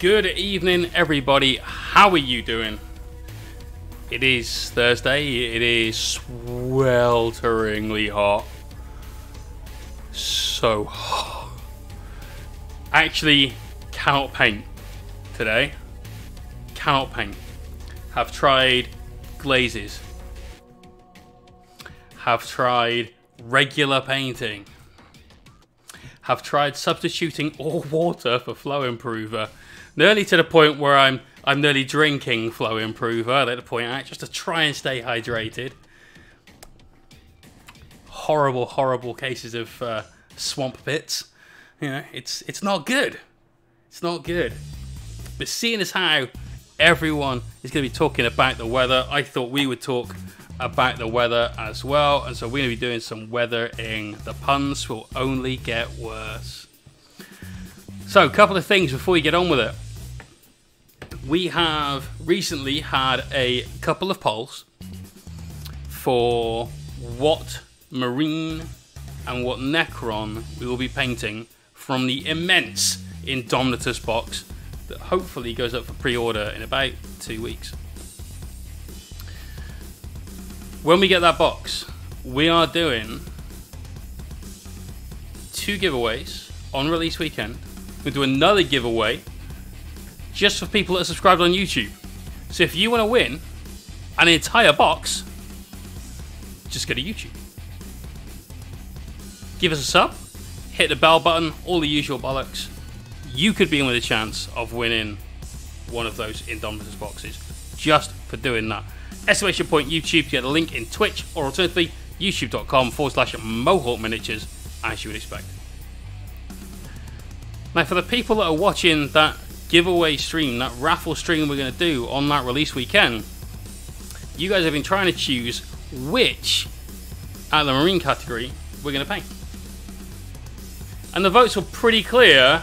Good evening, everybody. How are you doing? It is Thursday. It is swelteringly hot. So hot. Actually, cannot paint today. Cannot paint. Have tried glazes. Have tried regular painting. Have tried substituting all water for flow improver. Nearly to the point where I'm I'm nearly drinking flow improver at the point out just to try and stay hydrated. Horrible, horrible cases of uh, swamp pits. You know, it's it's not good. It's not good. But seeing as how everyone is going to be talking about the weather, I thought we would talk about the weather as well. And so we're going to be doing some weathering. The puns will only get worse. So, a couple of things before we get on with it. We have recently had a couple of polls for what Marine and what Necron we will be painting from the immense Indomitus box that hopefully goes up for pre order in about two weeks. When we get that box, we are doing two giveaways on release weekend. We'll do another giveaway just for people that are subscribed on YouTube. So if you want to win an entire box, just go to YouTube. Give us a sub, hit the bell button, all the usual bollocks. You could be in with a chance of winning one of those Indomitus boxes just for doing that. Exclamation point YouTube to get a link in Twitch or alternatively youtube.com forward slash Mohawk Miniatures as you would expect. Now, for the people that are watching that giveaway stream, that raffle stream we're going to do on that release weekend, you guys have been trying to choose which out of the marine category we're going to paint. And the votes were pretty clear.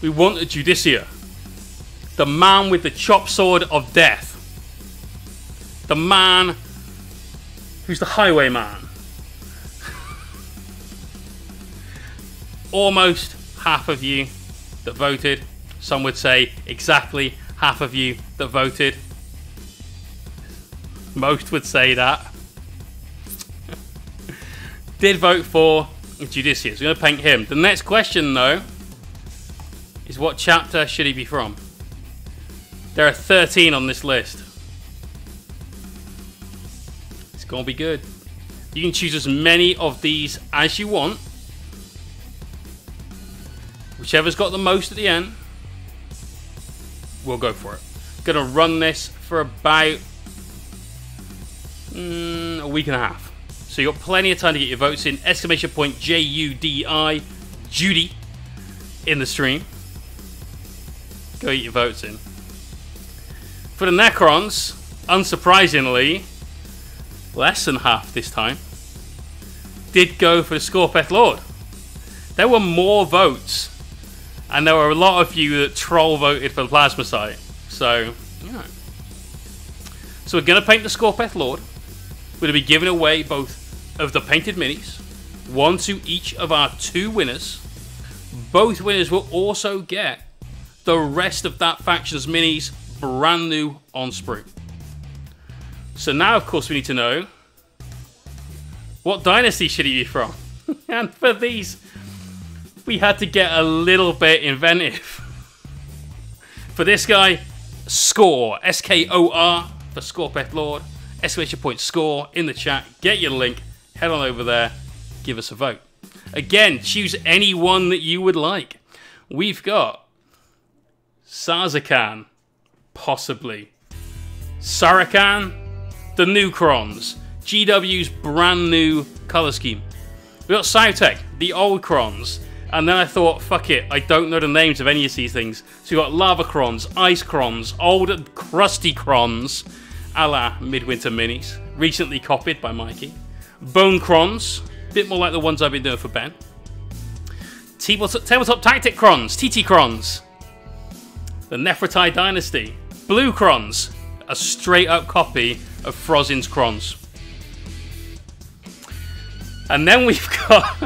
We want a Judiciar, the man with the chop sword of death, the man who's the highwayman. Almost half of you that voted. Some would say exactly half of you that voted. Most would say that. Did vote for Judicious. We're going to paint him. The next question, though, is what chapter should he be from? There are 13 on this list. It's going to be good. You can choose as many of these as you want. Whichever's got the most at the end, we'll go for it. Gonna run this for about mm, a week and a half. So you've got plenty of time to get your votes in. Exclamation point J U D I, Judy, in the stream. Go get your votes in. For the Necrons, unsurprisingly, less than half this time, did go for the Skorpekh Lord. There were more votes and there were a lot of you that troll voted for the Plasmacyte. So, yeah. So we're going to paint the Skorpekh Lord. We're going to be giving away both of the painted minis, one to each of our two winners. Both winners will also get the rest of that faction's minis brand new on sprue. So now, of course, we need to know what dynasty should he be from? and for these we had to get a little bit inventive. For this guy, score S K O R for Skorpekh Lord. Exclamation point score in the chat. Get your link. Head on over there. Give us a vote. Again, choose any one that you would like. We've got Sarzakan, possibly. Szarekhan, the new Crons. GW's brand new color scheme. We've got Sautekh, the old Crons. And then I thought, fuck it, I don't know the names of any of these things. So you got lava crons, ice crons, old crusty crons, a la Midwinter Minis, recently copied by Mikey. Bone crons, a bit more like the ones I've been doing for Ben. Tabletop, tabletop Tactic crons, TT crons. The Nefertai Dynasty. Blue crons, a straight up copy of Frozin's crons. And then we've got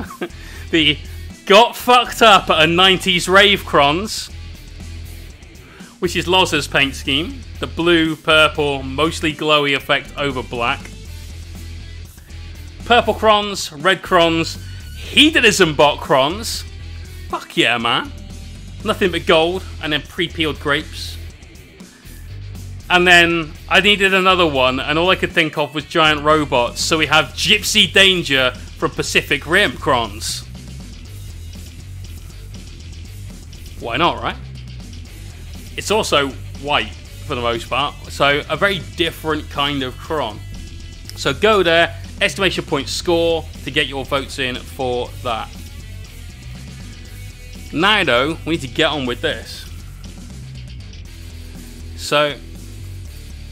the got fucked up at a 90s rave crons. which is Loz's paint scheme. The blue, purple, mostly glowy effect over black. Purple crons, red crons, hedonism bot crons. Fuck yeah, man. Nothing but gold, and then pre-peeled grapes. And then I needed another one, and all I could think of was giant robots. So we have Gipsy Danger from Pacific Rim crons. Why not, right? It's also white for the most part, so a very different kind of cron. So go there, estimation point score to get your votes in for that. Now though, we need to get on with this. So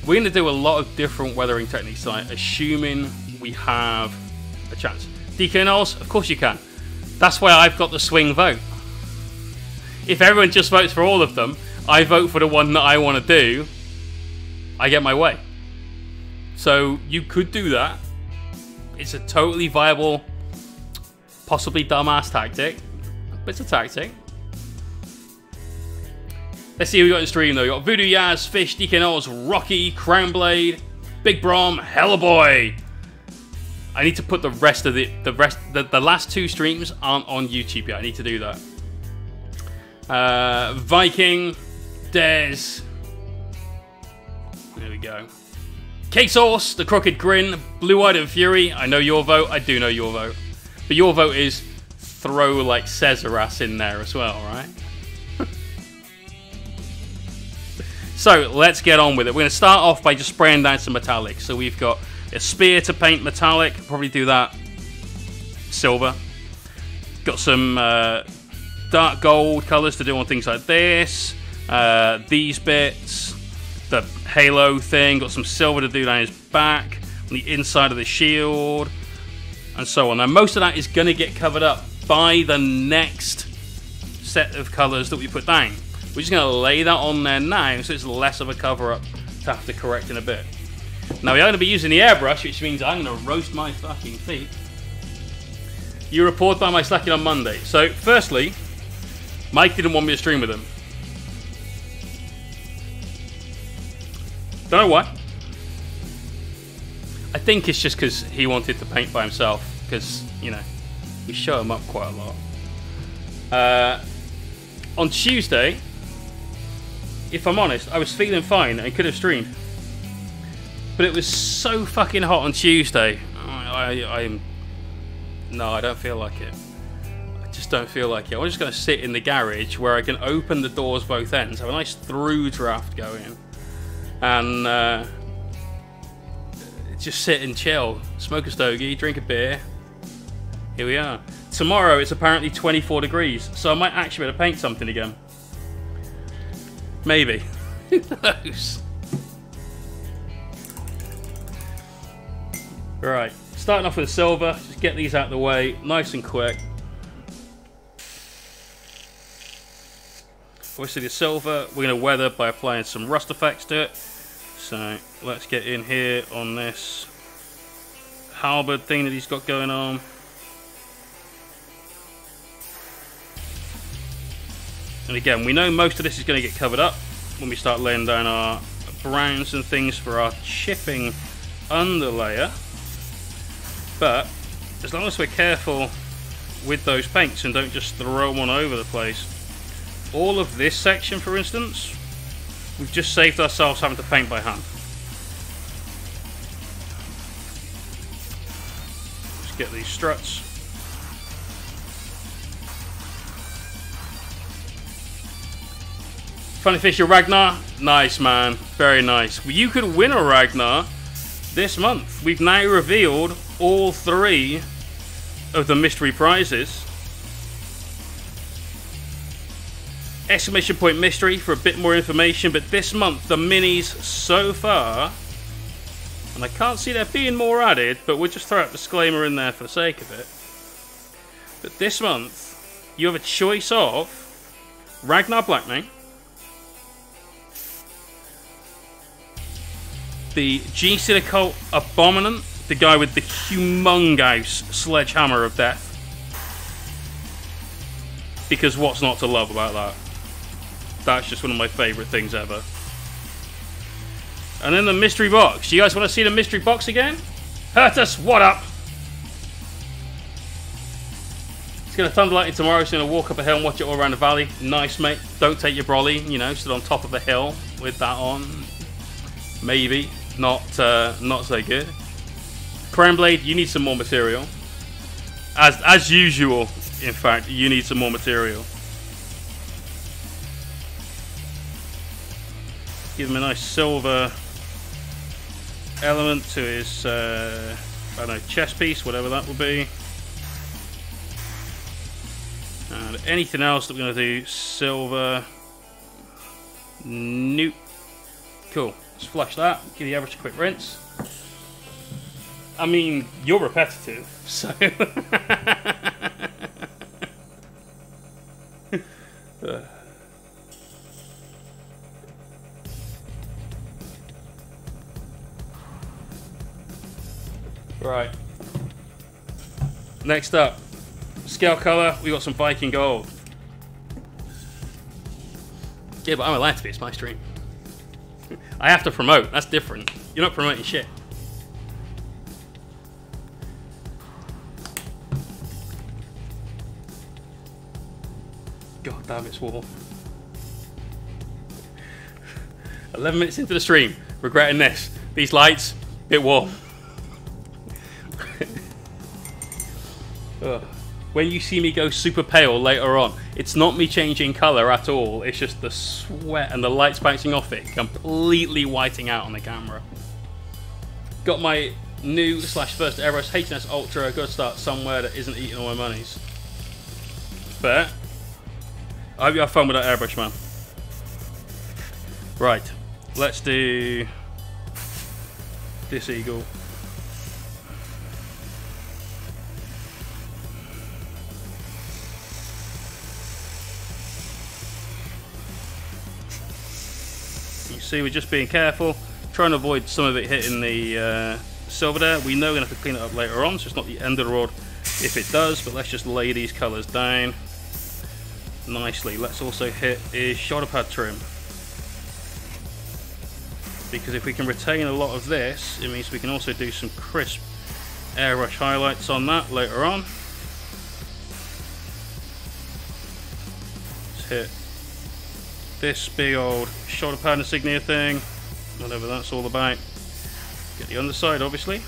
we're going to do a lot of different weathering techniques tonight, assuming we have a chance. DK Knowles, of course you can. That's why I've got the swing vote. If everyone just votes for all of them, I vote for the one that I want to do, I get my way. So you could do that. It's a totally viable, possibly dumbass tactic, but it's a tactic. Let's see who we got in stream though. We got Voodoo Yaz, Fish, DK Knowles, Rocky, Crownblade, Big Brom, Hellaboy. I need to put the rest of the the rest the, the last two streams aren't on YouTube yet. I need to do that. Uh, Viking, Des. There we go. Cake Sauce, The Crooked Grin, Blue Eyed and Fury. I know your vote. I do know your vote. But your vote is throw like Cesaras in there as well, right? so let's get on with it. We're going to start off by just spraying down some metallic. So we've got a spear to paint metallic. Probably do that silver. Got some uh, dark gold colors to do on things like this. Uh, these bits, the halo thing, got some silver to do down his back, on the inside of the shield, and so on. Now, most of that is going to get covered up by the next set of colors that we put down. We're just going to lay that on there now, so it's less of a cover up to have to correct in a bit. Now, we are going to be using the airbrush, which means I'm going to roast my fucking feet. You report by my slacking on Monday. So, firstly, Mike didn't want me to stream with him. Don't know why. I think it's just because he wanted to paint by himself. Because, you know, we show him up quite a lot. Uh, on Tuesday, if I'm honest, I was feeling fine and could have streamed. But it was so fucking hot on Tuesday. I, I, I'm. No, I don't feel like it just don't feel like it. I'm just going to sit in the garage where I can open the doors both ends, have a nice through draft going, and uh, just sit and chill, smoke a stogie, drink a beer. Here we are. Tomorrow it's apparently 24 degrees, so I might actually be able to paint something again. Maybe. Who knows? Right, starting off with silver, just get these out of the way, nice and quick. Obviously the silver, we're going to weather by applying some rust effects to it. So let's get in here on this halberd thing that he's got going on. And again, we know most of this is going to get covered up when we start laying down our browns and things for our chipping underlayer. But as long as we're careful with those paints and don't just throw one over the place, all of this section, for instance, we've just saved ourselves having to paint by hand. Let's get these struts. Funny fish, your Ragnar? Nice, man. Very nice. You could win a Ragnar this month. We've now revealed all three of the mystery prizes. Exclamation point mystery for a bit more information. But this month, the minis so far, and I can't see there being more added, but we'll just throw a disclaimer in there for the sake of it. But this month, you have a choice of Ragnar Blackmane, the GC Occult Abominant, the guy with the humongous sledgehammer of death. Because what's not to love about that? That's just one of my favourite things ever. And then the mystery box. You guys want to see the mystery box again? Hurtus, what up? It's going to thunder lightning tomorrow. It's going to walk up a hill and watch it all around the valley. Nice, mate. Don't take your brolly. You know, sit on top of a hill with that on. Maybe. Not, uh, not so good. Blade, you need some more material. As, as usual, in fact, you need some more material. Give him a nice silver element to his, uh, I don't know, chest piece, whatever that will be. And anything else that we're going to do, silver. Nope. Cool. Let's flush that. Give the average a quick rinse. I mean, you're repetitive, so. right. Next up, scale color. We got some Viking gold. Yeah, but I'm allowed to be. It's my stream. I have to promote. That's different. You're not promoting shit. God damn, it's warm. 11 minutes into the stream, regretting this. These lights, bit warm. when you see me go super pale later on, it's not me changing colour at all. It's just the sweat and the lights bouncing off it, completely whiting out on the camera. Got my new slash first Airbrush HNS Ultra. Got to start somewhere that isn't eating all my monies. But I hope you have fun with that airbrush, man. Right, let's do this eagle. See, we're just being careful, trying to avoid some of it hitting the uh, silver there. We know we're going to have to clean it up later on, so it's not the end of the road if it does, but let's just lay these colours down nicely. Let's also hit his shoulder pad trim. Because if we can retain a lot of this, it means we can also do some crisp airbrush highlights on that later on. Let's hit this big old shoulder pad insignia thing, whatever that's all about. Get the underside, obviously.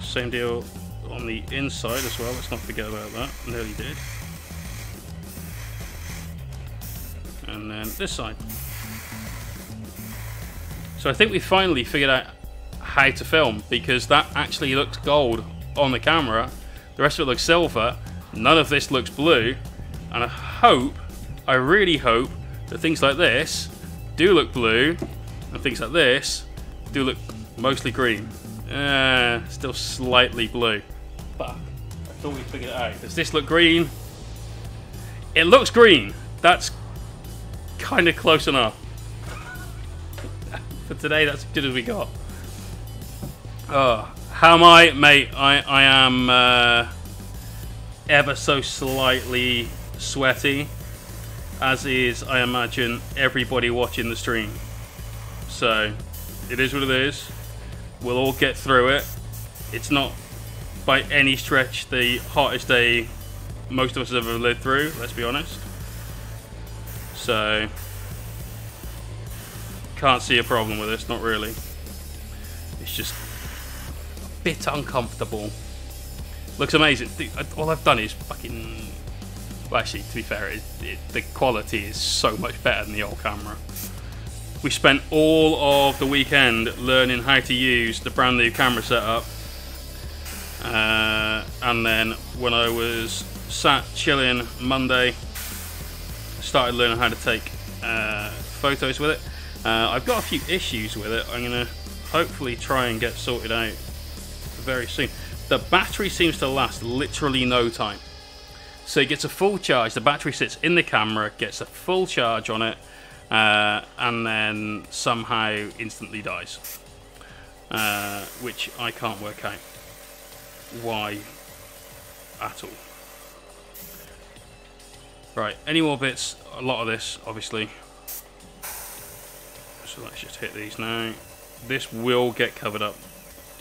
Same deal on the inside as well. Let's not forget about that. Nearly did. And then this side. So I think we finally figured out how to film because that actually looks gold on the camera. The rest of it looks silver. None of this looks blue. And I hope, I really hope, that things like this do look blue and things like this do look mostly green. Uh, still slightly blue. But I thought we figured it out. Does this look green? It looks green. That's kind of close enough. For today, that's as good as we got. Oh, how am I, mate? I, I am uh, ever so slightly sweaty, as is, I imagine, everybody watching the stream. So, it is what it is. We'll all get through it. It's not by any stretch the hottest day most of us have ever lived through, let's be honest. So, can't see a problem with this, not really. It's just a bit uncomfortable. Looks amazing. All I've done is fucking... Well, actually, to be fair, it, it, the quality is so much better than the old camera. We spent all of the weekend learning how to use the brand new camera setup uh, and then when I was sat chilling Monday, started learning how to take uh, photos with it. Uh, I've got a few issues with it. I'm going to hopefully try and get sorted out very soon. The battery seems to last literally no time. So it gets a full charge. The battery sits in the camera, gets a full charge on it, uh, and then somehow instantly dies. Uh, which I can't work out why at all. Right, any more bits? A lot of this, obviously. So let's just hit these now. This will get covered up.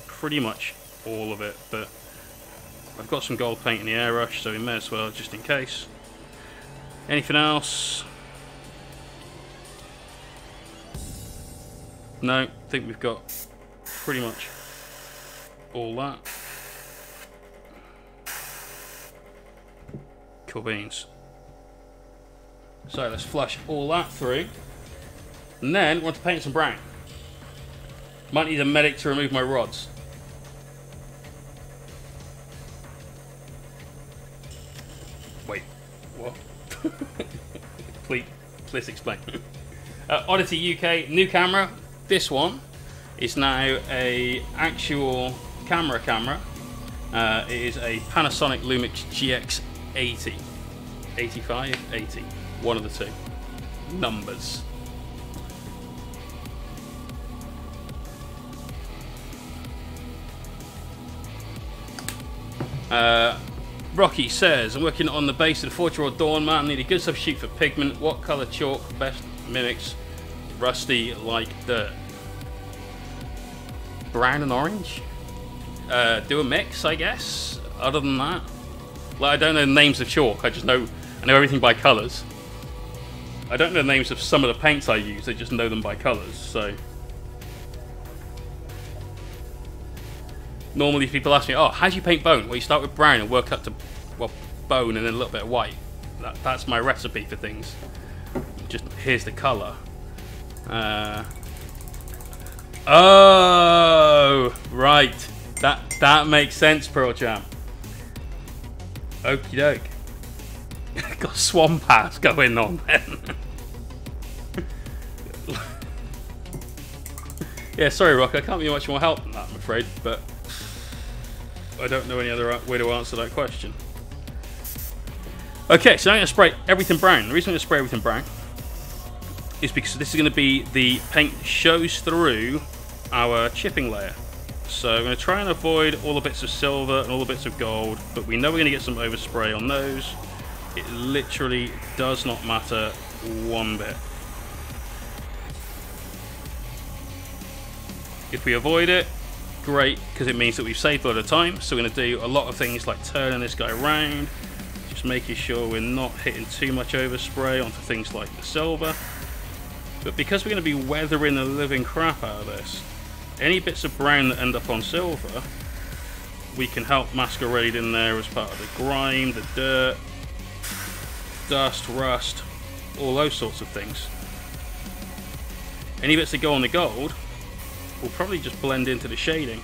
Pretty much all of it, but I've got some gold paint in the airbrush, so we may as well, just in case. Anything else? No, I think we've got pretty much all that. Cool beans. So let's flush all that through. And then want to paint some brown. Might need a medic to remove my rods. please, please explain. uh, Oddity UK, new camera. This one is now a actual camera camera. Uh, it is a Panasonic Lumix GX80. 85, 80. One of the two. Numbers. Uh, Rocky says, I'm working on the base of the 40 year old Dawn Man. Need a good substitute for pigment. What colour chalk best mimics rusty like dirt? Brown and orange? Uh, do a mix, I guess. Other than that, like I don't know the names of chalk. I just know I know everything by colours. I don't know the names of some of the paints I use. I just know them by colours. So normally people ask me, "Oh, how do you paint bone?" Well, you start with brown and work up to well bone and then a little bit of white. That, that's my recipe for things. Just here's the colour. Uh, oh, right. That that makes sense, Pearl Jam. Okie doke. Got swamp ass going on then. yeah, sorry, Rock. I can't be much more help than that, I'm afraid, but I don't know any other way to answer that question. Okay, so I'm going to spray everything brown. The reason I'm going to spray everything brown is because this is going to be the paint shows through our chipping layer. So I'm going to try and avoid all the bits of silver and all the bits of gold, but we know we're going to get some overspray on those. It literally does not matter one bit. If we avoid it, great, because it means that we've saved a lot of time. So we're going to do a lot of things like turning this guy around, just making sure we're not hitting too much overspray onto things like the silver. But because we're going to be weathering the living crap out of this, any bits of brown that end up on silver, we can help masquerade in there as part of the grime, the dirt, dust, rust, all those sorts of things. Any bits that go on the gold will probably just blend into the shading.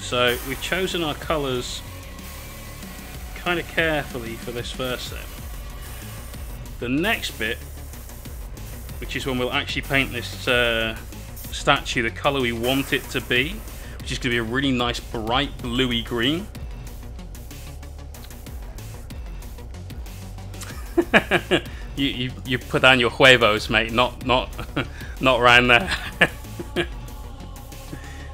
So we've chosen our colours kind of carefully for this first step. The next bit, which is when we'll actually paint this uh, statue the colour we want it to be, which is going to be a really nice bright bluey green. you, you you put down your huevos, mate. Not not not around there.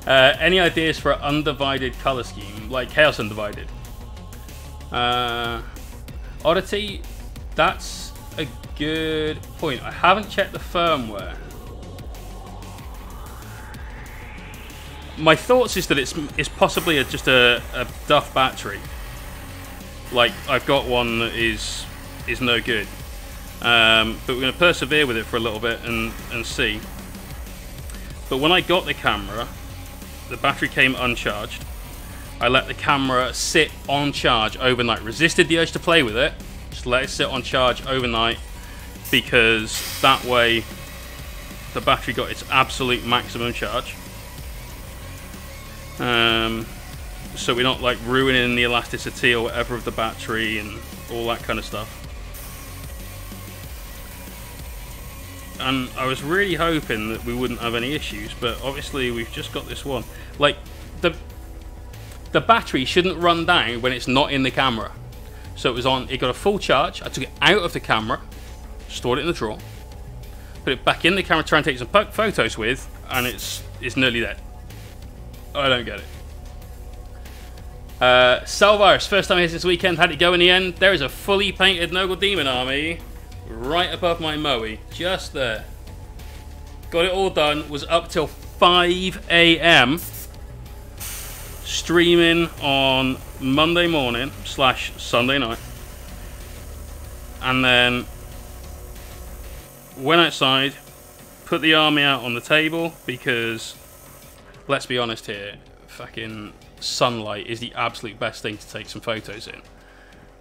uh, any ideas for undivided color scheme, like Chaos Undivided? Uh, Oddity, that's a good point. I haven't checked the firmware. My thoughts is that it's it's possibly a, just a, a duff battery. Like I've got one that is is no good. Um, but we're going to persevere with it for a little bit and, and see. But when I got the camera, the battery came uncharged. I let the camera sit on charge overnight. Resisted the urge to play with it. Just let it sit on charge overnight because that way the battery got its absolute maximum charge. Um, so we're not like ruining the elasticity or whatever of the battery and all that kind of stuff. And I was really hoping that we wouldn't have any issues, but obviously we've just got this one. Like the the battery shouldn't run down when it's not in the camera. So it was on. It got a full charge. I took it out of the camera, stored it in the drawer, put it back in the camera, try and take some photos with, and it's it's nearly dead. I don't get it. Uh, Salvar's first time here this weekend. Had it go in the end. There is a fully painted Nurgle Demon army right above my Moe, just there. Got it all done. Was up till 5 a.m. streaming on Monday morning slash Sunday night, and then went outside, put the army out on the table because, let's be honest here, fucking sunlight is the absolute best thing to take some photos in.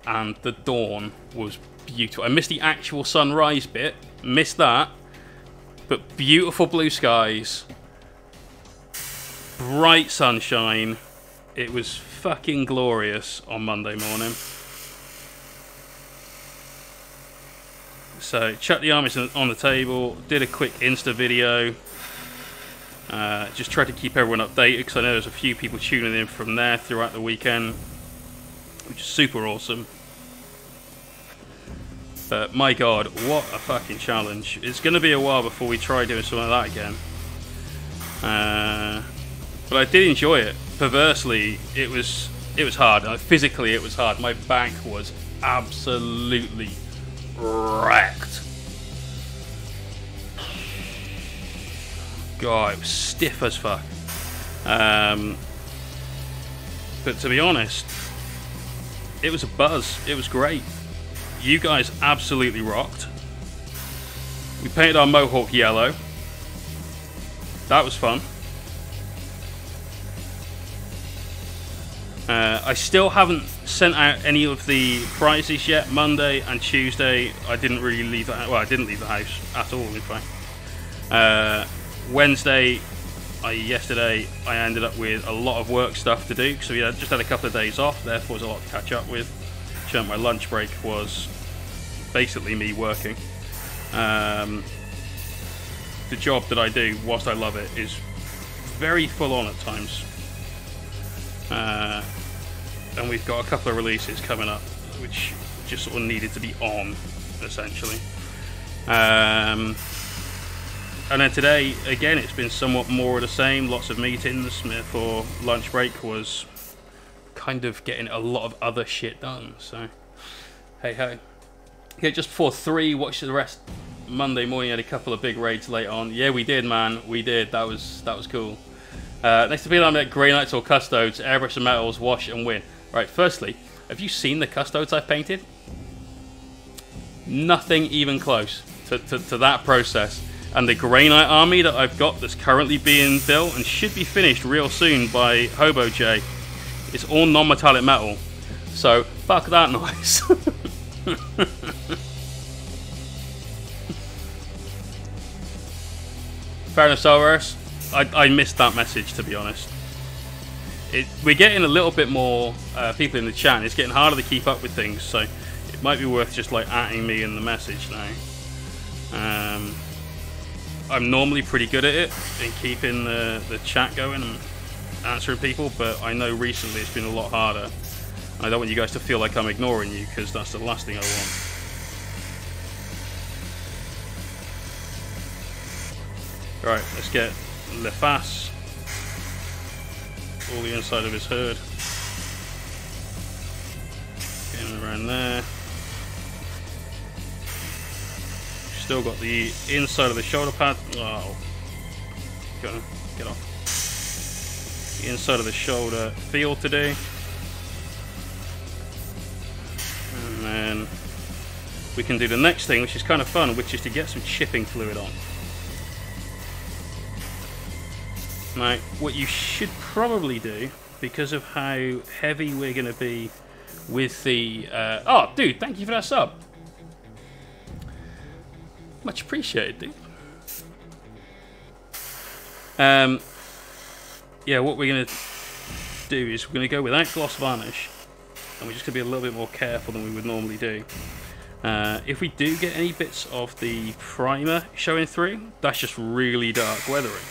And the dawn was beautiful. I missed the actual sunrise bit, missed that, but beautiful blue skies, bright sunshine. It was fucking glorious on Monday morning. So, chuck the armies on the table, did a quick Insta video, uh, just tried to keep everyone updated because I know there's a few people tuning in from there throughout the weekend, which is super awesome. But my god, what a fucking challenge. It's going to be a while before we try doing something like that again. Uh, but I did enjoy it. Perversely, it was it was hard. Physically, it was hard. My back was absolutely wrecked. God, it was stiff as fuck. Um, but to be honest, it was a buzz. It was great. You guys absolutely rocked. We painted our mohawk yellow. That was fun. Uh, I still haven't sent out any of the prizes yet. Monday and Tuesday, I didn't really leave the well, I didn't leave the house at all, in fact. Uh, Wednesday, I, yesterday, I ended up with a lot of work stuff to do, so had, just had a couple of days off. Therefore, there's a lot to catch up with. My lunch break was basically me working. Um, the job that I do, whilst I love it, is very full on at times. Uh, and we've got a couple of releases coming up, which just sort of needed to be on, essentially. Um, and then today, again, it's been somewhat more of the same. Lots of meetings for lunch break was kind of getting a lot of other shit done. So, hey ho. Okay, just before three, watch the rest. Monday morning, had a couple of big raids late on. Yeah, we did, man. We did. That was that was cool. Uh, next to be I'm at Grey Knights or Custodes, airbrush the metals, wash and win. Right, firstly, have you seen the Custodes I've painted? Nothing even close to, to, to that process. And the Grey Knight army that I've got that's currently being built and should be finished real soon by Hobo J is all non-metallic metal. So, fuck that noise. Fair. I, I missed that message, to be honest it, we're getting a little bit more uh, people in the chat. And it's getting harder to keep up with things, so it might be worth just like adding me in the message now. Um, I'm normally pretty good at it in keeping the, the chat going answering people, but I know recently it's been a lot harder. I don't want you guys to feel like I'm ignoring you because that's the last thing I want. Right, let's get Lefas all the inside of his herd. Getting around there. Still got the inside of the shoulder pad. Oh, go get off. Inside of the shoulder feel today. And then we can do the next thing, which is kind of fun, which is to get some chipping fluid on. Now, what you should probably do, because of how heavy we're going to be with the... Uh, oh, dude, thank you for that sub. Much appreciated, dude. Um, yeah, what we're going to do is we're going to go without gloss varnish. And we're just going to be a little bit more careful than we would normally do. Uh, if we do get any bits of the primer showing through, that's just really dark weathering.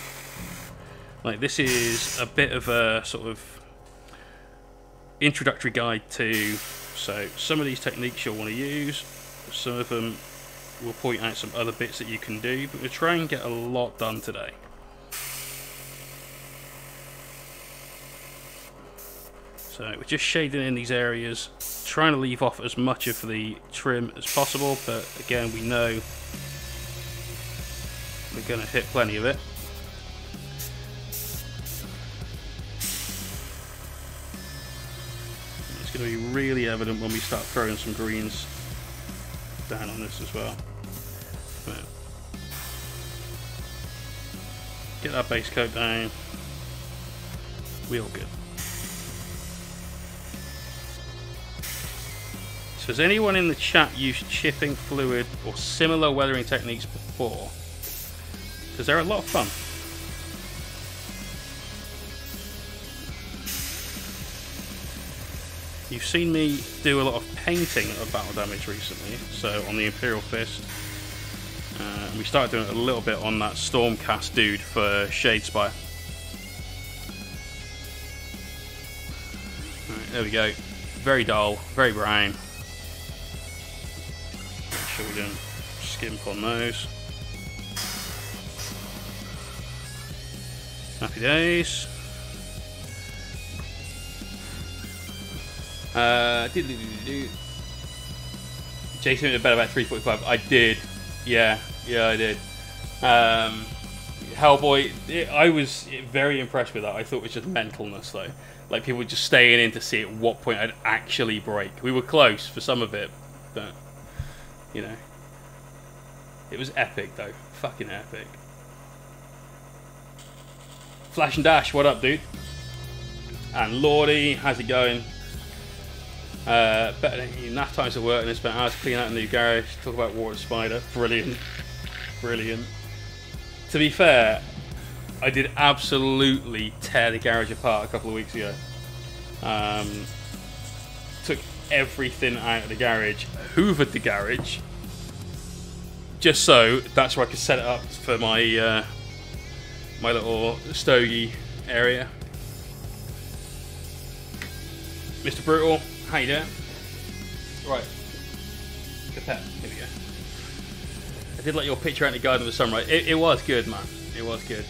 Like this is a bit of a sort of introductory guide to so some of these techniques you'll want to use some of them will point out some other bits that you can do but we'll try and get a lot done today So we're just shading in these areas, trying to leave off as much of the trim as possible, but again we know we're going to hit plenty of it. It's going to be really evident when we start throwing some greens down on this as well. But get that base coat down. We all good. So has anyone in the chat used chipping fluid or similar weathering techniques before? Because they're a lot of fun. You've seen me do a lot of painting of battle damage recently, so on the Imperial Fist. Uh, we started doing it a little bit on that Stormcast dude for Shadespire. Right, there we go. Very dull, very brown sure we don't skimp on those. Happy days. Uh, Jason did better about 345. I did. Yeah, yeah, I did. Um, Hellboy, it, I was very impressed with that. I thought it was just mentalness, though. Like, people just staying in to see at what point I'd actually break. We were close for some of it, but you know. It was epic, though. Fucking epic. Flash and Dash, what up, dude? And Lordy, how's it going? Uh, better than enough times at work and I spent hours cleaning out a new garage. Talk about Water Spider. Brilliant. Brilliant. To be fair, I did absolutely tear the garage apart a couple of weeks ago. Um, everything out of the garage, hoovered the garage, just so that's where I could set it up for my uh, my little stogie area. Mr. Brutal, how you doing? Right, pet. Here we go. I did like your picture out in the garden of the sunrise. It, it was good, man. It was good.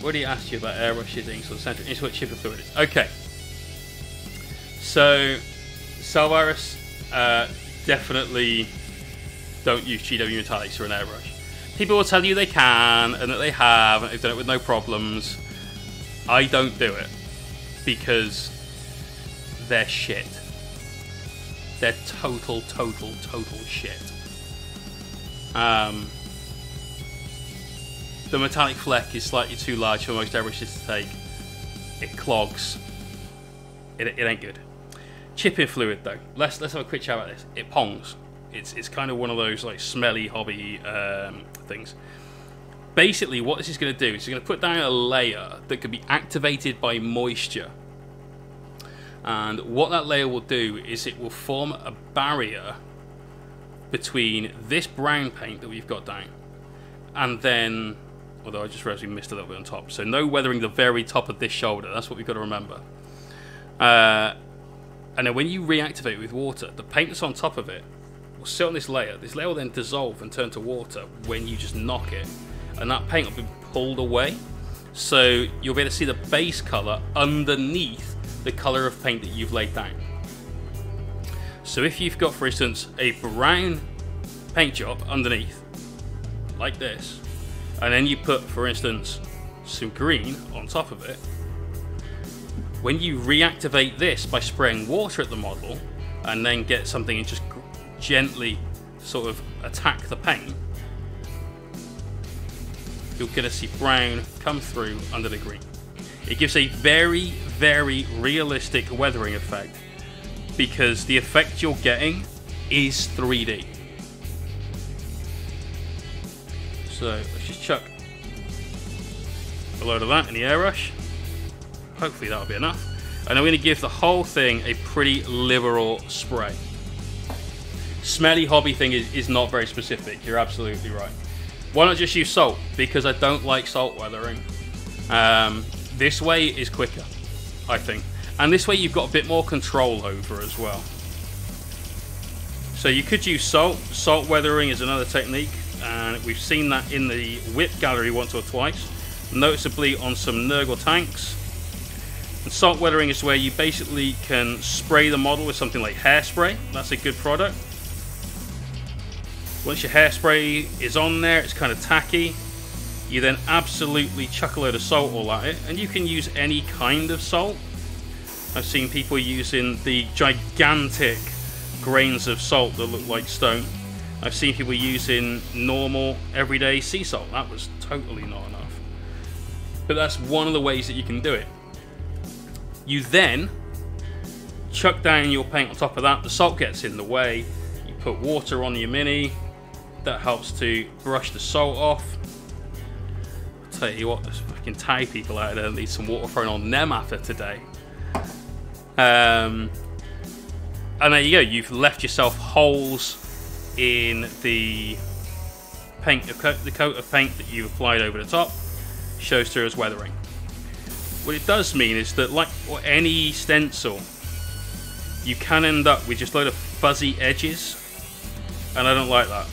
What do you ask you about inks, or center insulet chip fluid? Okay. So, Salvirus, uh, definitely don't use GW Metallics or an airbrush. People will tell you they can and that they have and they've done it with no problems. I don't do it because they're shit. They're total, total, total shit. Um, the metallic fleck is slightly too large for most airbrushes to take. It clogs. It, it ain't good. Chipping fluid though. Let's let's have a quick chat about this. It pongs. It's it's kind of one of those like smelly hobby um, things. Basically, what this is going to do is it's going to put down a layer that can be activated by moisture. And what that layer will do is it will form a barrier between this brown paint that we've got down and then although I just realized we missed a little bit on top so no weathering the very top of this shoulder that's what we've got to remember uh, and then when you reactivate it with water, the paint that's on top of it will sit on this layer. This layer will then dissolve and turn to water when you just knock it. And that paint will be pulled away. So you'll be able to see the base colour underneath the colour of paint that you've laid down. So if you've got, for instance, a brown paint job underneath, like this, and then you put, for instance, some green on top of it, when you reactivate this by spraying water at the model and then get something and just gently sort of attack the paint, you're going to see brown come through under the green. It gives a very, very realistic weathering effect because the effect you're getting is 3D. So let's just chuck a load of that in the airbrush. Hopefully that'll be enough. And I'm going to give the whole thing a pretty liberal spray. Smelly hobby thing is, is not very specific. You're absolutely right. Why not just use salt? Because I don't like salt weathering. Um, this way is quicker, I think. And this way you've got a bit more control over as well. So you could use salt. Salt weathering is another technique. And we've seen that in the WIP gallery once or twice. Noticeably on some Nurgle tanks And salt weathering is where you basically can spray the model with something like hairspray. That's a good product. Once your hairspray is on there, it's kind of tacky. You then absolutely chuck a load of salt all at it, and you can use any kind of salt. I've seen people using the gigantic grains of salt that look like stone. I've seen people using normal, everyday sea salt. That was totally not enough. But that's one of the ways that you can do it. You then chuck down your paint on top of that. The salt gets in the way. You put water on your mini. That helps to brush the salt off. I'll tell you what, there's fucking Thai people out there that need some water thrown on them after today. Um, and there you go. You've left yourself holes in the paint, the coat of paint that you've applied over the top. Shows through as weathering. What it does mean is that, like any stencil, you can end up with just a load of fuzzy edges, and I don't like that.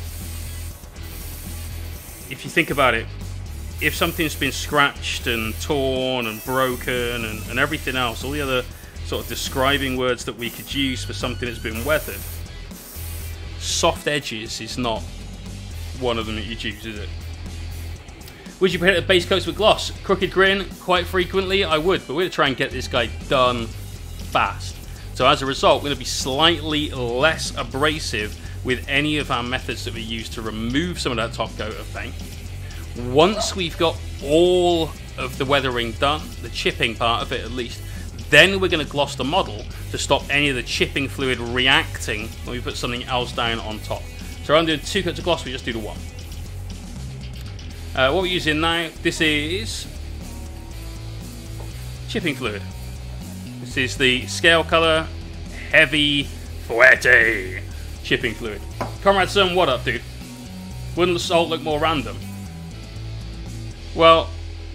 If you think about it, if something's been scratched and torn and broken and, and everything else, all the other sort of describing words that we could use for something that's been weathered, soft edges is not one of them that you choose, is it? Would you paint the base coats with gloss? Crooked grin, quite frequently, I would, but we're going to try and get this guy done fast. So as a result, we're going to be slightly less abrasive with any of our methods that we use to remove some of that top coat of paint. Once we've got all of the weathering done, the chipping part of it at least, then we're going to gloss the model to stop any of the chipping fluid reacting when we put something else down on top. So rather than doing two coats of gloss, we just do the one. Uh, what we're using now, this is chipping fluid. This is the scale color heavy fuerte chipping fluid. Comrade Son, what up, dude? Wouldn't the salt look more random? Well,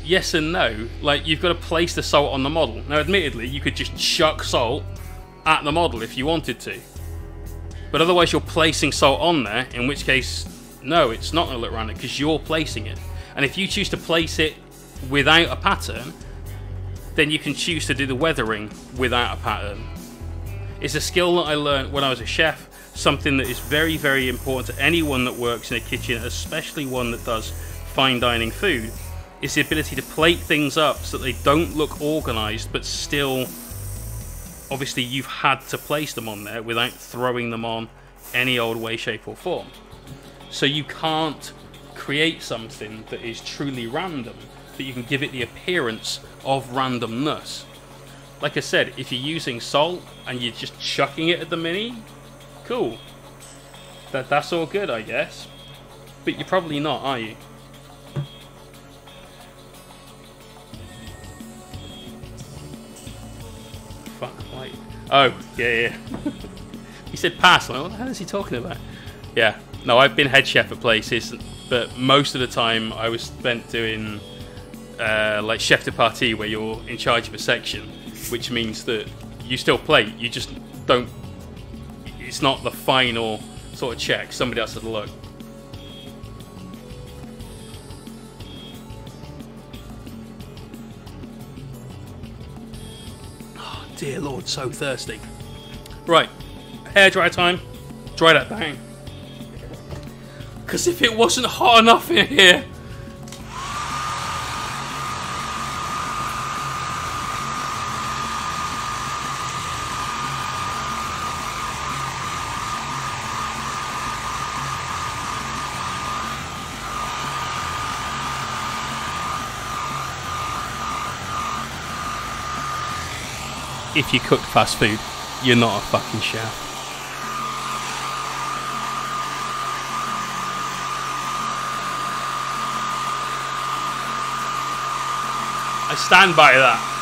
yes and no. Like, you've got to place the salt on the model. Now, admittedly, you could just chuck salt at the model if you wanted to. But otherwise, you're placing salt on there, in which case, no, it's not going to look random because you're placing it. And if you choose to place it without a pattern, then you can choose to do the weathering without a pattern. It's a skill that I learned when I was a chef, something that is very, very important to anyone that works in a kitchen, especially one that does fine dining food is the ability to plate things up so that they don't look organized, but still, obviously, you've had to place them on there without throwing them on any old way, shape, or form. So you can't create something that is truly random, but you can give it the appearance of randomness. Like I said, if you're using salt and you're just chucking it at the mini, cool. That that's all good, I guess. But you're probably not, are you? Fuck, wait. Oh, yeah, yeah. he said pass. Like, what the hell is he talking about? Yeah. No, I've been head chef at places, but most of the time I was spent doing uh, like chef de partie, where you're in charge of a section, which means that you still play. You just don't. It's not the final sort of check. Somebody else has a look. Dear Lord, so thirsty. Right, hair dry time. Dry that down. Because if it wasn't hot enough in here, if you cook fast food, you're not a fucking chef. Stand by that.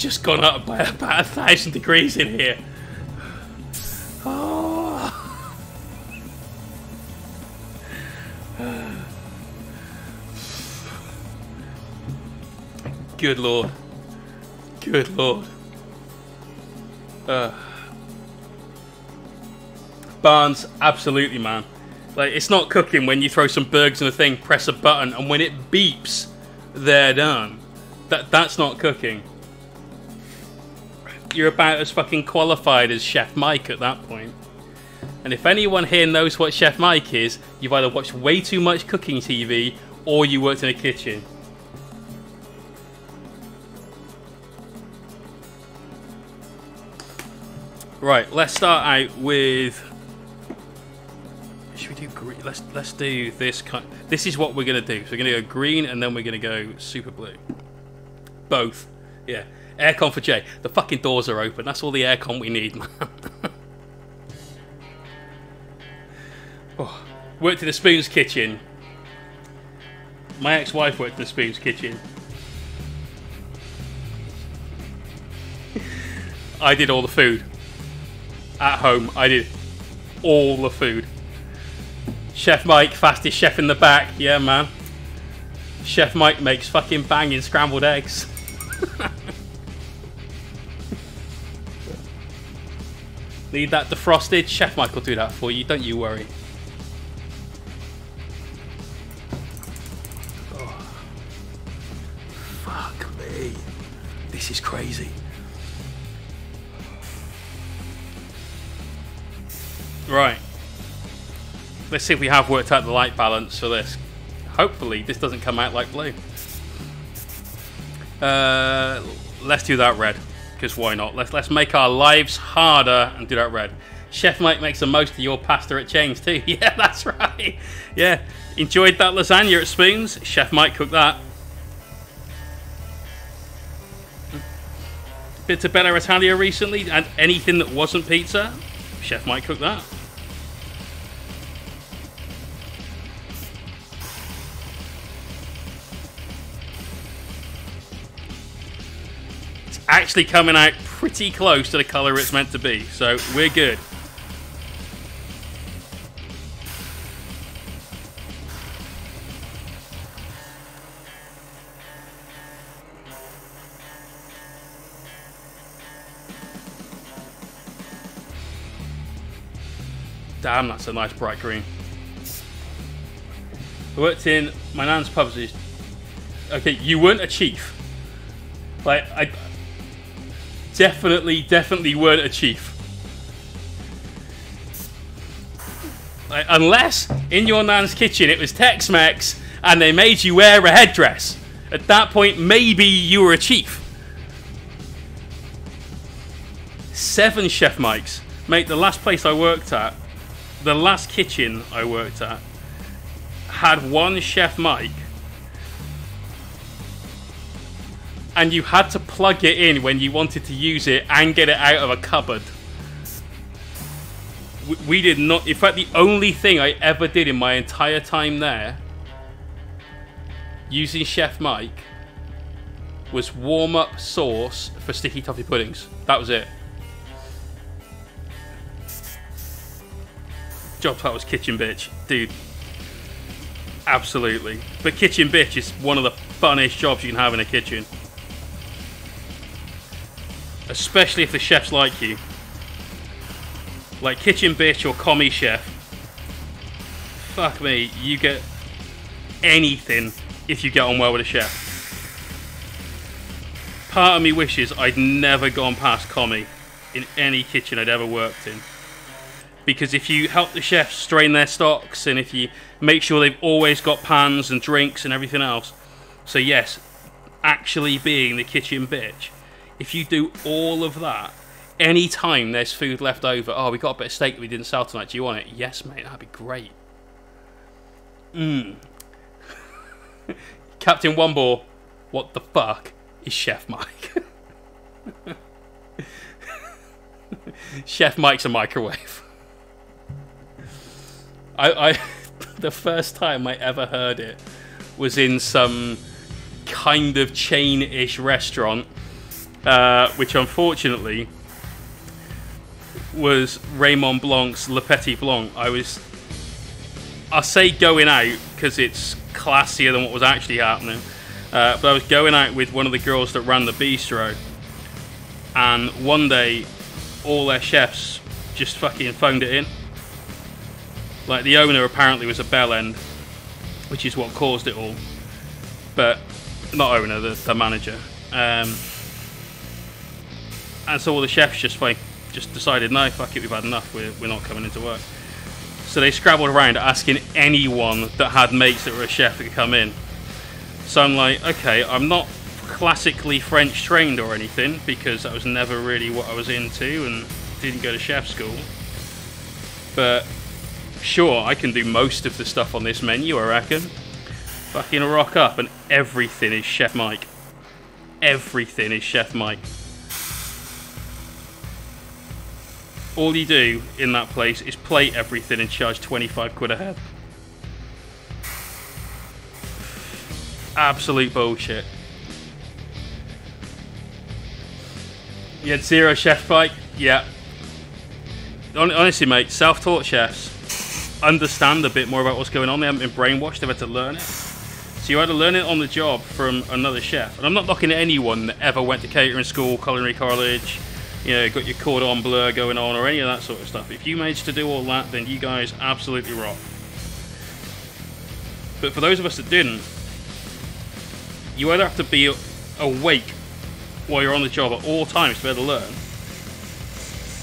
Just gone up by about a thousand degrees in here. Oh. Good lord. Good lord. Uh. Barnes, absolutely, man. Like, it's not cooking when you throw some burgers in a thing, press a button, and when it beeps, they're done. That That's not cooking. You're about as fucking qualified as Chef Mike at that point. And if anyone here knows what Chef Mike is, you've either watched way too much cooking TV or you worked in a kitchen. Right, let's start out with. Should we do green? Let's let's do this. Kind. This is what we're gonna do. So we're gonna go green, and then we're gonna go super blue. Both. Yeah. Aircon for Jay. The fucking doors are open. That's all the aircon we need, man. oh. Worked in the Spoon's kitchen. My ex-wife worked in the Spoon's kitchen. I did all the food at home. I did all the food. Chef Mike, fastest chef in the back. Yeah, man. Chef Mike makes fucking banging scrambled eggs. Need that defrosted? Chef Mike will do that for you, don't you worry. Oh. Fuck me. This is crazy. Right. Let's see if we have worked out the light balance for this. Hopefully this doesn't come out like blue. Uh, let's do that red, because why not? Let's let's make our lives harder and do that red. Chef Mike makes the most of your pasta at Chains too. Yeah, that's right. Yeah, enjoyed that lasagna at Spoons. Chef Mike cooked that. Bit of Bella Italia recently, and anything that wasn't pizza, Chef Mike cooked that. Actually coming out pretty close to the colour it's meant to be. So we're good. Damn, that's a nice bright green. I worked in my nan's pubs. Okay, you weren't a chief. Like I, definitely, definitely weren't a chief. Like, unless in your nan's kitchen it was Tex-Mex and they made you wear a headdress. At that point, maybe you were a chief. Seven chef mics. Mate, the last place I worked at, the last kitchen I worked at, had one chef mic and you had to plug it in when you wanted to use it and get it out of a cupboard. We, did not. In fact, the only thing I ever did in my entire time there, using Chef Mike, was warm up sauce for sticky toffee puddings. That was it. Job that was kitchen bitch, dude. Absolutely. But kitchen bitch is one of the funnest jobs you can have in a kitchen. Especially if the chefs like you. Like Kitchen Bitch or Commis Chef. Fuck me, you get anything if you get on well with a chef. Part of me wishes I'd never gone past Commis in any kitchen I'd ever worked in. Because if you help the chefs strain their stocks and if you make sure they've always got pans and drinks and everything else. So yes, actually being the kitchen bitch if you do all of that, anytime there's food left over, oh, we got a bit of steak that we didn't sell tonight. Do you want it? Yes, mate. That'd be great. Mmm. Captain One what the fuck is Chef Mike? Chef Mike's a microwave. I, I the first time I ever heard it was in some kind of chain-ish restaurant, uh, which unfortunately was Raymond Blanc's Le Petit Blanc. I was, I say going out because it's classier than what was actually happening. Uh, but I was going out with one of the girls that ran the bistro, and one day, all their chefs just fucking phoned it in. Like the owner apparently was a bell end, which is what caused it all. But not owner, the, the manager. Um, and so all the chefs just like just decided, no, fuck it, we've had enough. We're, we're not coming into work. So they scrabbled around asking anyone that had mates that were a chef that could come in. So I'm like, okay, I'm not classically French trained or anything because that was never really what I was into and didn't go to chef school. But sure, I can do most of the stuff on this menu, I reckon. Fucking rock up and everything is Chef Mike. Everything is Chef Mike. All you do in that place is plate everything and charge 25 quid a head. Absolute bullshit. You had zero chef fight? Yeah. Honestly, mate, self-taught chefs understand a bit more about what's going on. They haven't been brainwashed. They've had to learn it. So you had to learn it on the job from another chef. And I'm not knocking anyone that ever went to catering school, culinary college, you know, got your cordon bleu going on or any of that sort of stuff. If you managed to do all that, then you guys absolutely rock. But for those of us that didn't, you either have to be awake while you're on the job at all times to be able to learn,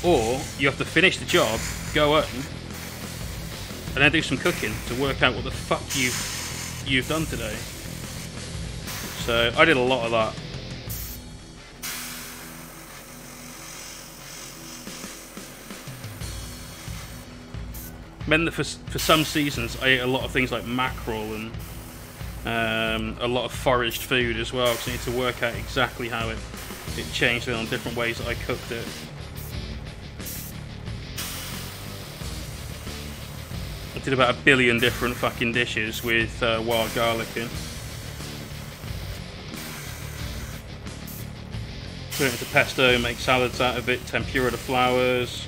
or you have to finish the job, go home, and then do some cooking to work out what the fuck you've you've done today. So I did a lot of that. Meant that for, for some seasons I ate a lot of things like mackerel and um, a lot of foraged food as well because I need to work out exactly how it, it changed on different ways that I cooked it. I did about a billion different fucking dishes with uh, wild garlic in. Put it into pesto, make salads out of it, tempura the flowers.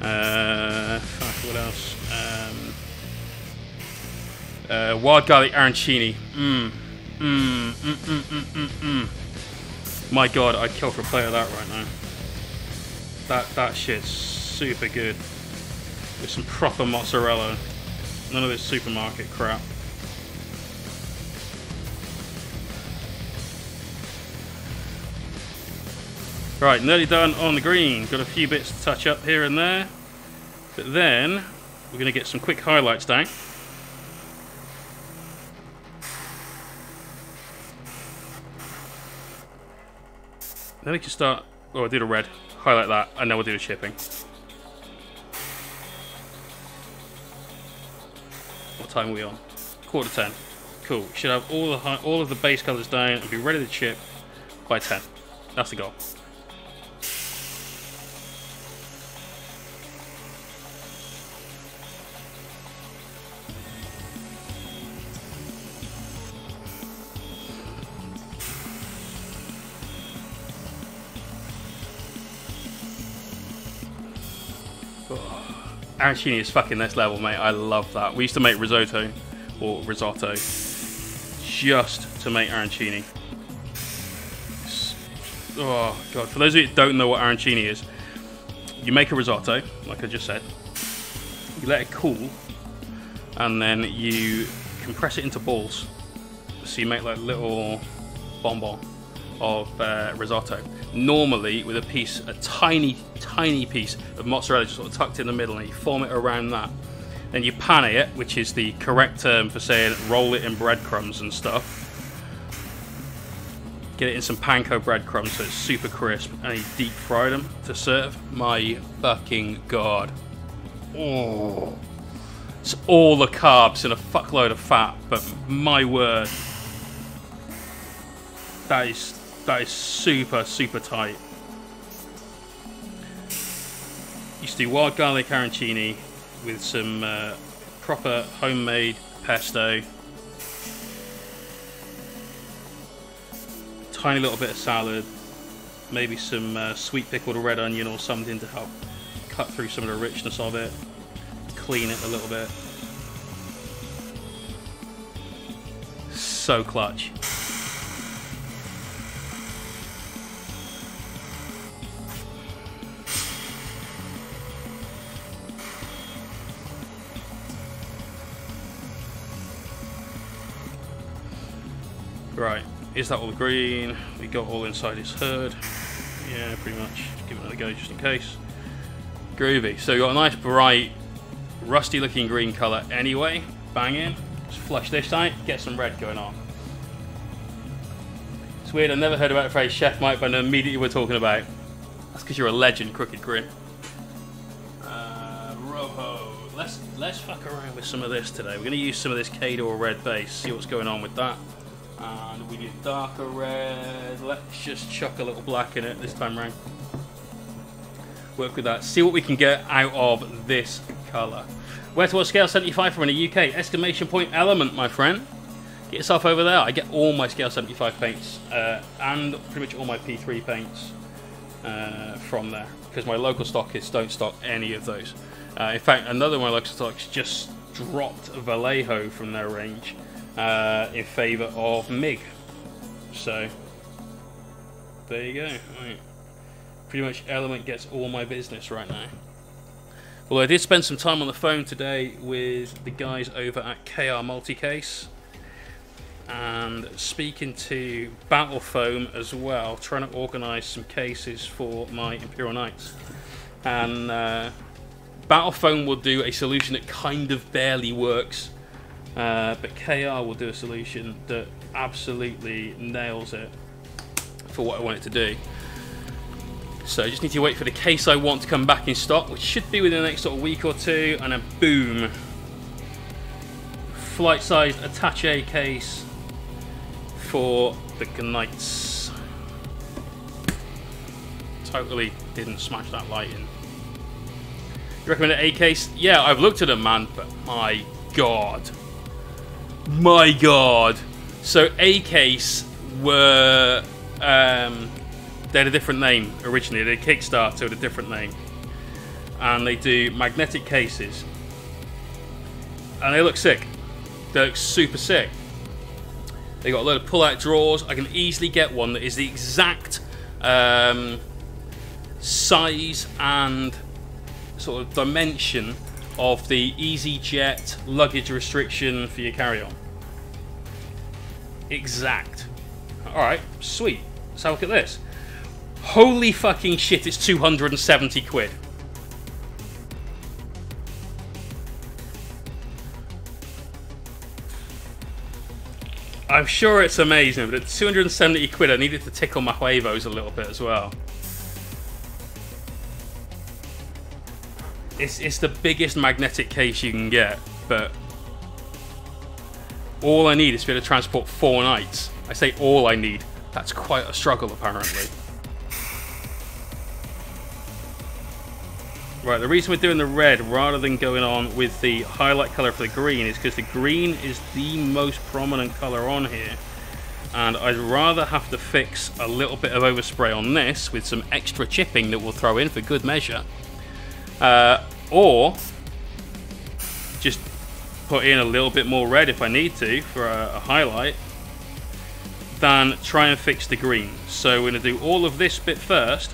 Uh, fuck, what else? Um, uh, wild garlic arancini. Mmm. Mmm. Mmm. Mmm. Mmm. Mmm. My god, I'd kill for a plate of that right now. That that shit's super good. With some proper mozzarella. None of this supermarket crap. Right, nearly done on the green. Got a few bits to touch up here and there. But then, we're going to get some quick highlights down. Then we can start... Oh, I did a red. Highlight that, and then we'll do the chipping. What time are we on? Quarter ten. Cool. Should have all the all of the base colours down and be ready to chip by 10. That's the goal. Arancini is fucking next level, mate. I love that. We used to make risotto, or risotto, just to make arancini. Oh, God. For those of you that don't know what arancini is, you make a risotto, like I just said. You let it cool, and then you compress it into balls. So you make like little bonbon of uh, risotto. Normally with a piece, a tiny, tiny piece of mozzarella just sort of tucked in the middle and you form it around that. Then you pan it, which is the correct term for saying roll it in breadcrumbs and stuff. Get it in some panko breadcrumbs so it's super crisp and you deep fry them to serve. My fucking god. Oh. It's all the carbs and a fuckload of fat, but my word. That is that is super, super tight. Used to do wild garlic arancini with some uh, proper homemade pesto. tiny little bit of salad, maybe some uh, sweet pickled red onion or something to help cut through some of the richness of it, clean it a little bit. So clutch. Right, is that all green? We got all inside his herd. Yeah, pretty much. Give it another go just in case. Groovy. So you got a nice bright, rusty looking green colour anyway. Bang in. Let's flush this out, get some red going on. It's weird, I've never heard about the phrase Chef Mike, but I immediately we're talking about. That's because you're a legend, Crooked Grin. Uh, Rojo. Let's, let's fuck around with some of this today. We're going to use some of this Khador red base, see what's going on with that. And we need darker red. Let's just chuck a little black in it this time round. Work with that. See what we can get out of this colour. Where to what scale 75 from in the UK? Estimation point element, my friend. Get yourself over there. I get all my scale 75 paints uh, and pretty much all my P3 paints uh, from there because my local stockists don't stock any of those. Uh, in fact, another one of my local stocks just dropped Vallejo from their range uh, in favour of MIG. So, there you go. Right. Pretty much Element gets all my business right now. Well, I did spend some time on the phone today with the guys over at KR Multicase and speaking to Battle Foam as well, trying to organise some cases for my Imperial Knights. And uh, Battle Foam will do a solution that kind of barely works uh, but KR will do a solution that absolutely nails it for what I want it to do. So I just need to wait for the case I want to come back in stock, which should be within the next sort of week or two, and then boom, flight-sized attache case for the Knights. Totally didn't smash that light in. You recommend an A case? Yeah, I've looked at them, man, but my god. My god. So A-Case were... Um, they had a different name originally. They Kickstarter with a different name. And they do magnetic cases. And they look sick. They look super sick. They got a load of pull-out drawers. I can easily get one that is the exact um, size and sort of dimension of the EasyJet luggage restriction for your carry-on. Exact. Alright, sweet. Let's have a look at this. Holy fucking shit, it's 270 quid. I'm sure it's amazing, but at 270 quid I needed to tickle my huevos a little bit as well. It's, it's the biggest magnetic case you can get, but all I need is to be able to transport four knights. I say all I need. That's quite a struggle, apparently. Right, the reason we're doing the red rather than going on with the highlight colour for the green is because the green is the most prominent colour on here. And I'd rather have to fix a little bit of overspray on this with some extra chipping that we'll throw in for good measure. Uh, or just put in a little bit more red if I need to for a, a highlight than try and fix the green. So we're going to do all of this bit first,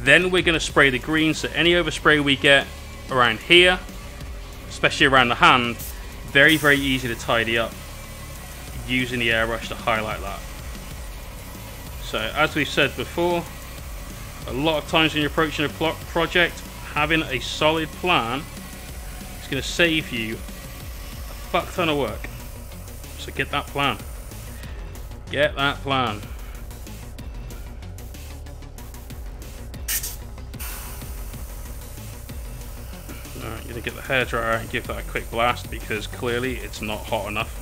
then we're going to spray the green so any overspray we get around here, especially around the hand, very very easy to tidy up using the airbrush to highlight that. So as we've said before, a lot of times when you're approaching a project, having a solid plan is going to save you a fuck ton of work. So get that plan. Get that plan. Alright, gonna get the hairdryer and give that a quick blast because clearly it's not hot enough.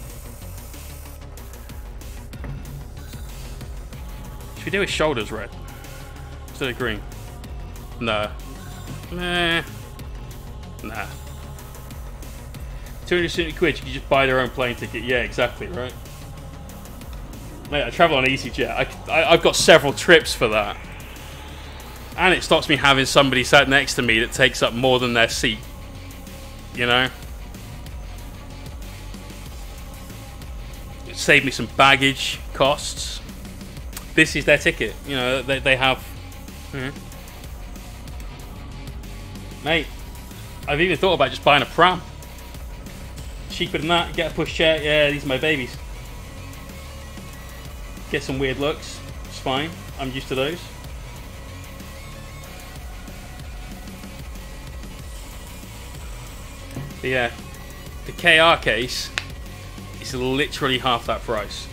Should we do his shoulders red? Instead of green? No. Nah. Nah. 270 quid, you can just buy their own plane ticket. Yeah, exactly, right? Mate, I travel on EasyJet. I, I, I've got several trips for that. And it stops me having somebody sat next to me that takes up more than their seat. You know? It saved me some baggage costs. This is their ticket. You know, they, they have... Mhm. Mate, I've even thought about just buying a pram. Cheaper than that, get a pushchair. Yeah, these are my babies. Get some weird looks. It's fine. I'm used to those. But yeah, the KR case is literally half that price.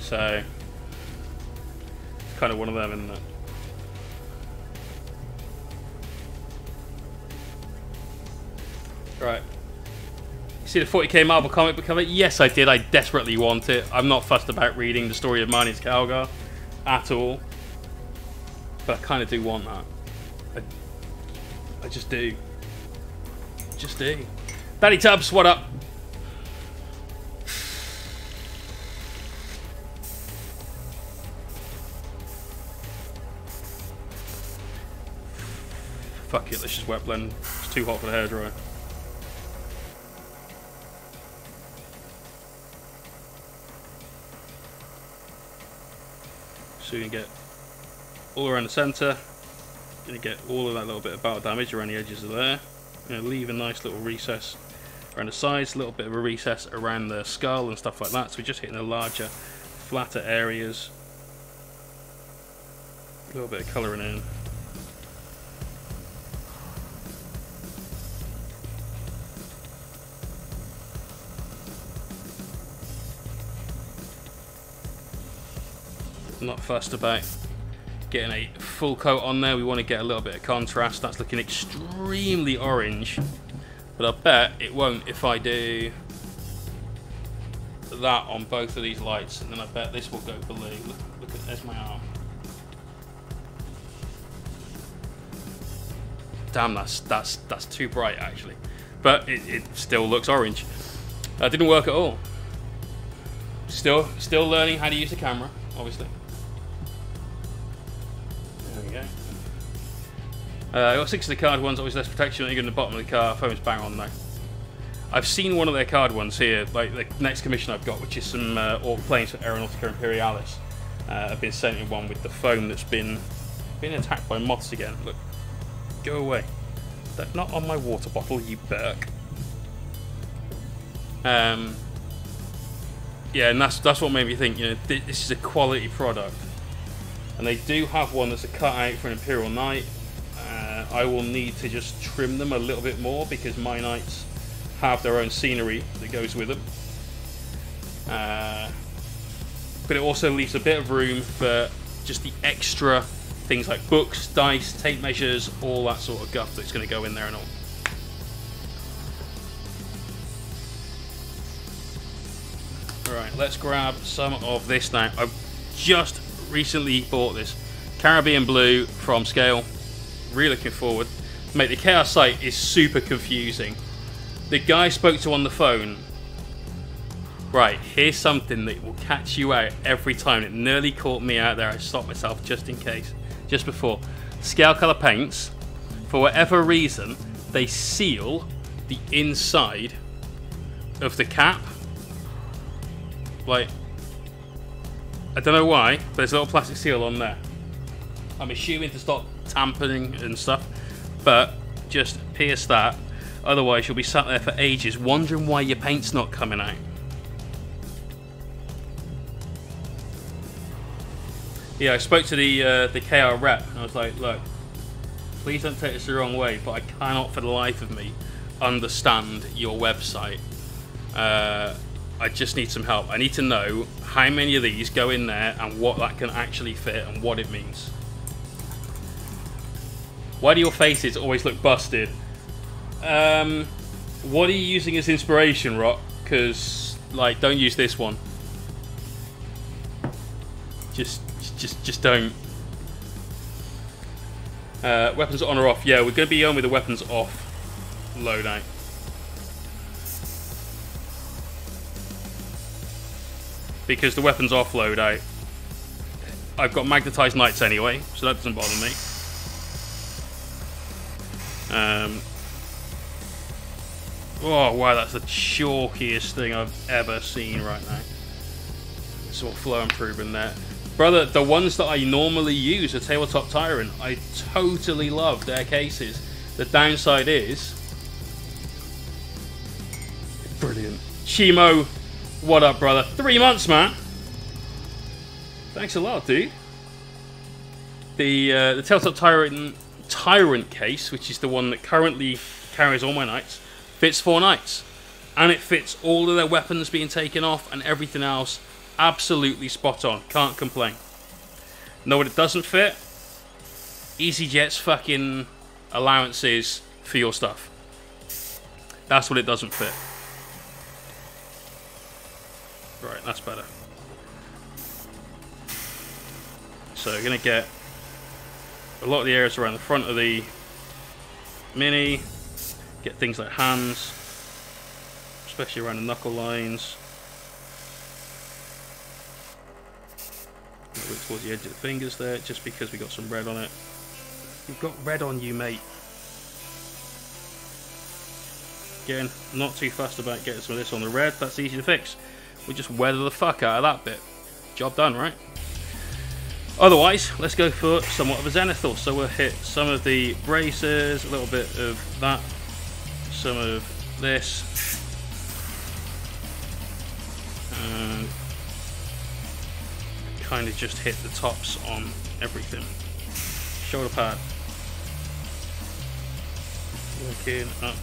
So, it's kind of one of them, isn't it? Right. You see the 40k Marvel comic book cover? Yes, I did. I desperately want it. I'm not fussed about reading the story of Marneus Calgar at all. But I kind of do want that. I, I just do. Just do. Daddy Tubbs, what up? Fuck it, let's just wet blend. It's too hot for the hairdryer. So you can get all around the centre. Gonna get all of that little bit of battle damage around the edges of there. Gonna leave a nice little recess around the sides, a little bit of a recess around the skull and stuff like that. So we're just hitting the larger, flatter areas. A little bit of colouring in. Not fussed about getting a full coat on there. We want to get a little bit of contrast. That's looking extremely orange. But I bet it won't if I do that on both of these lights. And then I bet this will go blue. Look, look at, there's my arm. Damn, that's that's that's too bright actually. But it, it still looks orange. That didn't work at all. Still, still learning how to use the camera, obviously. Uh, I got six of the card ones, always less protection you get in the bottom of the car. Phone's bang on though. I've seen one of their card ones here, like the next commission I've got, which is some uh, orc planes for Aeronautica Imperialis. Uh, I've been sent in one with the foam that's been been attacked by moths again. Look, go away. That's not on my water bottle, you Burke. Um, yeah, and that's that's what made me think. You know, th this is a quality product, and they do have one that's a cut out for an Imperial Knight. Uh, I will need to just trim them a little bit more because my knights have their own scenery that goes with them. Uh, but it also leaves a bit of room for just the extra things like books, dice, tape measures, all that sort of guff that's going to go in there and all. Alright, let's grab some of this now. I've just recently bought this. Caribbean Blue from Scale. Really looking forward. Mate, the KR's site is super confusing. The guy spoke to on the phone. Right, here's something that will catch you out every time. It nearly caught me out there. I stopped myself just in case. Just before. Scale color paints, for whatever reason, they seal the inside of the cap like, I don't know why, but there's a little plastic seal on there. I'm assuming to stop tampering and stuff, but just pierce that. Otherwise, you'll be sat there for ages wondering why your paint's not coming out. Yeah, I spoke to the uh, the KR rep, and I was like, look, please don't take this the wrong way, but I cannot for the life of me understand your website. Uh, I just need some help. I need to know how many of these go in there and what that can actually fit and what it means. Why do your faces always look busted? Um, what are you using as inspiration, Rock? Because, like, don't use this one. Just, just, just don't. Uh, weapons on or off? Yeah, we're going to be on with the weapons off loadout. because the weapons offload out. I've got magnetized knights anyway, so that doesn't bother me. Um, oh wow, that's the chalkiest thing I've ever seen right now. Sort of flow improvement there. Brother, the ones that I normally use, a Tabletop Tyrant, I totally love their cases. The downside is... Brilliant. Chimo, what up, brother? Three months, man! Thanks a lot, dude. The, uh, the Tabletop Tyrant, Tyrant case, which is the one that currently carries all my knights, fits four knights. And it fits all of their weapons being taken off and everything else Absolutely spot on. Can't complain. Know what it doesn't fit? EasyJet's fucking allowances for your stuff. That's what it doesn't fit. Right, that's better. So we're going to get a lot of the areas around the front of the Mini. Get things like hands, especially around the knuckle lines. Look towards the edge of the fingers there, just because we got some red on it. You've got red on you, mate. Again, not too fast about getting some of this on the red, that's easy to fix. We just weather the fuck out of that bit. Job done, right? Otherwise, let's go for somewhat of a Zenithal. So we'll hit some of the braces, a little bit of that, some of this, and kind of just hit the tops on everything. Shoulder pad. Working up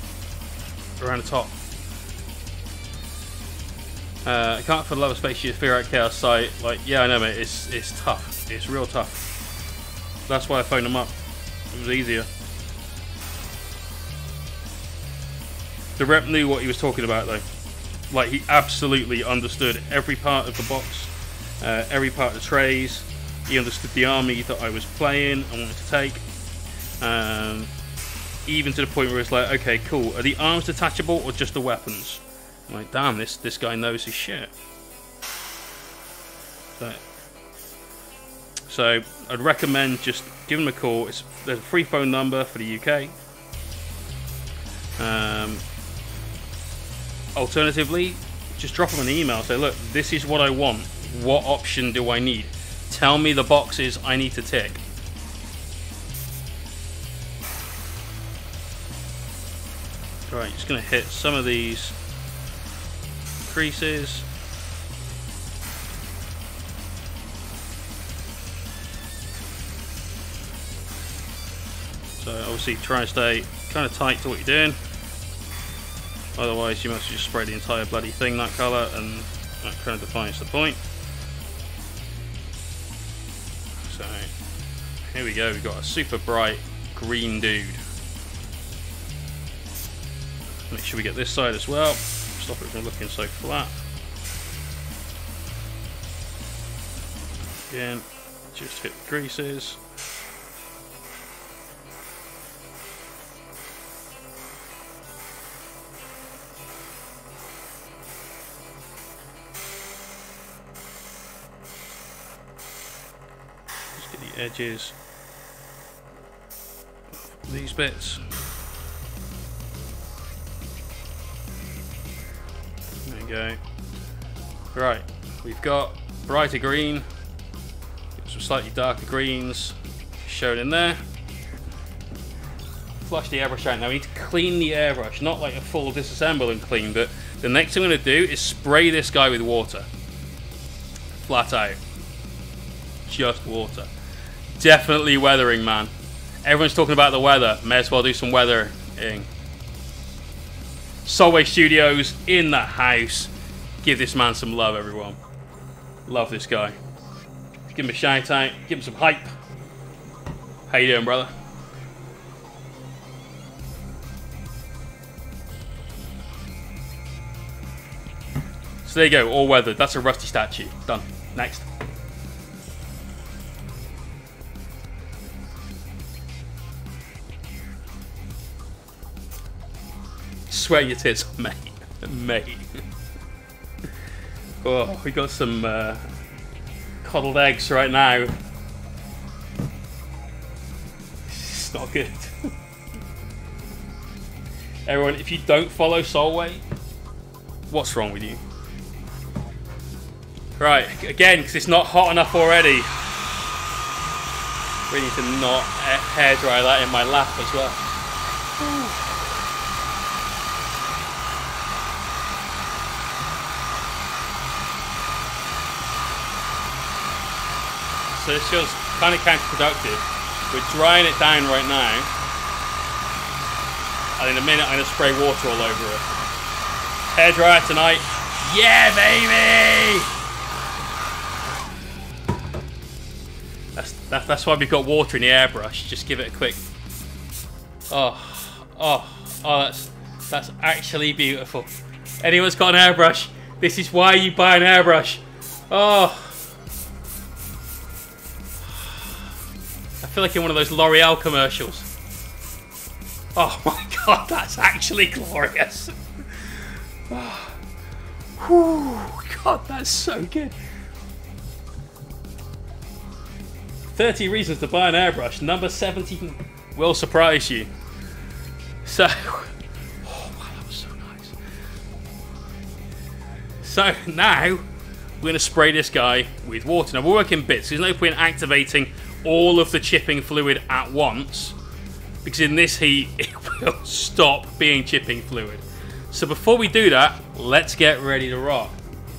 around the top. Uh, I can't for the love of space use Fear Out Chaos Sight. Like, yeah, I know, mate. It's it's tough. It's real tough. That's why I phoned them up. It was easier. The rep knew what he was talking about, though. Like, he absolutely understood every part of the box uh, every part of the trays. He understood the army that I was playing and wanted to take. Um, even to the point where it's like, okay, cool. Are the arms detachable or just the weapons? I'm like, damn, this this guy knows his shit. So, so I'd recommend just give them a call. It's there's a free phone number for the UK. Um, alternatively, just drop them an email. Say, look, this is what I want what option do I need? Tell me the boxes I need to tick. Right, just going to hit some of these creases. So obviously try and stay kind of tight to what you're doing. Otherwise you must just spray the entire bloody thing that colour and that kind of defines the point. So here we go, we've got a super bright green dude. Make sure we get this side as well. Stop it from looking so flat. Again, just hit the creases. Edges these bits. There we go. Right, we've got brighter green, some slightly darker greens shown in there. Flush the airbrush out. Now we need to clean the airbrush, not like a full disassemble and clean, but the next thing I'm going to do is spray this guy with water. Flat out. Just water. Definitely weathering, man. Everyone's talking about the weather. May as well do some weathering. Solway Studios in the house. Give this man some love, everyone. Love this guy. Give him a shout out. Give him some hype. How you doing, brother? So there you go, all weathered. That's a rusty statue. Done. Next. Swear your tits, mate. Mate. Oh, we got some uh, coddled eggs right now. It's not good. Everyone, if you don't follow Solway, what's wrong with you? Right, again, because it's not hot enough already. We need to not hair dry that in my lap as well. So this feels kind of counterproductive. We're drying it down right now. And in a minute, I'm going to spray water all over it. Hair dryer tonight. Yeah, baby! That's, that, that's why we've got water in the airbrush. Just give it a quick... Oh, oh, oh, that's, that's actually beautiful. Anyone's got an airbrush, this is why you buy an airbrush. Oh... feel like in one of those L'Oreal commercials. Oh my god, that's actually glorious. Oh. God, that's so good. 30 reasons to buy an airbrush. Number 70 will surprise you. So, oh wow, that was so nice. So now, we're to spray this guy with water. Now, we're working bits. There's no point activating all of the chipping fluid at once because in this heat it will stop being chipping fluid. So before we do that, let's get ready to rock.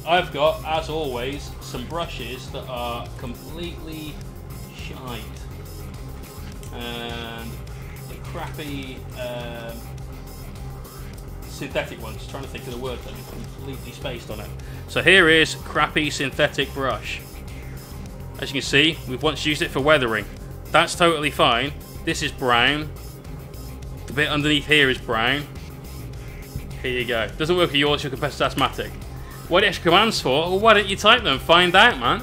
I've got, as always, some brushes that are completely shite. And the crappy um, synthetic ones. Trying to think of the word that I'm completely spaced on it. So here is crappy synthetic brush. As you can see, we've once used it for weathering. That's totally fine. This is brown. The bit underneath here is brown. Here you go. Doesn't work with yours, your compressor asthmatic. What extra commands for? Well, why don't you type them? Find out, man.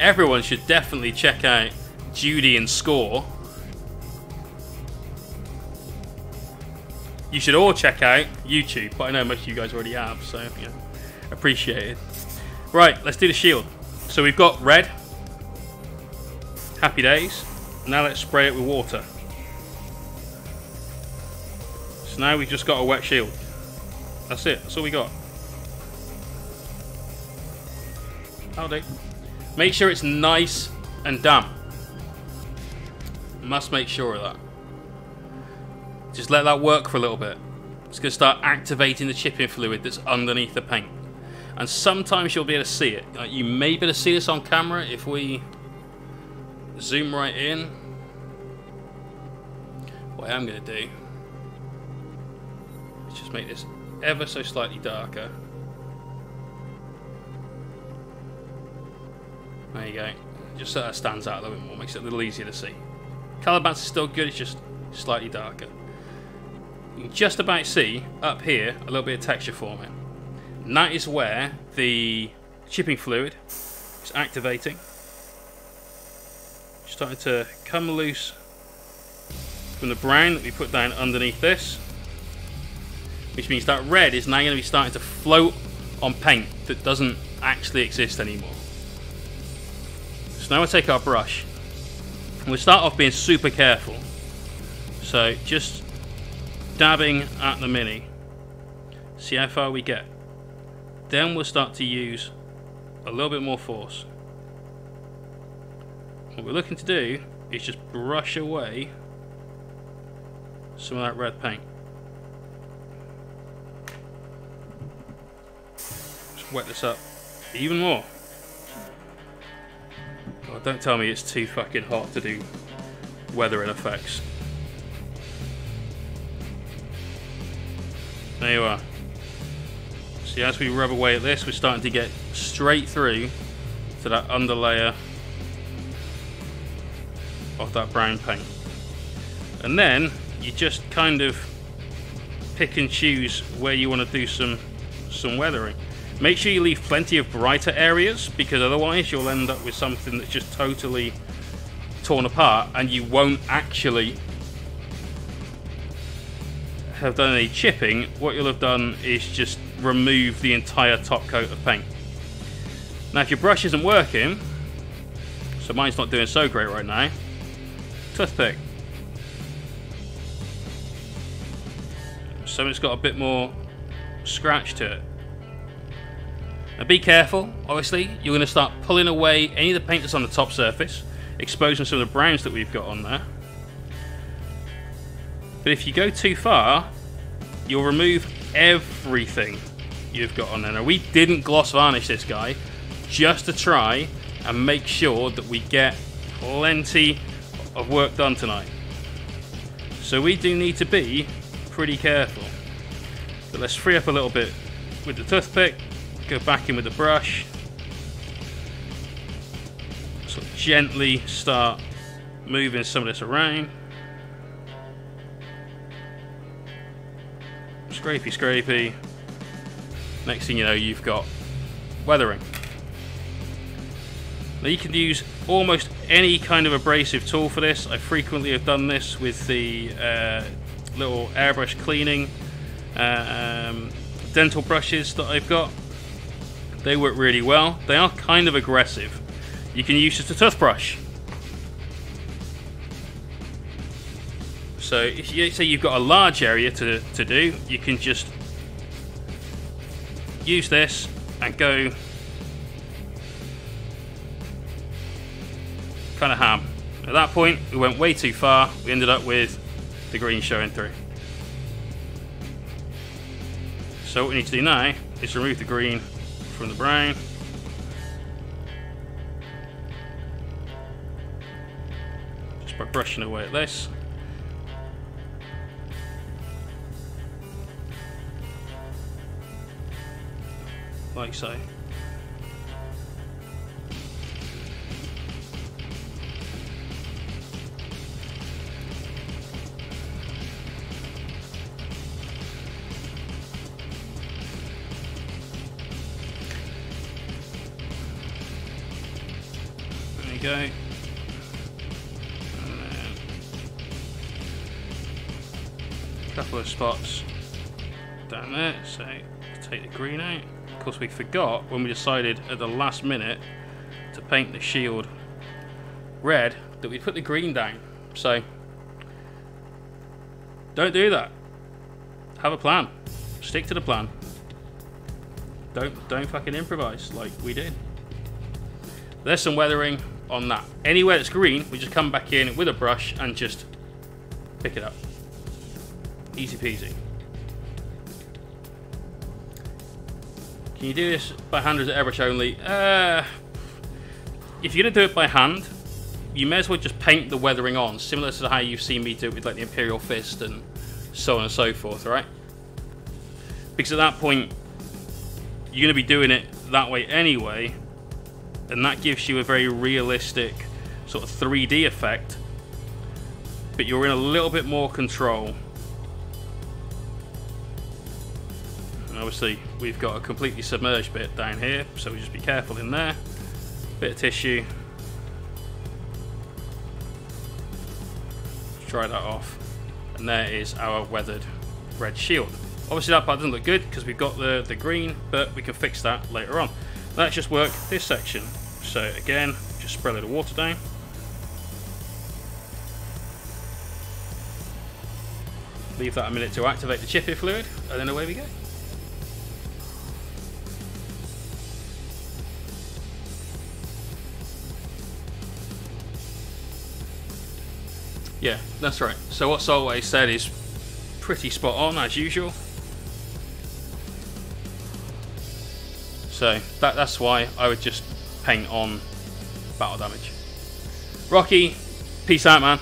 Everyone should definitely check out Judy and Score. You should all check out YouTube, but I know most of you guys already have, so yeah, appreciate it. Right, let's do the shield. So we've got red. Happy days. Now let's spray it with water. So now we've just got a wet shield. That's it. That's all we got. That'll do. Make sure it's nice and damp. Must make sure of that. Just let that work for a little bit. It's going to start activating the chipping fluid that's underneath the paint and sometimes you'll be able to see it. You may be able to see this on camera if we zoom right in. What I am going to do is just make this ever so slightly darker. There you go. Just so that stands out a little bit more, makes it a little easier to see. Colour balance is still good, it's just slightly darker. You can just about see up here a little bit of texture forming. And that is where the chipping fluid is activating. Starting to come loose from the brown that we put down underneath this. Which means that red is now going to be starting to float on paint that doesn't actually exist anymore. So now we'll take our brush. And we'll start off being super careful. So just dabbing at the mini. See how far we get. Then we'll start to use a little bit more force. What we're looking to do is just brush away some of that red paint. Just wet this up even more. God, don't tell me it's too fucking hot to do weathering effects. There you are. See, as we rub away at this, we're starting to get straight through to that underlayer of that brown paint. And then you just kind of pick and choose where you want to do some some weathering. Make sure you leave plenty of brighter areas because otherwise you'll end up with something that's just totally torn apart and you won't actually have done any chipping, what you'll have done is just remove the entire top coat of paint. Now if your brush isn't working, so mine's not doing so great right now, toothpick. So it's got a bit more scratch to it. Now be careful, obviously, you're going to start pulling away any of the paint that's on the top surface, exposing some of the browns that we've got on there. But if you go too far, you'll remove everything you've got on there. Now we didn't gloss varnish this guy, just to try and make sure that we get plenty of work done tonight. So we do need to be pretty careful. But let's free up a little bit with the toothpick go back in with the brush. So gently start moving some of this around. Scrapey, scrapey. Next thing you know, you've got weathering. Now you can use almost any kind of abrasive tool for this. I frequently have done this with the uh, little airbrush cleaning uh, um, dental brushes that I've got. They work really well. They are kind of aggressive. You can use just a toothbrush. So if you say you've got a large area to, to do, you can just use this and go kind of ham. At that point, we went way too far. We ended up with the green showing through. So what we need to do now is remove the green from the brain. Just by brushing away at this. Like so. There you go. Couple of spots down there, so take the green out. Of course we forgot when we decided at the last minute to paint the shield red that we put the green down. So don't do that. Have a plan. Stick to the plan. Don't don't fucking improvise like we did. There's some weathering on that. Anywhere that's green, we just come back in with a brush and just pick it up. Easy peasy. Can you do this by hand or is it airbrush only? Uh, if you're going to do it by hand, you may as well just paint the weathering on, similar to how you've seen me do it with like the Imperial Fist and so on and so forth, right? Because at that point, you're going to be doing it that way anyway, and that gives you a very realistic sort of 3D effect but you're in a little bit more control and obviously we've got a completely submerged bit down here so we just be careful in there bit of tissue dry that off and there is our weathered red shield obviously that part doesn't look good because we've got the, the green but we can fix that later on Let's just work this section. So again, just spread a little water down. Leave that a minute to activate the chippy fluid, and then away we go. Yeah, that's right. So what Solway said is pretty spot on as usual. So that, that's why I would just paint on battle damage. Rocky, peace out, man.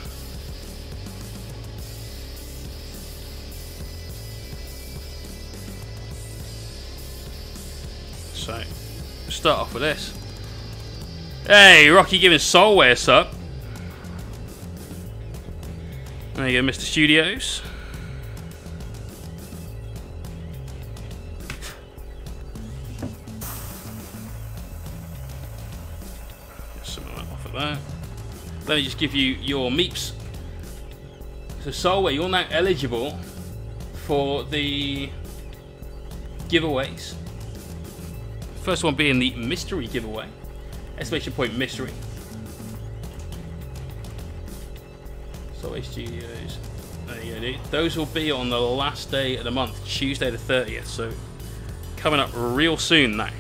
So, start off with this. Hey, Rocky giving Solway a sup. There you go, Mr. Studios. Get some of that off of that. Let me just give you your meeps. So Solway, you're now eligible for the giveaways. First one being the mystery giveaway, exclamation point mystery. Studios. There you go, dude. Those will be on the last day of the month, Tuesday the 30th. So coming up real soon now.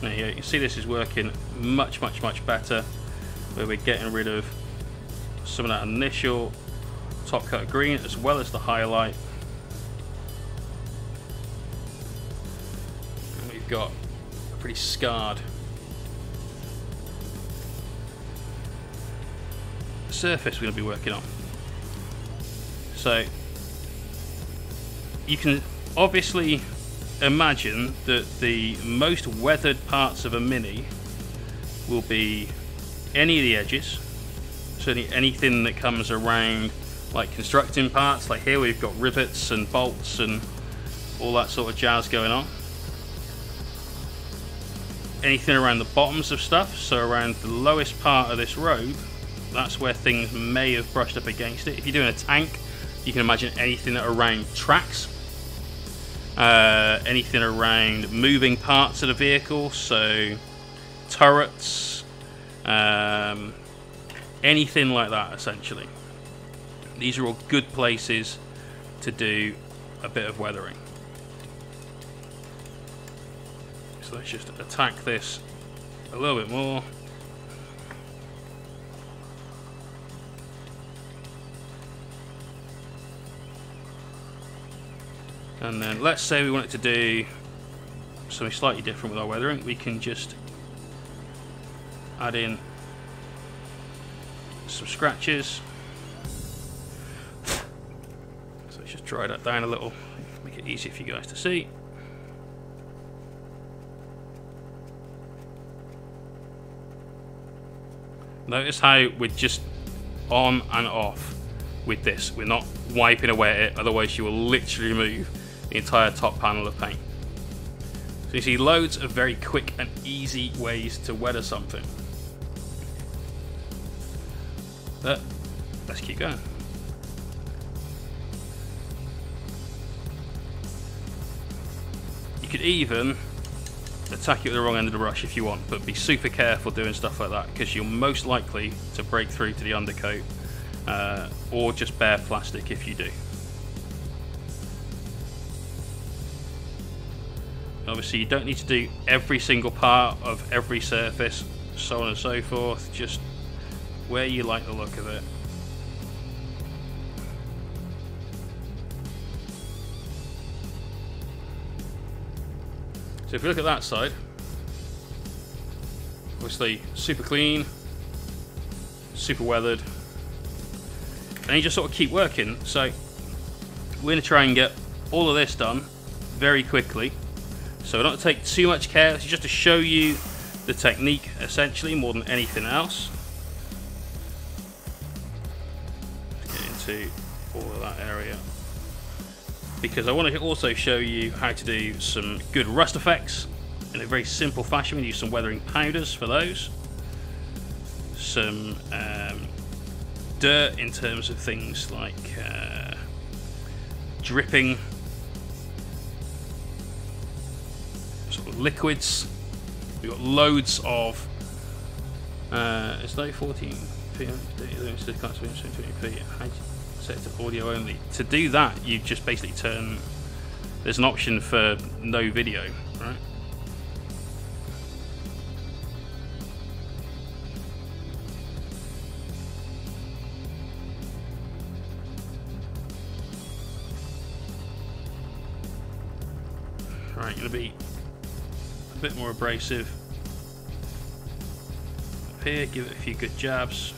There you go. You can see this is working much, much, much better. Where we're getting rid of some of that initial top cut green as well as the highlight. Got a pretty scarred surface we're going to be working on. So you can obviously imagine that the most weathered parts of a Mini will be any of the edges, certainly anything that comes around like constructing parts, like here we've got rivets and bolts and all that sort of jazz going on. Anything around the bottoms of stuff, so around the lowest part of this robe, that's where things may have brushed up against it. If you're doing a tank, you can imagine anything around tracks uh, anything around moving parts of the vehicle, so turrets, um, anything like that essentially. These are all good places to do a bit of weathering. So let's just attack this a little bit more. And then let's say we want it to do something slightly different with our weathering. We can just add in some scratches. So let's just dry that down a little, make it easy for you guys to see. Notice how we're just on and off with this. We're not wiping away it, otherwise you will literally move the entire top panel of paint. So you see loads of very quick and easy ways to weather something. But let's keep going. You could even attack it at the wrong end of the brush if you want, but be super careful doing stuff like that because you're most likely to break through to the undercoat uh, or just bare plastic if you do. Obviously you don't need to do every single part of every surface, so on and so forth, just where you like the look of it. So if you look at that side, obviously super clean, super weathered, and you just sort of keep working. So we're to try and get all of this done very quickly. So don't take too much care. This is just to show you the technique, essentially, more than anything else. Get into all of that area. Because I want to also show you how to do some good rust effects in a very simple fashion. We use some weathering powders for those. Some um, dirt in terms of things like uh, dripping liquids. We've got loads of. Uh, it's like 14 set to audio only. To do that, you just basically turn. There's an option for no video, right? Right, gonna be a bit more abrasive. Up here, give it a few good jabs.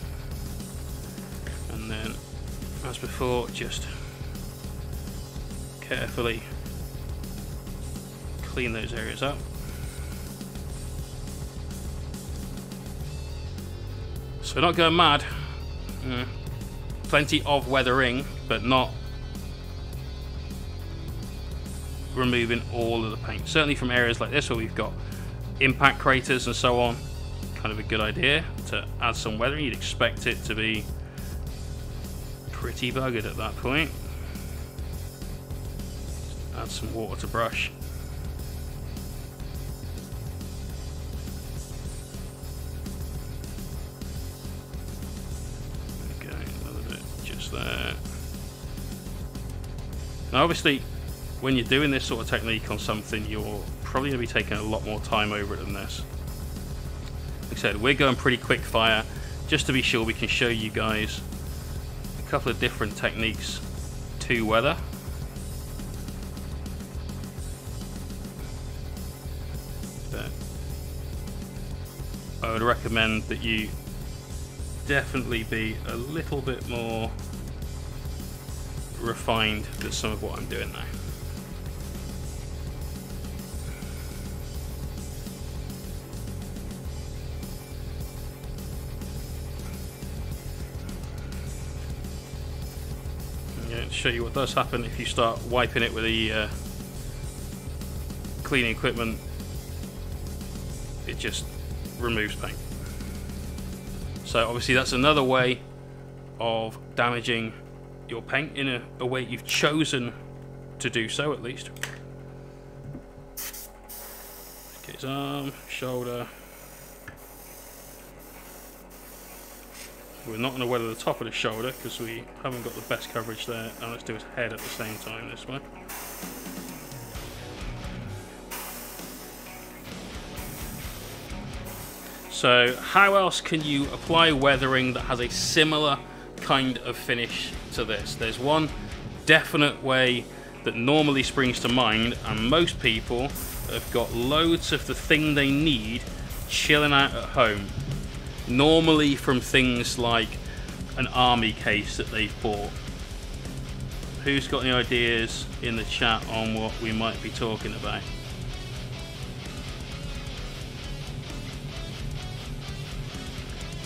And then, as before, just carefully clean those areas up. So not going mad. Mm. Plenty of weathering, but not removing all of the paint. Certainly from areas like this where we've got impact craters and so on, kind of a good idea to add some weathering. You'd expect it to be pretty buggered at that point. Add some water to brush. Okay, another bit just there. Now obviously, when you're doing this sort of technique on something, you're probably going to be taking a lot more time over it than this. Like I said, we're going pretty quick fire, just to be sure we can show you guys couple of different techniques to weather. But I would recommend that you definitely be a little bit more refined than some of what I'm doing now. Show you what does happen if you start wiping it with the uh, cleaning equipment, it just removes paint. So obviously that's another way of damaging your paint in a, a way you've chosen to do so at least. Okay, his arm, shoulder. We're not going to weather the top of the shoulder because we haven't got the best coverage there. And let's do his head at the same time this way. So how else can you apply weathering that has a similar kind of finish to this. There's one definite way that normally springs to mind, and most people have got loads of the thing they need chilling out at home. Normally from things like an army case that they've bought. Who's got any ideas in the chat on what we might be talking about?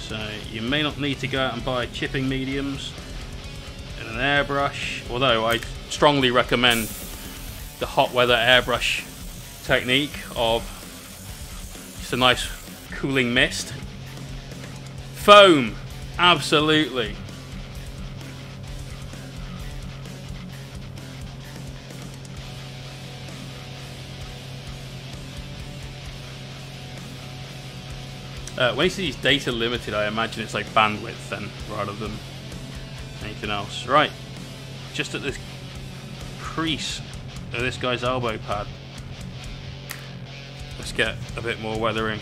So you may not need to go out and buy chipping mediums and an airbrush, although I strongly recommend the hot weather airbrush technique of just a nice cooling mist. Foam, absolutely. Uh, when you see these data limited, I imagine it's like bandwidth then, rather than anything else. Right, just at this crease of this guy's elbow pad. Let's get a bit more weathering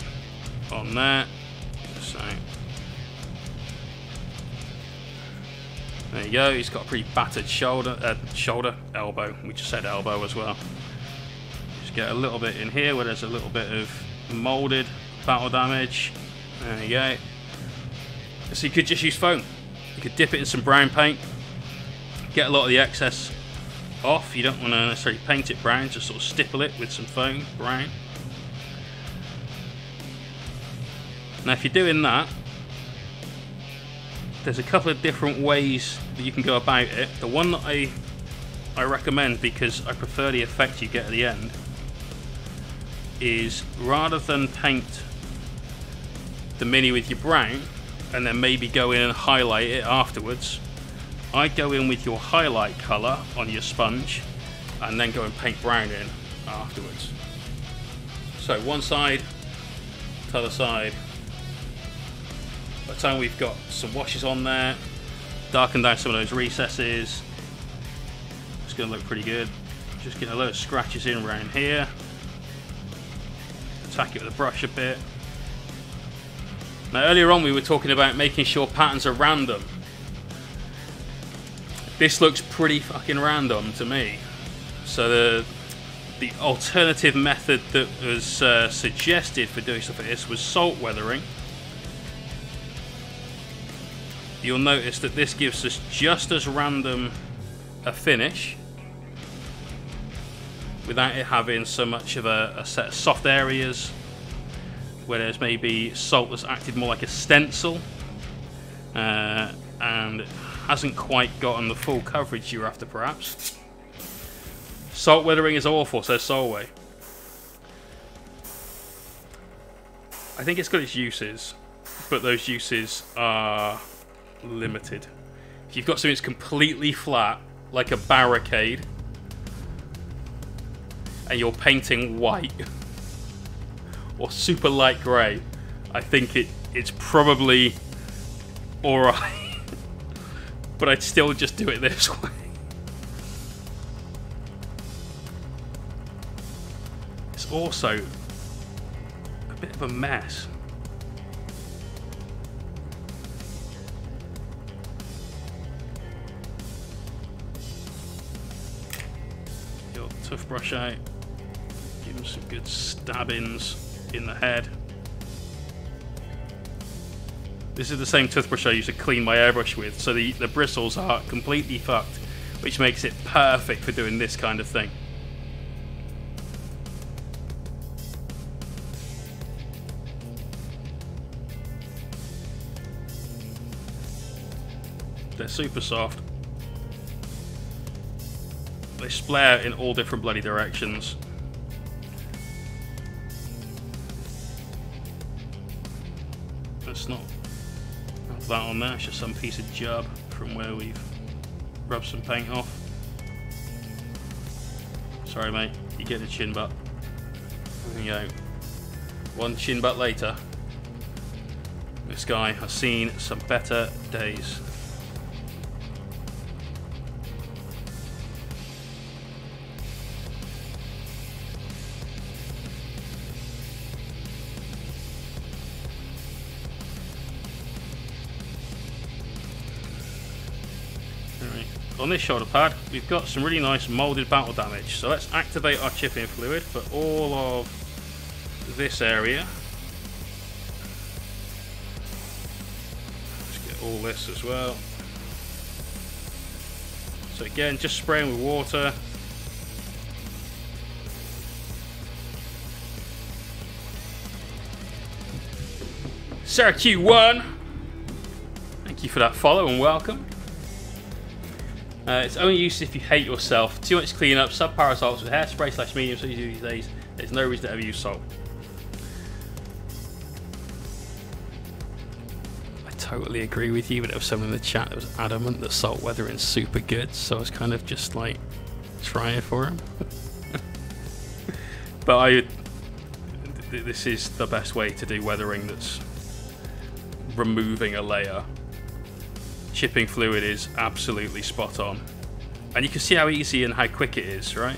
on there. So there you go. He's got a pretty battered shoulder, uh, shoulder, elbow. We just said elbow as well. Just get a little bit in here where there's a little bit of molded battle damage. There you go. So you could just use foam. You could dip it in some brown paint, get a lot of the excess off. You don't want to necessarily paint it brown, just sort of stipple it with some foam, brown. Now if you're doing that, there's a couple of different ways that you can go about it. The one that I I recommend because I prefer the effect you get at the end is rather than paint the mini with your brown and then maybe go in and highlight it afterwards. I go in with your highlight colour on your sponge and then go and paint brown in afterwards. So one side to the other side. By the time we've got some washes on there, darken down some of those recesses, it's going to look pretty good. Just get a load of scratches in around here. Attack it with a brush a bit. Now earlier on we were talking about making sure patterns are random. This looks pretty fucking random to me. So the the alternative method that was uh, suggested for doing stuff like this was salt weathering. You'll notice that this gives us just as random a finish without it having so much of a, a set of soft areas where there's maybe salt that's acted more like a stencil uh, and hasn't quite gotten the full coverage you're after perhaps. Salt weathering is awful, says Solway. I think it's got its uses, but those uses are limited. If you've got something that's completely flat, like a barricade, and you're painting white or super light grey, I think it it's probably alright. but I'd still just do it this way. It's also a bit of a mess. Your toothbrush out. Give him some good stabbings in the head. This is the same toothbrush I used to clean my airbrush with, so the, the bristles are completely fucked, which makes it perfect for doing this kind of thing. They're super soft. They splare in all different bloody directions. That's not, that on there, it's just some piece of jub from where we've rubbed some paint off. Sorry mate, you get a chin butt. There you go. One chin butt later. This guy has seen some better days. On this shoulder pad, we've got some really nice molded battle damage. So let's activate our chipping fluid for all of this area. Let's get all this as well. So again, just spraying with water. Sarah Q1, thank you for that follow and welcome. Uh, it's only used if you hate yourself. Too much cleanup, subpar salts with hairspray slash medium so you do these days. There's no reason to ever use salt. I totally agree with you, but there was someone in the chat that was adamant that salt weathering is super good, so I was kind of just like trying for him. but I, this is the best way to do weathering that's removing a layer chipping fluid is absolutely spot on. And you can see how easy and how quick it is, right?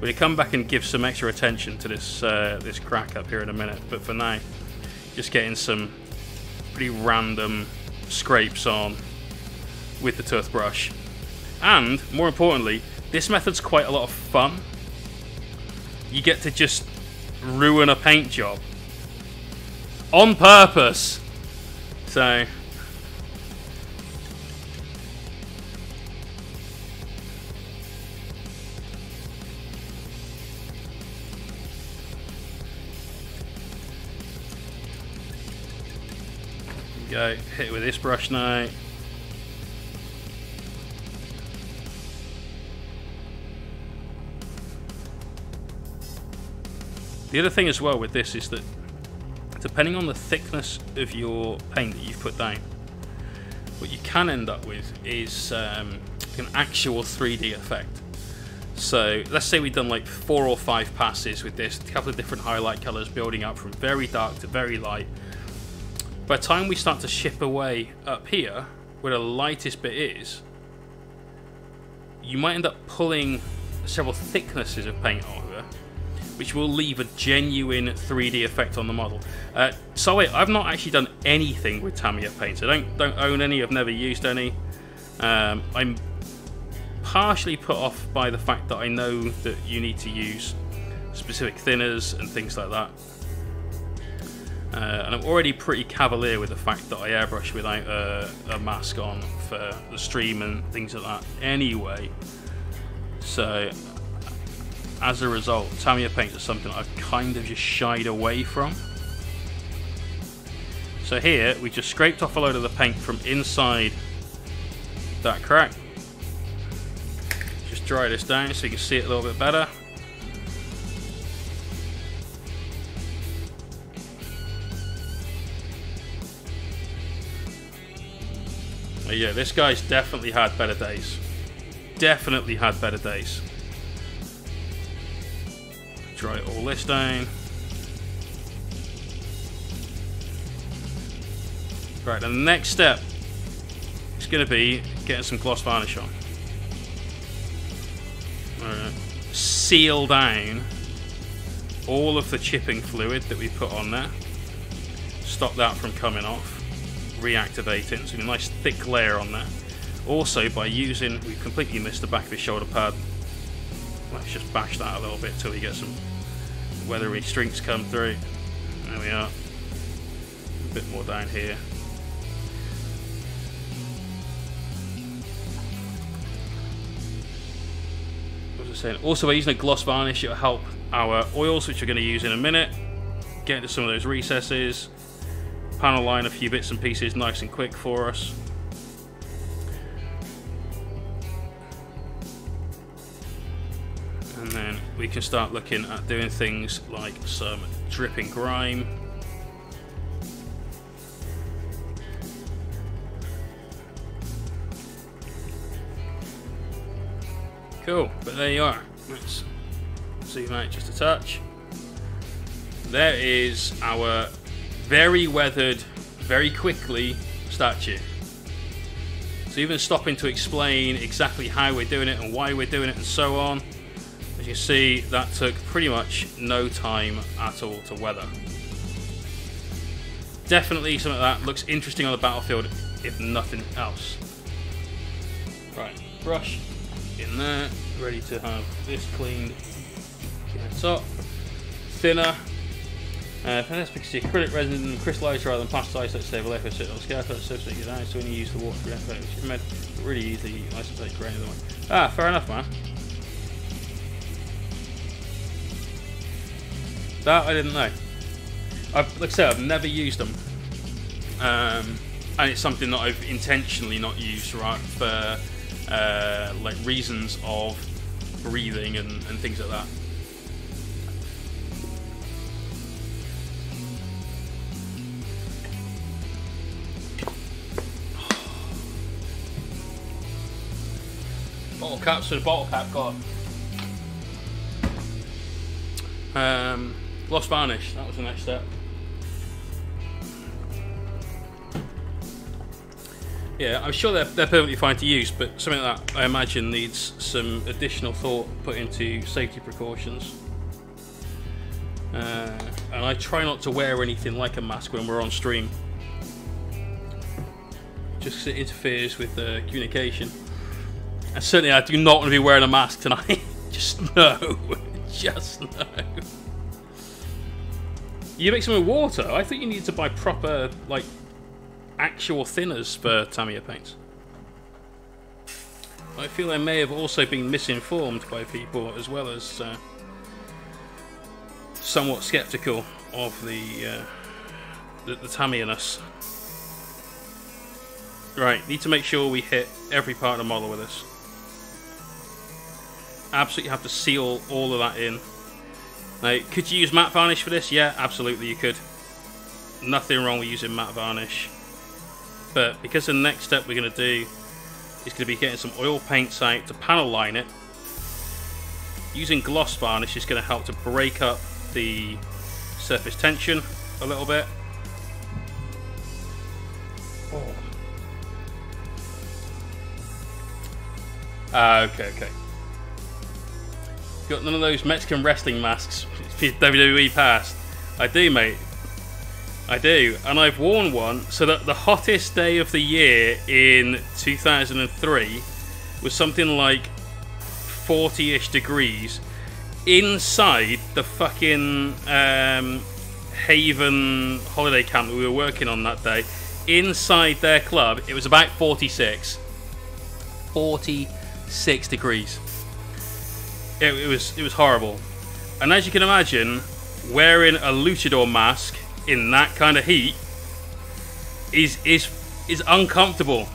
We'll come back and give some extra attention to this uh, this crack up here in a minute, but for now, just getting some pretty random scrapes on with the toothbrush. And, more importantly, this method's quite a lot of fun. You get to just ruin a paint job. On purpose! So, go. Hit it with this brush now. The other thing as well with this is that depending on the thickness of your paint that you've put down, what you can end up with is um, an actual 3D effect. So let's say we've done like four or five passes with this, a couple of different highlight colors building up from very dark to very light, by the time we start to chip away up here, where the lightest bit is, you might end up pulling several thicknesses of paint over, which will leave a genuine 3D effect on the model. Uh, sorry, I've not actually done anything with Tamiya paints. I don't don't own any. I've never used any. Um, I'm partially put off by the fact that I know that you need to use specific thinners and things like that. Uh, and I'm already pretty cavalier with the fact that I airbrush without a, a, mask on for the stream and things like that anyway. So, as a result, Tamiya paint is something I've kind of just shied away from. So here, we just scraped off a load of the paint from inside that crack. Just dry this down so you can see it a little bit better. Yeah, this guy's definitely had better days. Definitely had better days. Try all this down. Right, the next step is going to be getting some gloss varnish on. Seal down all of the chipping fluid that we put on there. Stop that from coming off. Reactivate it. So a nice thick layer on there. Also, by using, we've completely missed the back of his shoulder pad. Let's just bash that a little bit till we get some weathery streaks come through. There we are. A bit more down here. Also, by using a gloss varnish, it'll help our oils, which we're going to use in a minute, get into some of those recesses, panel line a few bits and pieces nice and quick for us. And then we can start looking at doing things like some dripping grime. Cool, but there you are. Let's zoom out just a touch. There is our very weathered, very quickly statue. So even stopping to explain exactly how we're doing it and why we're doing it and so on, as you see, that took pretty much no time at all to weather. Definitely something that looks interesting on the battlefield, if nothing else. Right, brush in there, ready to have this cleaned top. Thinner. Uh, that's because the acrylic resin crystallized rather than plasticized such stable liquid so it'll scale touch surface you down so when you use the water for effect which meant really easy isolate grain of the one. Ah, fair enough man. That I didn't know. I've, like I said, I've never used them. Um, and it's something that I've intentionally not used right for uh, like reasons of breathing and, and things like that. Caps with a bottle cap got. Um, gloss varnish, that was the next step. Yeah, I'm sure they're, they're perfectly fine to use, but something like that I imagine needs some additional thought put into safety precautions. Uh, and I try not to wear anything like a mask when we're on stream. Just because it interferes with the communication. And certainly I do not want to be wearing a mask tonight. Just no. Just no. You make some with water? I think you need to buy proper, like, actual thinners for Tamiya paints. I feel I may have also been misinformed by people as well as uh, somewhat skeptical of the, uh, the, the Tamiya-ness. Right, need to make sure we hit every part of the model with this. Absolutely have to seal all of that in. Now, could you use matte varnish for this? Yeah, absolutely you could. Nothing wrong with using matte varnish. But because the next step we're going to do is going to be getting some oil paints out to panel line it, using gloss varnish is going to help to break up the surface tension a little bit. Oh. Uh, okay, okay. Got none of those Mexican wrestling masks WWE past. I do, mate. I do, and I've worn one so that the hottest day of the year in 2003 was something like 40 ish degrees inside the fucking um, Haven holiday camp that we were working on that day. Inside their club, it was about 46. 46 degrees. It, it was it was horrible, and as you can imagine, wearing a luchador mask in that kind of heat is is is uncomfortable,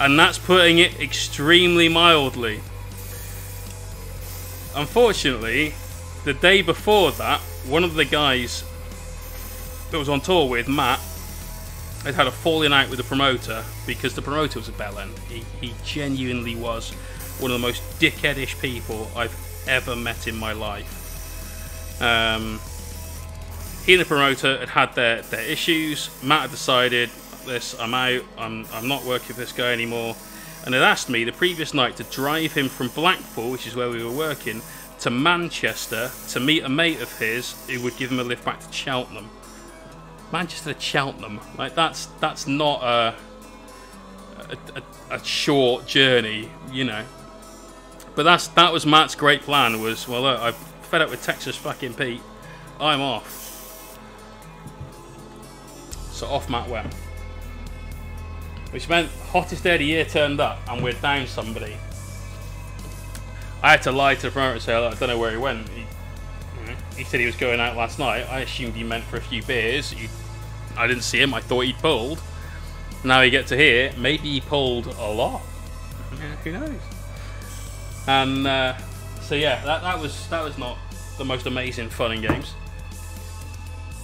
and that's putting it extremely mildly. Unfortunately, the day before that, one of the guys that was on tour with Matt I'd had a falling out with the promoter because the promoter was a bellend. He, he genuinely was one of the most dickheadish people I've ever met in my life. Um, he and the promoter had had their, their issues. Matt had decided, this, I'm out, I'm, I'm not working with this guy anymore. And had asked me the previous night to drive him from Blackpool, which is where we were working, to Manchester to meet a mate of his who would give him a lift back to Cheltenham. Manchester to Cheltenham, like that's that's not a a, a, a short journey, you know. But that's that was Matt's great plan. Was well, look, I've fed up with Texas fucking Pete. I'm off. So off Matt went. Which meant hottest day of the year turned up and we're down somebody. I had to lie to the promoter and say, I don't know where he went. He, he said he was going out last night. I assumed he meant for a few beers. He, I didn't see him. I thought he'd pulled. Now you get to hear, maybe he pulled a lot. Who knows? And uh, so yeah, that, that was that was not the most amazing fun in games.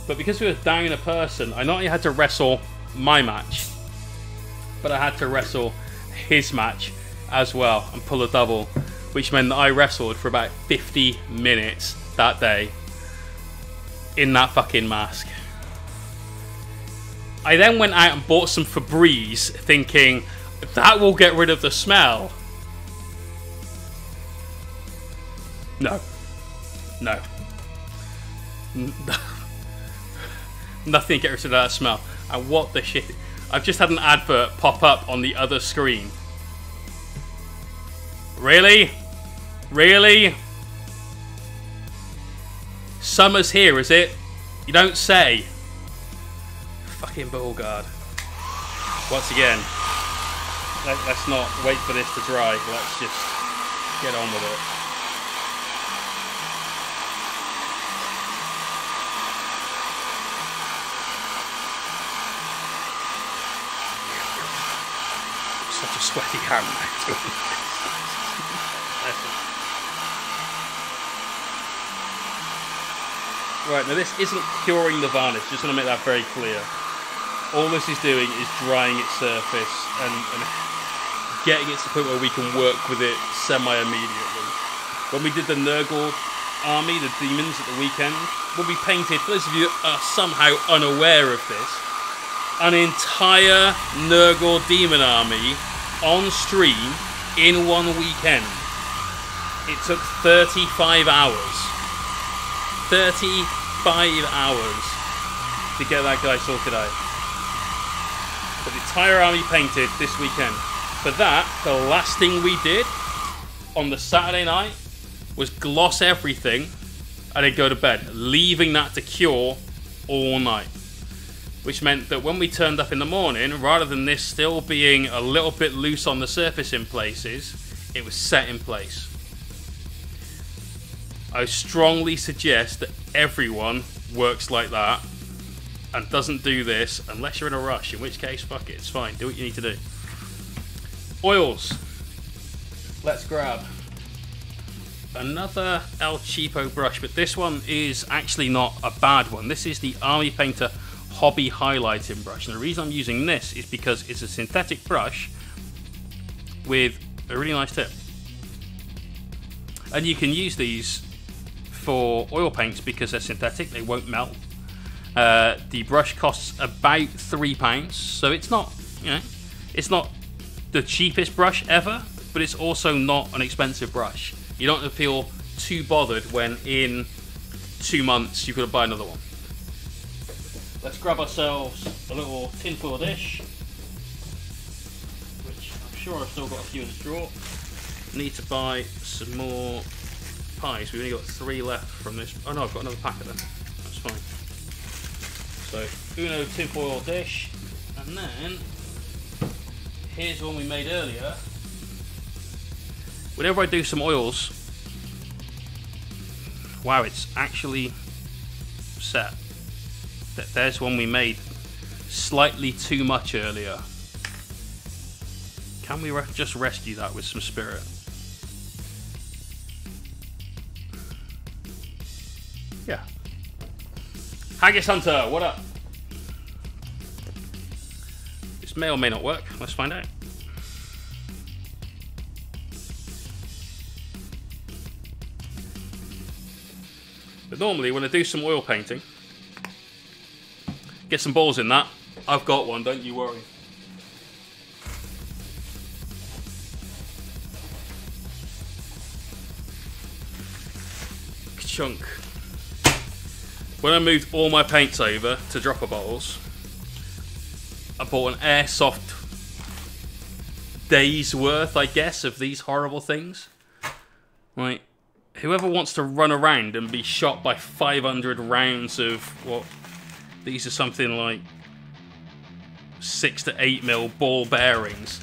But because we were down a person, I not only had to wrestle my match, but I had to wrestle his match as well and pull a double, which meant that I wrestled for about 50 minutes that day in that fucking mask. I then went out and bought some Febreze, thinking that will get rid of the smell. No. No. Nothing gets rid of that smell. And what the shit? I've just had an advert pop up on the other screen. Really? Really? Summer's here, is it? You don't say. Fucking guard. Once again, let, us not wait for this to dry. Let's just get on with it. A sweaty hand. Right, now this isn't curing the varnish, just want to make that very clear. All this is doing is drying its surface and, and getting it to the point where we can work with it semi-immediately. When we did the Nurgle army, the demons at the weekend, when we painted, for those of you are somehow unaware of this, an entire Nurgle demon army on stream in one weekend. It took 35 hours. 35 hours to get that guy sorted out. But the entire army painted this weekend. For that, the last thing we did on the Saturday night was gloss everything and then go to bed, leaving that to cure all night. Which meant that when we turned up in the morning, rather than this still being a little bit loose on the surface in places, it was set in place. I strongly suggest that everyone works like that and doesn't do this unless you're in a rush, in which case, fuck it, it's fine. Do what you need to do. Oils. Let's grab another El Cheapo brush, but this one is actually not a bad one. This is the Army Painter Hobby Highlighting Brush. And the reason I'm using this is because it's a synthetic brush with a really nice tip. And you can use these for oil paints because they're synthetic, they won't melt. Uh, the brush costs about three pounds, so it's not, you know, it's not the cheapest brush ever, but it's also not an expensive brush. You don't feel too bothered when in two months got to buy another one. Let's grab ourselves a little tinfoil dish, which I'm sure I've still got a few in the drawer. Need to buy some more pies. We've only got three left from this. Oh no, I've got another pack of them. That's fine. So, Uno tinfoil dish. And then, here's one we made earlier. Whenever I do some oils, wow, it's actually set. There's one we made slightly too much earlier. Can we re just rescue that with some spirit? Yeah. Haggis Hunter, what up? This may or may not work. Let's find out. But normally when I do some oil painting, get some balls in that. I've got one, don't you worry. Chunk. When I moved all my paints over to dropper bottles, I bought an airsoft day's worth, I guess, of these horrible things. Right, whoever wants to run around and be shot by 500 rounds of what these are something like six to eight mil ball bearings.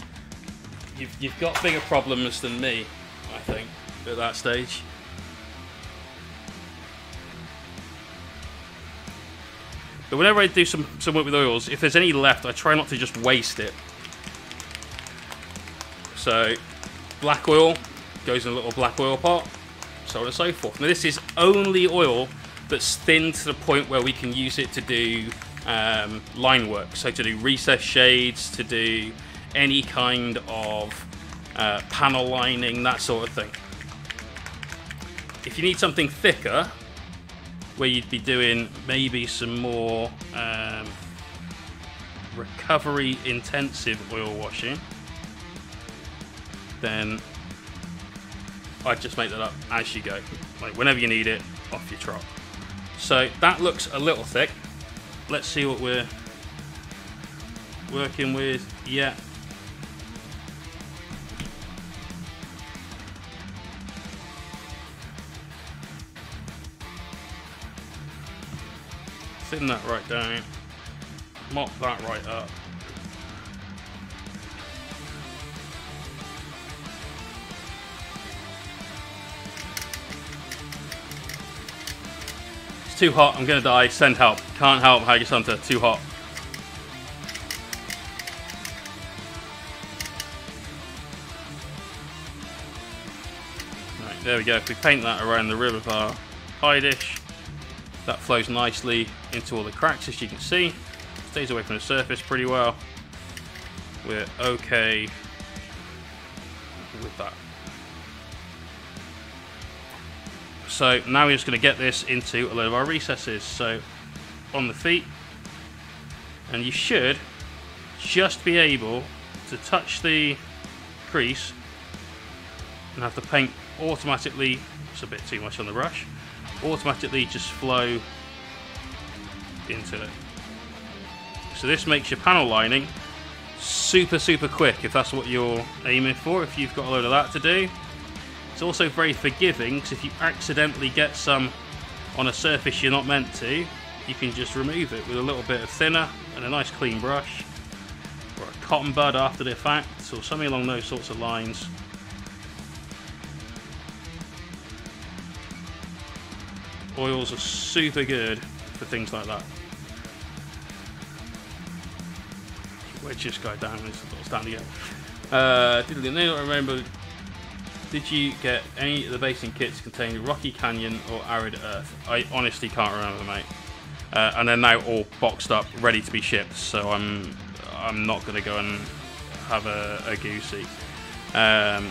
You've, you've got bigger problems than me, I think, at that stage. But whenever I do some, some work with oils, if there's any left, I try not to just waste it. So, black oil goes in a little black oil pot so on and so forth. Now this is only oil that's thin to the point where we can use it to do um, line work, so to do recess shades, to do any kind of uh, panel lining, that sort of thing. If you need something thicker, where you'd be doing maybe some more um, recovery intensive oil washing, then I'd just make that up as you go. Like whenever you need it, off you trot. So that looks a little thick. Let's see what we're working with. Yeah. Thin that right down. Mop that right up. Too hot. I'm gonna die. Send help. Can't help. Haggis Hunter. Too hot. Right, there we go. If we paint that around the rim of our pie dish, that flows nicely into all the cracks, as you can see. Stays away from the surface pretty well. We're okay with that. So now we're just going to get this into a lot of our recesses. So on the feet, and you should just be able to touch the crease and have the paint automatically, it's a bit too much on the brush, automatically just flow into it. So this makes your panel lining super, super quick if that's what you're aiming for, if you've got a load of that to do. It's also very forgiving because if you accidentally get some on a surface you're not meant to, you can just remove it with a little bit of thinner and a nice clean brush or a cotton bud after the fact or something along those sorts of lines. Oils are super good for things like that. Wedge this guy down, it's standing again. Uh, didn't remember did you get any of the basing kits containing Rocky Canyon or Arid Earth? I honestly can't remember, mate. Uh, and they're now all boxed up, ready to be shipped. So I'm I'm not going to go and have a, a goosey. Um,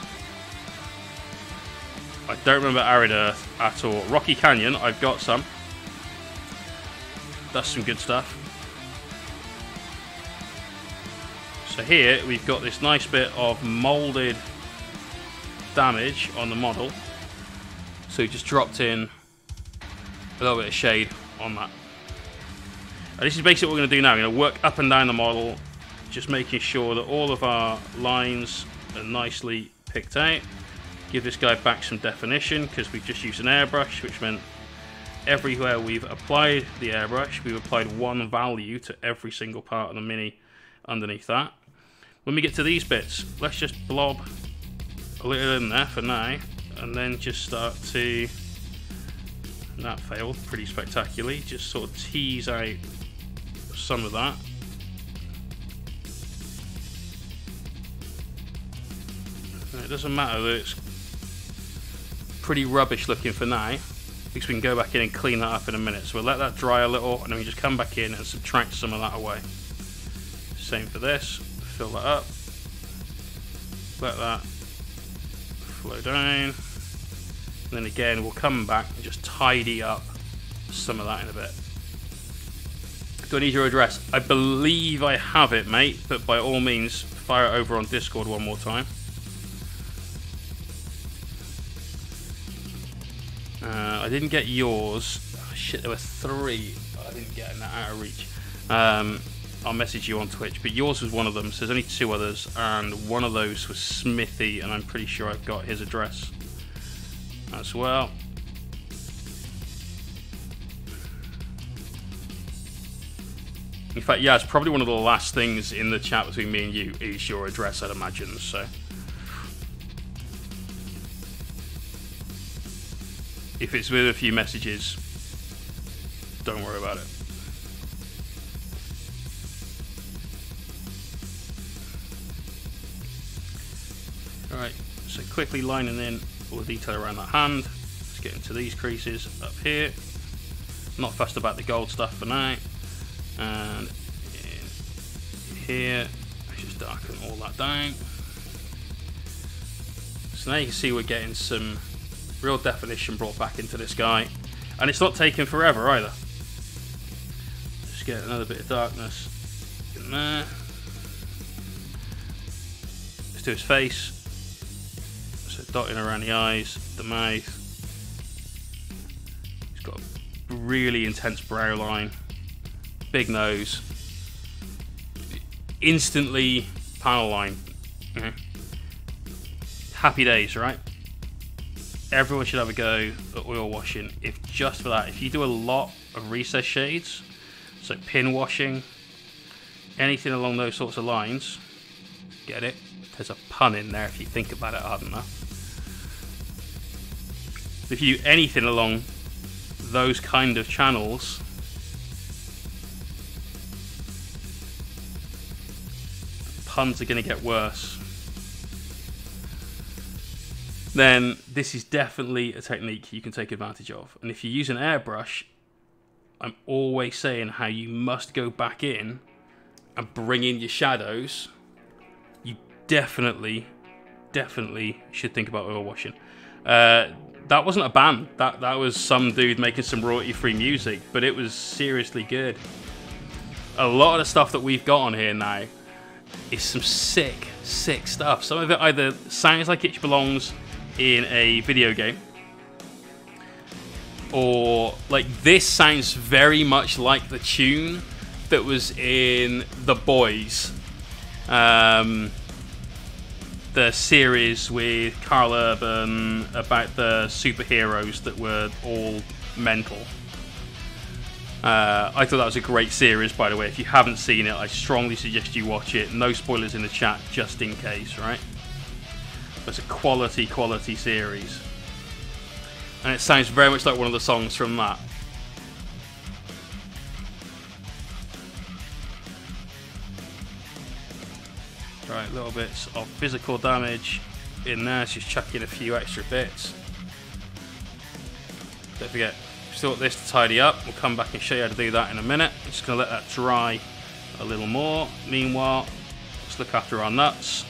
I don't remember Arid Earth at all. Rocky Canyon, I've got some. That's some good stuff. So here we've got this nice bit of moulded damage on the model. So just dropped in a little bit of shade on that. And this is basically what we're going to do now. We're going to work up and down the model, just making sure that all of our lines are nicely picked out. Give this guy back some definition because we've just used an airbrush, which meant everywhere we've applied the airbrush, we've applied one value to every single part of the Mini underneath that. When we get to these bits, let's just blob a little in there for now and then just start to that failed pretty spectacularly. Just sort of tease out some of that. It doesn't matter that it's pretty rubbish looking for now because we can go back in and clean that up in a minute. So we'll let that dry a little and then we just come back in and subtract some of that away. Same for this. Fill that up. Let that flow down. And then again, we'll come back and just tidy up some of that in a bit. Do I need your address? I believe I have it, mate, but by all means, fire it over on Discord one more time. Uh, I didn't get yours. Oh, shit, there were three. I didn't get in that out of reach. Um, I'll message you on Twitch, but yours was one of them, so there's only two others, and one of those was Smithy, and I'm pretty sure I've got his address as well. In fact, yeah, it's probably one of the last things in the chat between me and you is your address, I'd imagine, so. If it's with a few messages, don't worry about it. Alright, so quickly lining in all the detail around that hand. Let's get into these creases up here. Not fussed about the gold stuff for now. And here, let's just darken all that down. So now you can see we're getting some real definition brought back into this guy. And it's not taking forever either. Just get another bit of darkness in there. Let's do his face dotting around the eyes, the mouth. He's got a really intense brow line, big nose, instantly panel line. Mm-hmm. Happy days, right? Everyone should have a go at oil washing, if just for that. If you do a lot of recess shades, so pin washing, anything along those sorts of lines, get it? There's a pun in there if you think about it hard enough if you do anything along those kind of channels, puns are going to get worse. Then this is definitely a technique you can take advantage of. And if you use an airbrush, I'm always saying how you must go back in and bring in your shadows. You definitely, definitely should think about oil washing. Uh, that wasn't a band. That that was some dude making some royalty-free music, but it was seriously good. A lot of the stuff that we've got on here now is some sick, sick stuff. Some of it either sounds like it belongs in a video game, or like this sounds very much like the tune that was in The Boys. Um, the series with Karl Urban about the superheroes that were all mental. Uh, I thought that was a great series, by the way. If you haven't seen it, I strongly suggest you watch it. No spoilers in the chat, just in case, right? It's a quality, quality series. And it sounds very much like one of the songs from that. Right, little bits of physical damage in there. She's chucking a few extra bits. Don't forget, still got this to tidy up. We'll come back and show you how to do that in a minute. I'm just going to let that dry a little more. Meanwhile, let's look after our nuts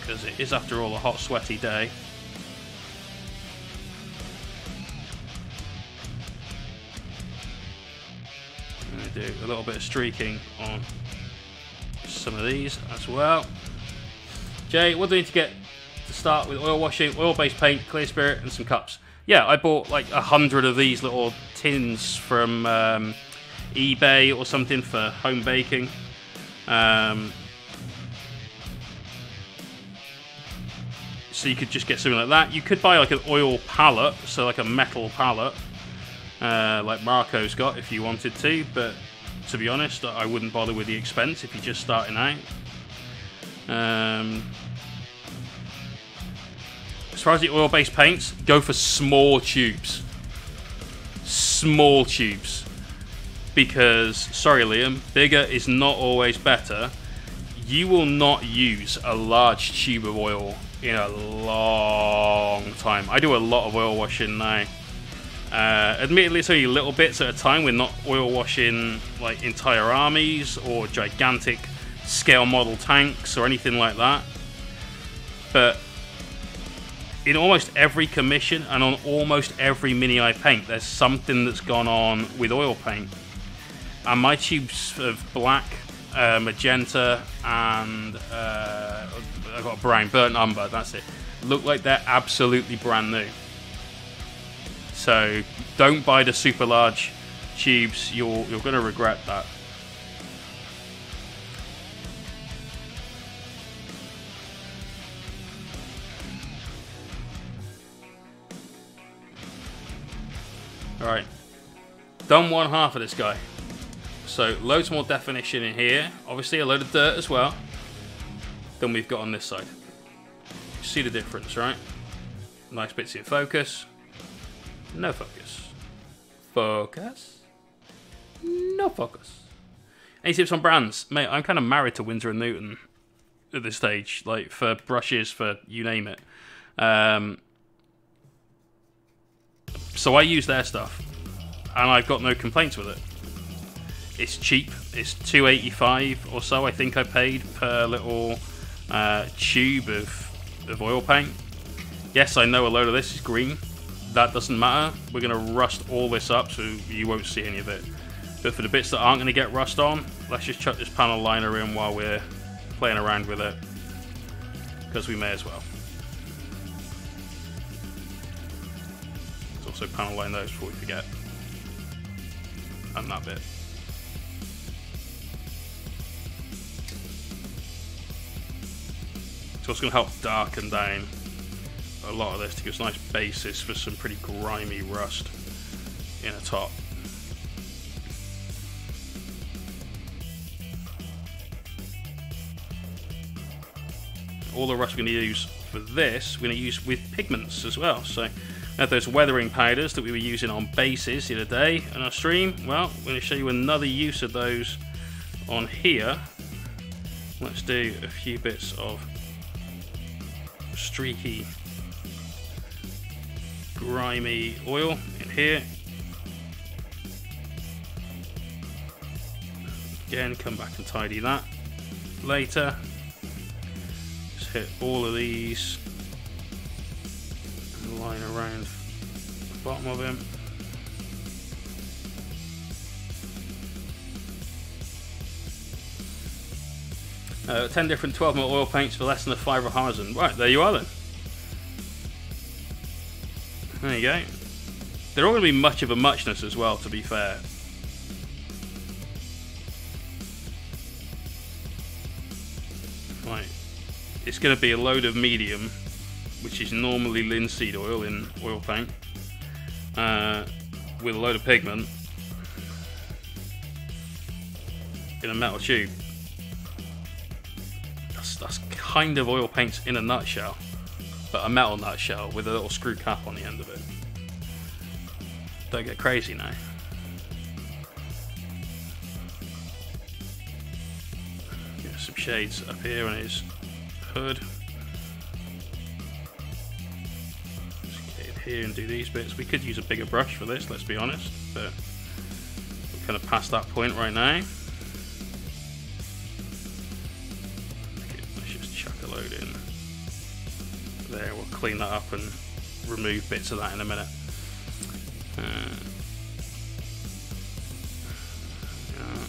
because it is, after all, a hot, sweaty day. I'm going to do a little bit of streaking on some of these as well. Jay, what do we need to get to start with oil washing, oil-based paint, clear spirit, and some cups? Yeah, I bought like a hundred of these little tins from um, eBay or something for home baking. Um, so you could just get something like that. You could buy like an oil palette, so like a metal palette, uh, like Marco's got if you wanted to, but to be honest. I wouldn't bother with the expense if you're just starting out. Um, as far as the oil-based paints, go for small tubes. Small tubes. Because, sorry Liam, bigger is not always better. You will not use a large tube of oil in a long time. I do a lot of oil washing now. Uh, admittedly, it's only little bits at a time. We're not oil washing like entire armies or gigantic scale model tanks or anything like that. But in almost every commission and on almost every mini I paint, there's something that's gone on with oil paint. And my tubes of black, uh, magenta, and uh, I've got a brown, burnt umber, that's it, look like they're absolutely brand new. So don't buy the super large tubes, you're, you're going to regret that. Alright. Done one half of this guy. So loads more definition in here. Obviously a load of dirt as well. Than we've got on this side. See the difference, right? Nice bits in focus. No focus. Focus. No focus. Any tips on brands? Mate, I'm kind of married to Winsor & Newton at this stage. Like, for brushes, for you name it. Um, so I use their stuff, and I've got no complaints with it. It's cheap. It's 285 or so. I think I paid per little uh, tube of of oil paint. Yes, I know a load of this is green. That doesn't matter. We're gonna rust all this up, so you won't see any of it. But for the bits that aren't gonna get rust on, let's just chuck this panel liner in while we're playing around with it, because we may as well. also panel line those before we forget. And that bit. So it's going to help darken down lot of this to give us a nice basis for some pretty grimy rust in the top. All the rust we're going to use for this, we're going to use with pigments as well. So now those weathering powders that we were using on bases the other day in our stream, well, we're going to show you another use of those on here. Let's do a few bits of streaky, grimy oil in here. Again, come back and tidy that later. Just hit all of these and line around the bottom of him. Uh, 10 different 12 mil oil paints for less than a five fiver horizon. Right, there you are then. There you go. They're all going to be much of a muchness as well, to be fair. Right. It's going to be a load of medium which is normally linseed oil in oil paint, uh, with a load of pigment in a metal tube. That's, that's kind of oil paints in a nutshell, but a metal nutshell with a little screw cap on the end of it. Don't get crazy now. Get some shades up here on his hood. here and do these bits. We could use a bigger brush for this, let's be honest, but we're kind of past that point right now. Let's just chuck a load in there. We'll clean that up and remove bits of that in a minute. Uh, yeah.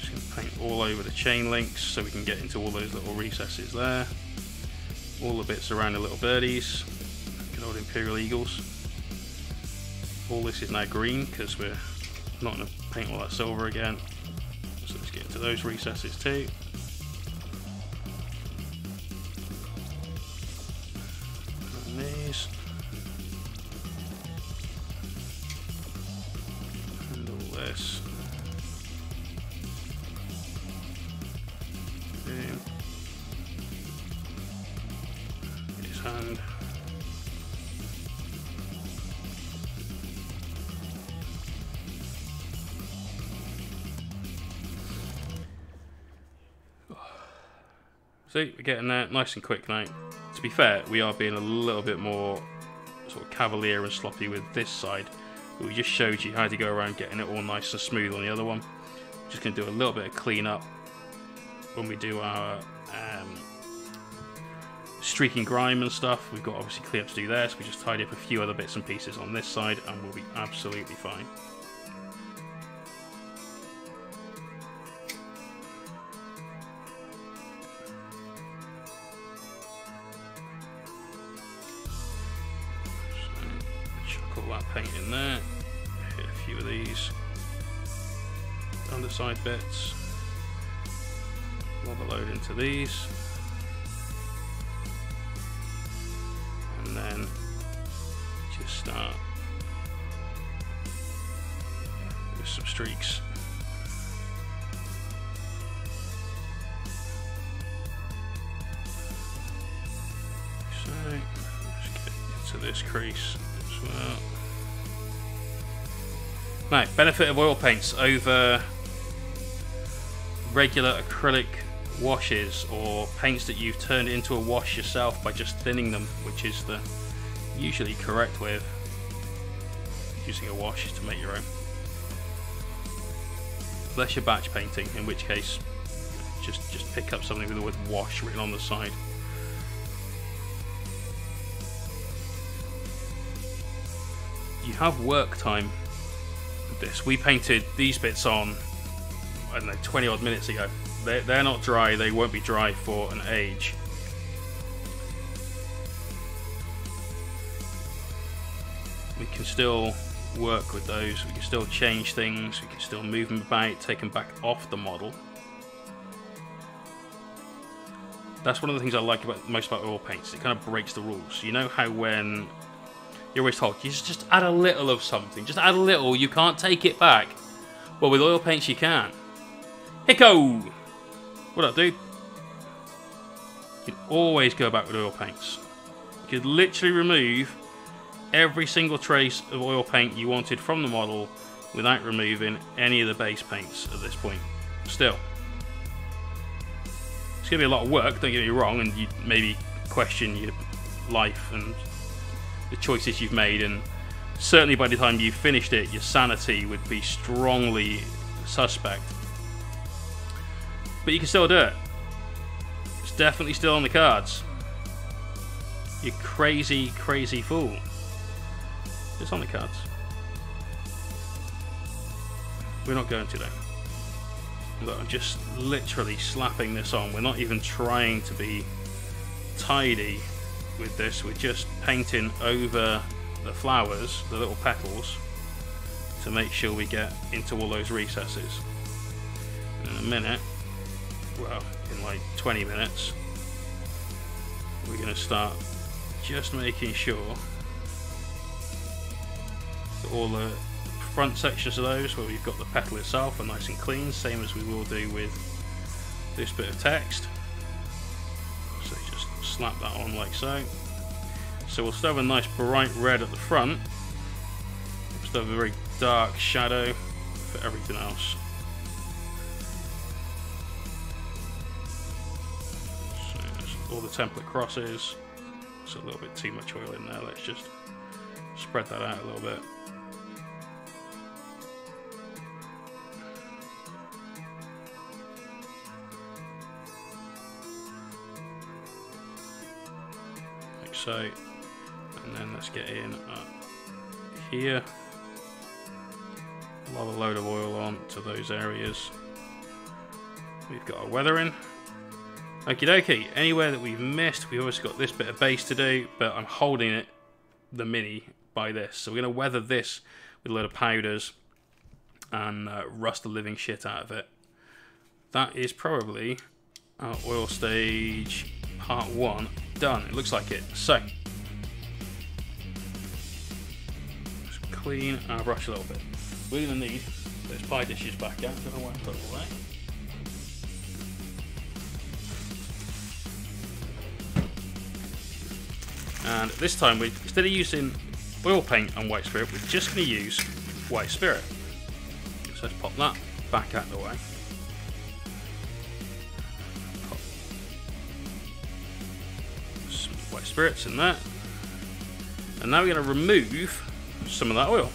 Just going to paint all over the chain links so we can get into all those little recesses there all the bits around the little birdies, good old Imperial Eagles. All this is now green because we're not going to paint all that silver again. So let's get into those recesses too. This. hand. See, we're getting there nice and quick mate. To be fair, we are being a little bit more sort of cavalier and sloppy with this side. We just showed you how to go around getting it all nice and smooth on the other one. Just going to do a little bit of cleanup when we do our um, streaking grime and stuff. We've got obviously clean up to do there, so we just tidy up a few other bits and pieces on this side and we'll be absolutely fine. Underside bits. Lob a load into these. And then just start with some streaks. So, let's get into this crease as well. Now, benefit of oil paints over regular acrylic washes or paints that you've turned into a wash yourself by just thinning them, which is the usually correct way of using a wash to make your own. Unless you're batch painting, in which case just just pick up something with the word wash written on the side. You have work time with this. We painted these bits on I don't know, 20 odd minutes ago. They're, they're not dry, they won't be dry for an age. We can still work with those, we can still change things, we can still move them about, take them back off the model. That's one of the things I like about most about oil paints. It kind of breaks the rules. You know how when you're always told, you just, just add a little of something, just add a little, you can't take it back. Well, with oil paints you can. Hicko! what'd up, dude? You can always go back with oil paints. You could literally remove every single trace of oil paint you wanted from the model without removing any of the base paints at this point. Still. It's going to be a lot of work, don't get me wrong, and you maybe question your life and the choices you've made, and certainly by the time you've finished it, your sanity would be strongly suspect. But you can still do it. It's definitely still on the cards. You crazy, crazy fool. It's on the cards. We're not going to though. Look, I'm just literally slapping this on. We're not even trying to be tidy with this. We're just painting over the flowers, the little petals, to make sure we get into all those recesses. In a minute, well, in like 20 minutes, we're going to start just making sure that all the front sections of those where we've got the petal itself are nice and clean, same as we will do with this bit of text. So just slap that on like so. So we'll still have a nice bright red at the front. We'll still have a very dark shadow for everything else. All the template crosses. It's a little bit too much oil in there. Let's just spread that out a little bit. Like so. And then let's get in up here. Lob a load of oil on to those areas. We've got our weathering. Okie dokie, anywhere that we've missed, we've always got this bit of base to do, but I'm holding it, the mini, by this. So we're going to weather this with a load of powders and uh, rust the living shit out of it. That is probably our oil stage part one done. It looks like it. So, clean our brush a little bit. We're going to need those pie dishes back out. Don't know I put. And this time, we instead of using oil paint and white spirit, we're just going to use white spirit. So let's pop that back out of the way. Some white spirits in there. And now we're going to remove some of that oil.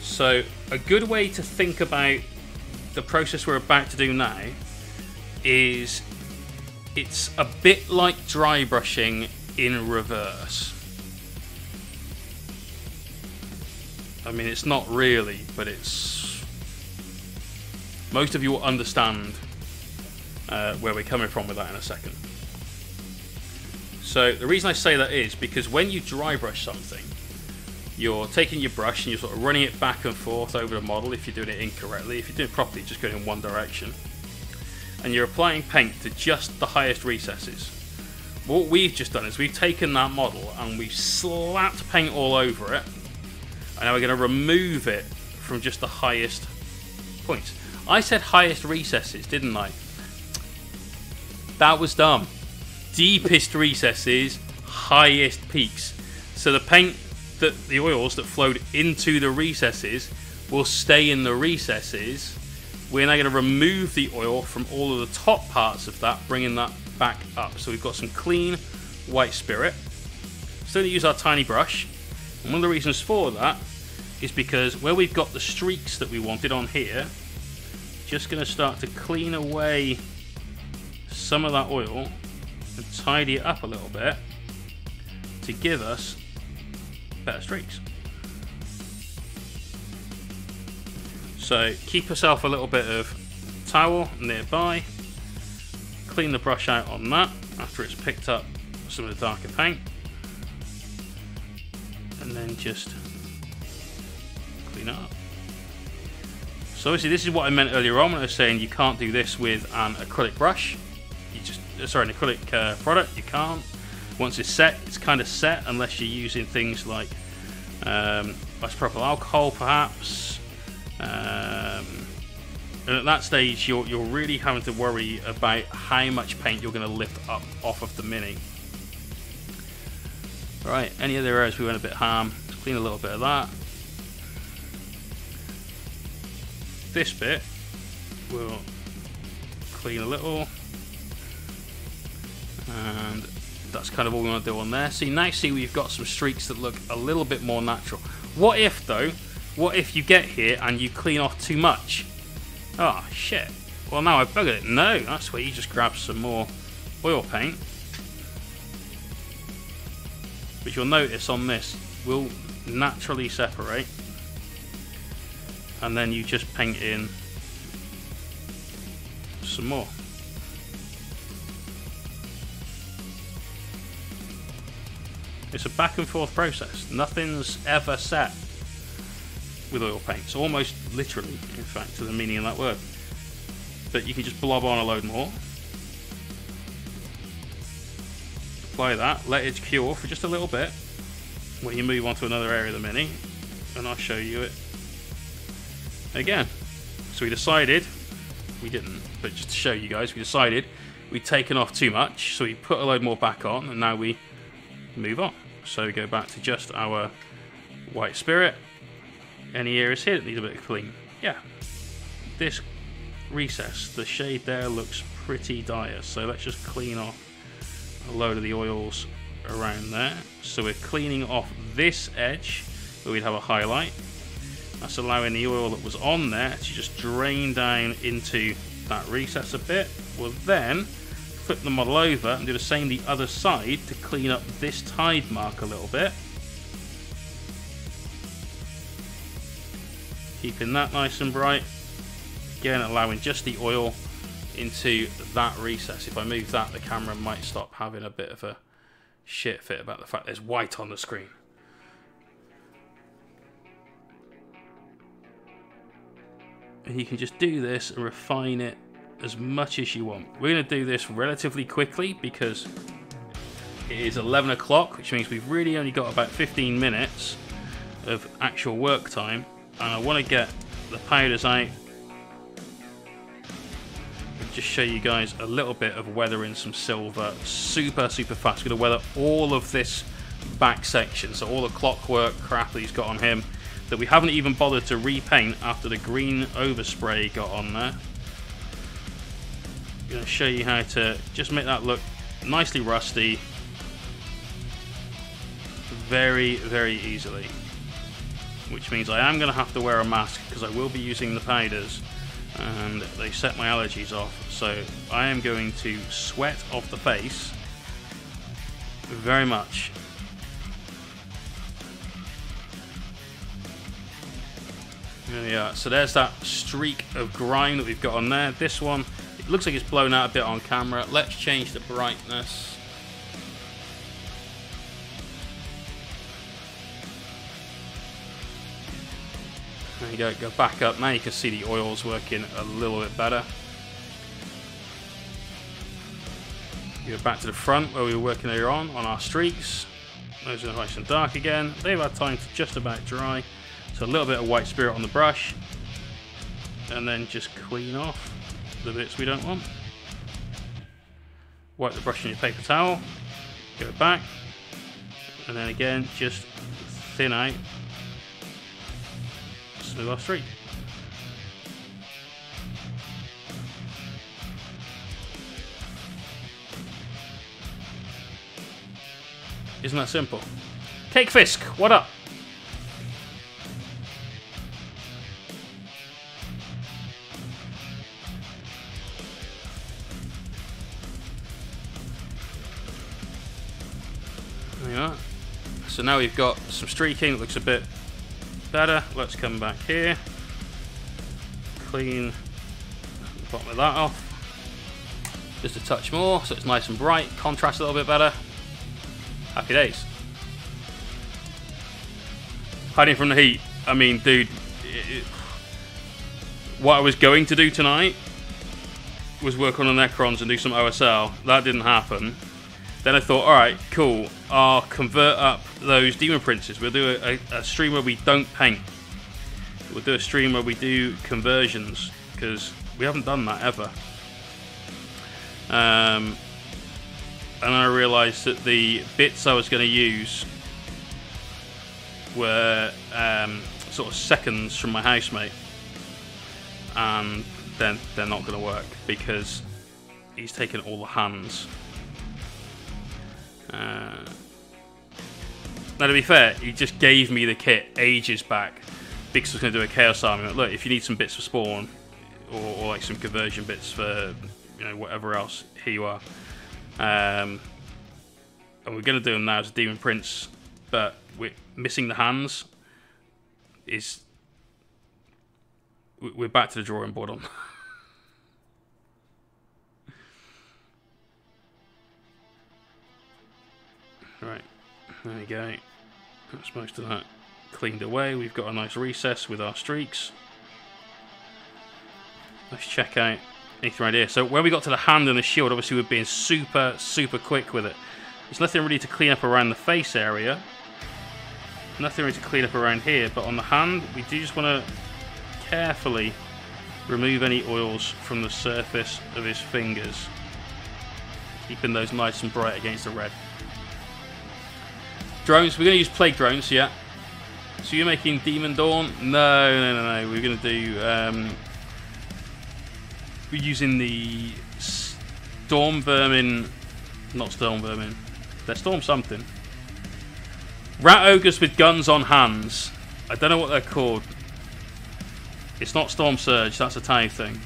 So a good way to think about the process we're about to do now is it's a bit like dry brushing in reverse. I mean, it's not really, but it's. Most of you will understand uh, where we're coming from with that in a second. So, the reason I say that is because when you dry brush something, you're taking your brush and you're sort of running it back and forth over the model if you're doing it incorrectly. If you're doing it properly, just going in one direction. And you're applying paint to just the highest recesses. What we've just done is we've taken that model and we've slapped paint all over it and now we're going to remove it from just the highest points. I said highest recesses, didn't I? That was dumb. Deepest recesses, highest peaks. So the paint that the oils that flowed into the recesses will stay in the recesses. We're now going to remove the oil from all of the top parts of that, bringing that back up. So we've got some clean white spirit. Still going to use our tiny brush. And one of the reasons for that is because where we've got the streaks that we wanted on here, just going to start to clean away some of that oil and tidy it up a little bit to give us better streaks. So keep yourself a little bit of towel nearby, clean the brush out on that after it's picked up some of the darker paint, and then just clean up. So obviously this is what I meant earlier on when I was saying you can't do this with an acrylic brush. You just, uh, sorry, an acrylic uh, product, you can't. Once it's set, it's kind of set unless you're using things like um, isopropyl alcohol perhaps. Um, and at that stage, you're, you're really having to worry about how much paint you're going to lift up off of the Mini. Right, any other areas we went a bit ham, clean a little bit of that. this bit we'll clean a little and that's kind of all we want to do on there see now see we've got some streaks that look a little bit more natural what if though what if you get here and you clean off too much? Oh shit. Well now I've buggered it. No that's where you just grab some more oil paint. Which you'll notice on this will naturally separate. And then you just paint in some more. It's a back and forth process. Nothing's ever set with oil paint. It's almost literally, in fact, to the meaning of that word. But you can just blob on a load more. Apply that, let it cure for just a little bit. When you move on to another area of the mini, and I'll show you it again. So we decided, we didn't, but just to show you guys, we decided we'd taken off too much, so we put a load more back on, and now we move on. So we go back to just our white spirit. Any areas here that need a bit of clean? Yeah. This recess, the shade there looks pretty dire, so let's just clean off a load of the oils around there. So we're cleaning off this edge where we'd have a highlight that's allowing the oil that was on there to just drain down into that recess a bit. We'll then flip the model over and do the same the other side to clean up this tide mark a little bit. Keeping that nice and bright. Again, allowing just the oil into that recess. If I move that, the camera might stop having a bit of a shit fit about the fact there's white on the screen. and you can just do this and refine it as much as you want. We're going to do this relatively quickly because it is 11 o'clock, which means we've really only got about 15 minutes of actual work time, and I want to get the powders out just show you guys a little bit of weathering some silver super super fast. We're going to weather all of this back section, so all the clockwork crap that he's got on him that we haven't even bothered to repaint after the green overspray got on there. I'm going to show you how to just make that look nicely rusty very, very easily. Which means I am going to have to wear a mask because I will be using the powders and they set my allergies off. So I am going to sweat off the face very much. Yeah, so there's that streak of grime that we've got on there. This one, it looks like it's blown out a bit on camera. Let's change the brightness. There you go, go back up. Now you can see the oils working a little bit better. Go back to the front where we were working earlier on, on our streaks. Those are nice and dark again. They've had time to just about dry. So a little bit of white spirit on the brush. And then just clean off the bits we don't want. Wipe the brush on your paper towel. Go back. And then again, just thin out. Smooth off streak. Isn't that simple? Cake Fisk, what up? Yeah. So now we've got some streaking, that looks a bit better. Let's come back here. Clean the bottom of that off. Just a touch more, so it's nice and bright. Contrast a little bit better. Happy days. Hiding from the heat. I mean, dude, it, it, what I was going to do tonight was work on the Necrons and do some OSL. That didn't happen. Then I thought, alright, cool. I'll convert up those Demon Princes. We'll do a, a, a stream where we don't paint. We'll do a stream where we do conversions, because we haven't done that ever. Um, and I realised that the bits I was going to use were um, sort of seconds from my housemate, and then they're not going to work because he's taken all the hands. Uh, now, to be fair, he just gave me the kit ages back because I was going to do a Chaos Army. Like, Look, if you need some bits for spawn or, or like some conversion bits for you know whatever else, here you are. Um, and we're going to do them now as a Demon Prince, but we're missing the hands. Is we're back to the drawing board on. right, there we go. That's most of that cleaned away. We've got a nice recess with our streaks. Let's check out anything right here. So when we got to the hand and the shield, obviously we're being super, super quick with it. There's nothing really to clean up around the face area. Nothing really to clean up around here, but on the hand, we do just want to carefully remove any oils from the surface of his fingers. Keeping those nice and bright against the red. Drones, we're going to use Plague Drones, yeah. So you're making Demon Dawn? No, no, no, no. We're going to do... Um, we're using the Storm Vermin... Not Storm Vermin. They're Storm something. Rat Ogres with guns on hands. I don't know what they're called. It's not Storm Surge, that's a time thing.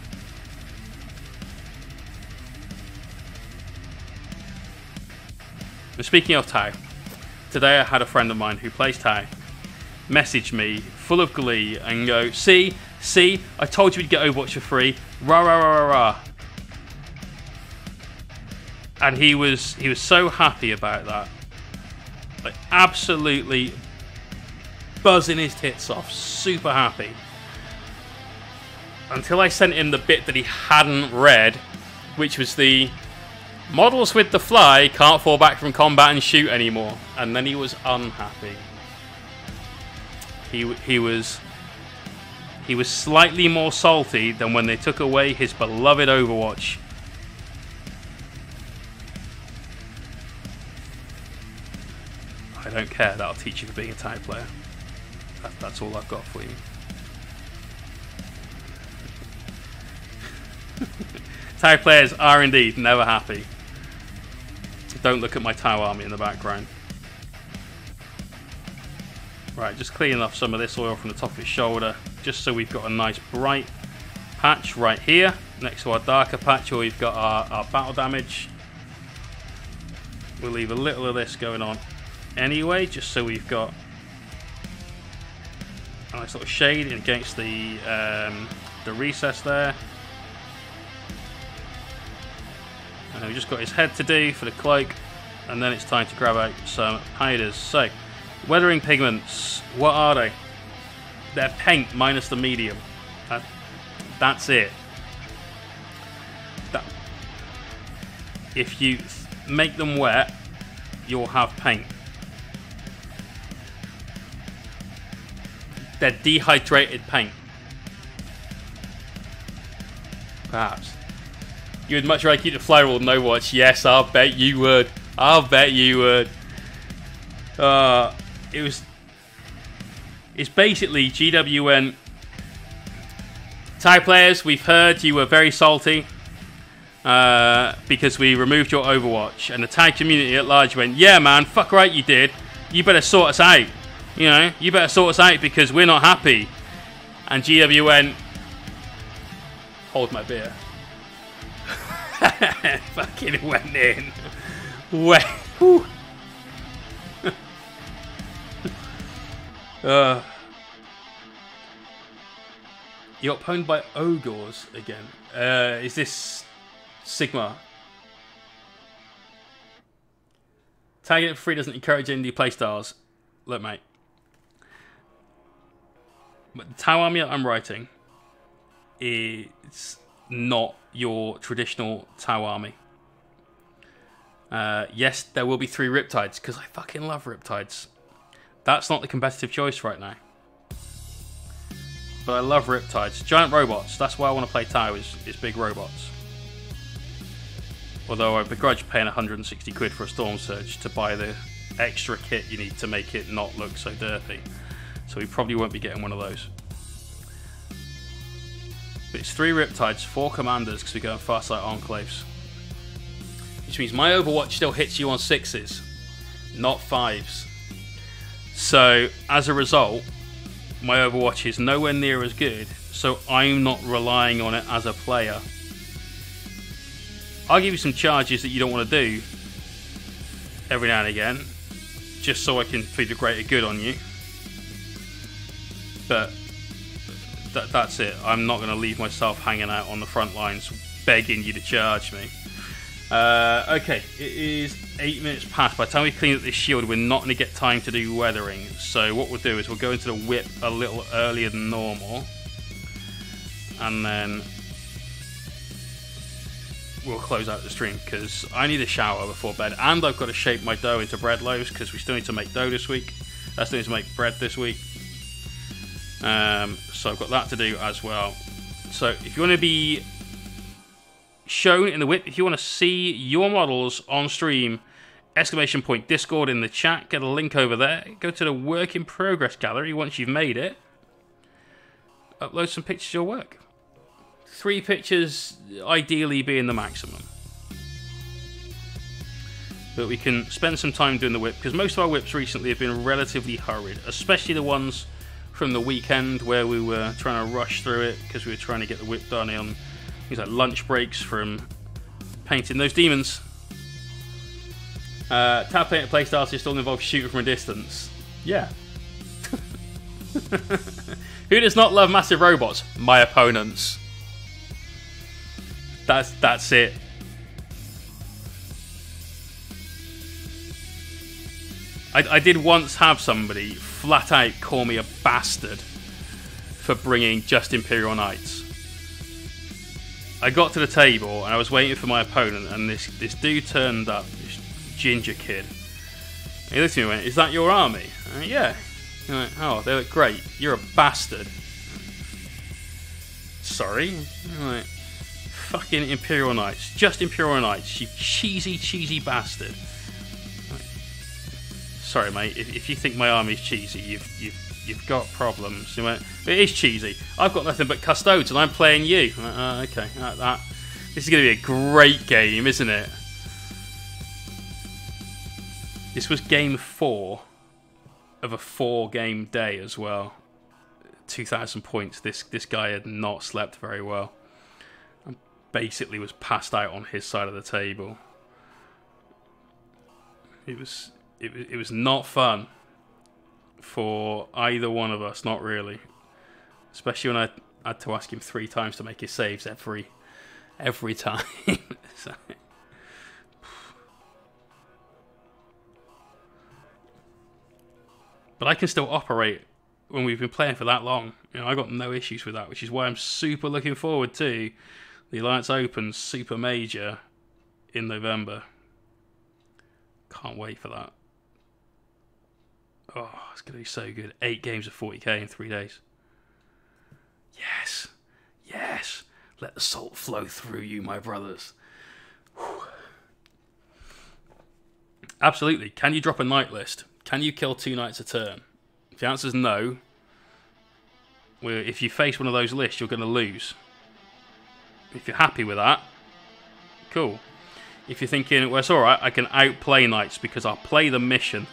Speaking of Tau, today I had a friend of mine who plays Tau message me full of glee and go, see, see, I told you we'd get Overwatch for free. Rah rah rah rah rah. And he was he was so happy about that. Like absolutely buzzing his tits off, super happy. Until I sent him the bit that he hadn't read, which was the models with the fly can't fall back from combat and shoot anymore. And then he was unhappy. He he was he was slightly more salty than when they took away his beloved Overwatch. I don't care. That'll teach you for being a type player. That, that's all I've got for you. Tau players are indeed never happy. Don't look at my Tau army in the background. Right, just cleaning off some of this oil from the top of his shoulder, just so we've got a nice bright patch right here, next to our darker patch where we've got our, our battle damage. We'll leave a little of this going on anyway, just so we've got a nice little shade against the um, the recess there. And we've just got his head to do for the cloak, and then it's time to grab out some hiders. So, weathering pigments, what are they? They're paint minus the medium. That, that's it. That, if you make them wet, you'll have paint. They're dehydrated paint. Perhaps. You would much rather keep the fly rule no watch. Yes, I'll bet you would. I'll bet you would. Uh, it was. It's basically GWN. Tau players, we've heard you were very salty uh, because we removed your Overwatch, and the Tau community at large went, "Yeah, man, fuck right you did. You better sort us out. You know, you better sort us out because we're not happy." And GWN, hold my beer. Fucking went in. Wait. uh, you're opponed by Ogres again. Uh, is this Sigma? Tagging it for free doesn't encourage indie playstyles. Look, mate. But the Tau army I'm writing is not your traditional Tau army. Uh, yes, there will be three Riptides, because I fucking love Riptides. That's not the competitive choice right now. But I love Riptides. Giant robots, that's why I want to play Tau, is, is big robots. Although I begrudge paying 160 quid for a Storm Surge to buy the extra kit you need to make it not look so dirty. So we probably won't be getting one of those. But it's three Riptides, four Commanders, because we're going Farsight Enclaves. Which means my Overwatch still hits you on sixes, not fives. So, as a result, my Overwatch is nowhere near as good, so I'm not relying on it as a player. I'll give you some charges that you don't want to do every now and again, just so I can feed the greater good on you. But that, that's it. I'm not going to leave myself hanging out on the front lines begging you to charge me. Uh, okay, it is eight minutes past. By the time we clean up this shield, we're not going to get time to do weathering. So what we'll do is we'll go into the WIP a little earlier than normal. And then we'll close out the stream because I need a shower before bed. And I've got to shape my dough into bread loaves because we still need to make dough this week. I still need to make bread this week. Um, so I've got that to do as well. So if you want to be shown in the WIP, if you want to see your models on stream, exclamation point Discord in the chat, get a link over there. Go to the work in progress gallery once you've made it. Upload some pictures of your work. Three pictures, ideally being the maximum. But we can spend some time doing the WIP because most of our WIPs recently have been relatively hurried, especially the ones from the weekend where we were trying to rush through it because we were trying to get the WIP done on things like lunch breaks from painting those demons. Uh, tab painter playstyles still involve shooting from a distance. Yeah. Who does not love massive robots? My opponents. That's that's it. I, I did once have somebody flat out call me a bastard for bringing just Imperial Knights. I got to the table and I was waiting for my opponent, and this this dude turned up, this ginger kid. He looked at me and went, "Is that your army?" I Went, yeah. Went, oh, they look great. You're a bastard. Sorry. Like, Fucking Imperial Knights. Just Imperial Knights. You cheesy, cheesy bastard. Sorry, mate. If, if you think my army's cheesy, you've you've you've got problems. Went, it is cheesy. I've got nothing but custodes, and I'm playing you. Uh, okay, uh, that this is going to be a great game, isn't it? This was game four of a four game day as well. 2,000 points. This this guy had not slept very well. And basically was passed out on his side of the table. It was it, was- it was not fun for either one of us, not really. Especially when I had to ask him three times to make his saves every every time. So- But I can still operate when we've been playing for that long. You know, I got no issues with that, which is why I'm super looking forward to the Alliance Open Super Major in November. Can't wait for that. Oh, it's going to be so good. Eight games of 40k in three days. Yes. Yes. Let the salt flow through you, my brothers. Whew. Absolutely. Can you drop a night list? Can you kill two knights a turn? If the answer is no, well, if you face one of those lists, you're going to lose. If you're happy with that, cool. If you're thinking, well, it's alright, I can outplay knights because I'll play the mission.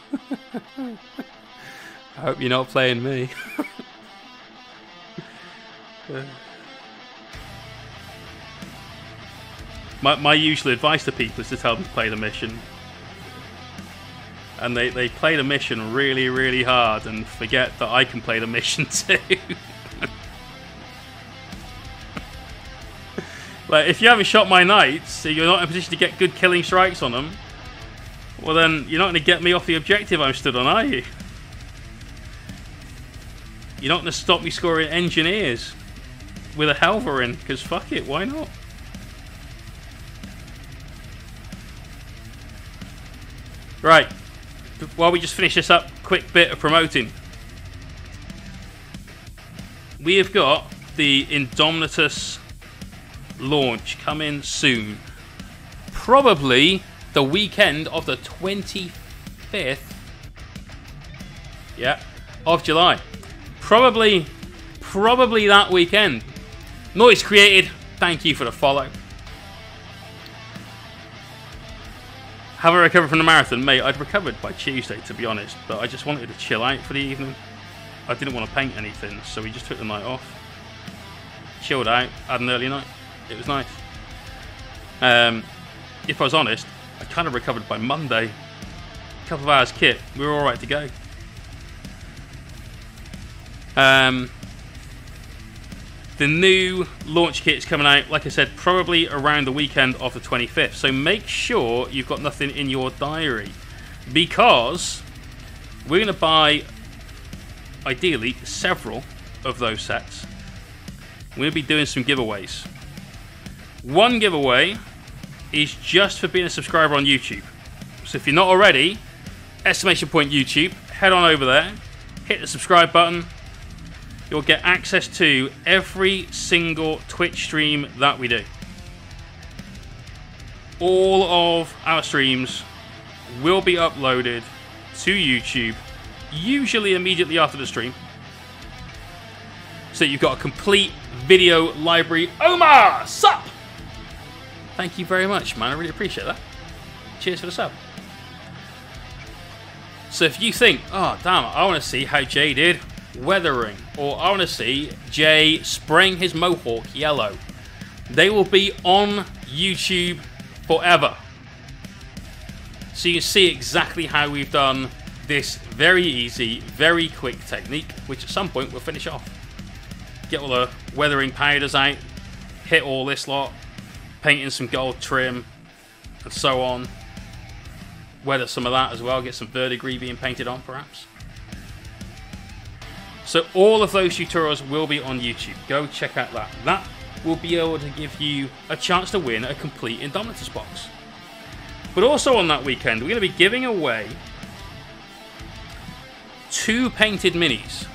I hope you're not playing me. my, my usual advice to people is to tell them to play the mission. And they, they play the mission really, really hard and forget that I can play the mission too. like, if you haven't shot my knights, so you're not in a position to get good killing strikes on them, well then, you're not going to get me off the objective I'm stood on, are you? You're not going to stop me scoring engineers with a Helverin, because fuck it, why not? Right, while we just finish this up, quick bit of promoting. We have got the Indomitus launch coming soon. Probably the weekend of the 25th. Yeah, of July. Probably, probably that weekend. Noise created. Thank you for the follow. Have I recovered from the marathon? Mate, I'd recovered by Tuesday, to be honest, but I just wanted to chill out for the evening. I didn't want to paint anything, so we just took the night off. Chilled out, had an early night. It was nice. Um, if I was honest, I kind of recovered by Monday. A couple of hours kit, we were alright to go. Um, the new launch kit is coming out, like I said, probably around the weekend of the 25th. So make sure you've got nothing in your diary because we're going to buy, ideally, several of those sets. We're going to be doing some giveaways. One giveaway is just for being a subscriber on YouTube. So if you're not already, exclamation point YouTube, head on over there, hit the subscribe button, you'll get access to every single Twitch stream that we do. All of our streams will be uploaded to YouTube, usually immediately after the stream. So you've got a complete video library. Omar, sup? Thank you very much, man. I really appreciate that. Cheers for the sub. So if you think, oh damn, I want to see how Jay did weathering, or I want to see Jay spraying his mohawk yellow, they will be on YouTube forever. So you can see exactly how we've done this very easy, very quick technique, which at some point we'll finish off. Get all the weathering powders out, hit all this lot, painting some gold trim, and so on. Weather some of that as well, get some verdigris being painted on perhaps. So all of those tutorials will be on YouTube. Go check out that. That will be able to give you a chance to win a complete Indomitus box. But also on that weekend, we're going to be giving away two painted minis.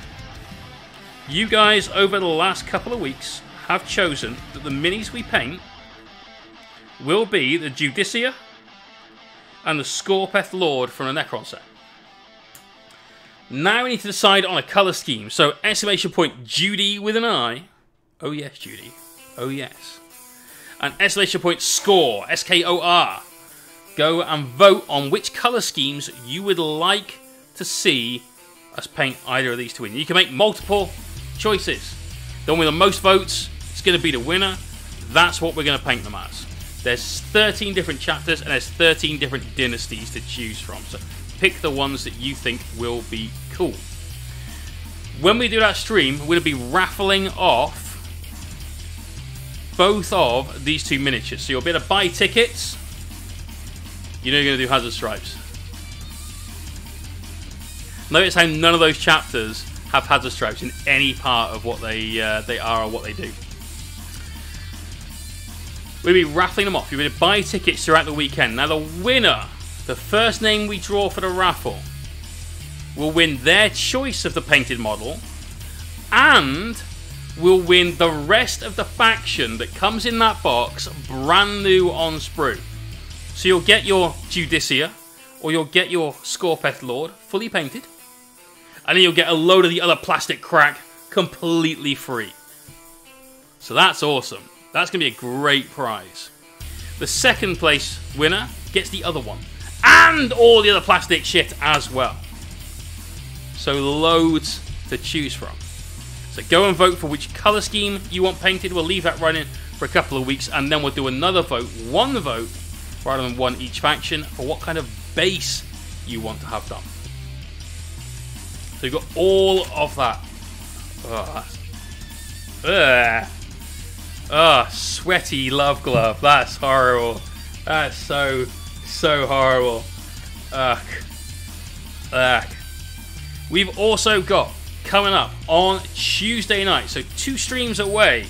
You guys, over the last couple of weeks, have chosen that the minis we paint will be the Judiciar and the Skorpekh Lord from the Necron set. Now we need to decide on a colour scheme. So exclamation point Judy with an I. Oh yes, Judy. Oh yes. And exclamation point score. S K O R. Go and vote on which colour schemes you would like to see us paint either of these to win. You can make multiple choices. The one with the most votes is going to be the winner. That's what we're going to paint them as. There's 13 different chapters and there's 13 different dynasties to choose from. So pick the ones that you think will be cool. When we do that stream, we'll be raffling off both of these two miniatures. So you'll be able to buy tickets. You know you're going to do Hazard Stripes. Notice how none of those chapters have Hazard Stripes in any part of what they uh, they are or what they do. We'll be raffling them off. You're going to buy tickets throughout the weekend. Now, the winner, the first name we draw for the raffle, will win their choice of the painted model and will win the rest of the faction that comes in that box brand new on sprue. So you'll get your Judiciar or you'll get your Skorpekh Lord fully painted and then you'll get a load of the other plastic crack completely free. So that's awesome. That's going to be a great prize. The second place winner gets the other one and all the other plastic shit as well. So loads to choose from. So go and vote for which colour scheme you want painted. We'll leave that running for a couple of weeks and then we'll do another vote, one vote rather than one each faction, for what kind of base you want to have done. So you've got all of that. Ugh. Ugh. Ugh, sweaty love glove. That's horrible. That's so, so horrible. Ugh. Ugh. We've also got coming up on Tuesday night, so two streams away,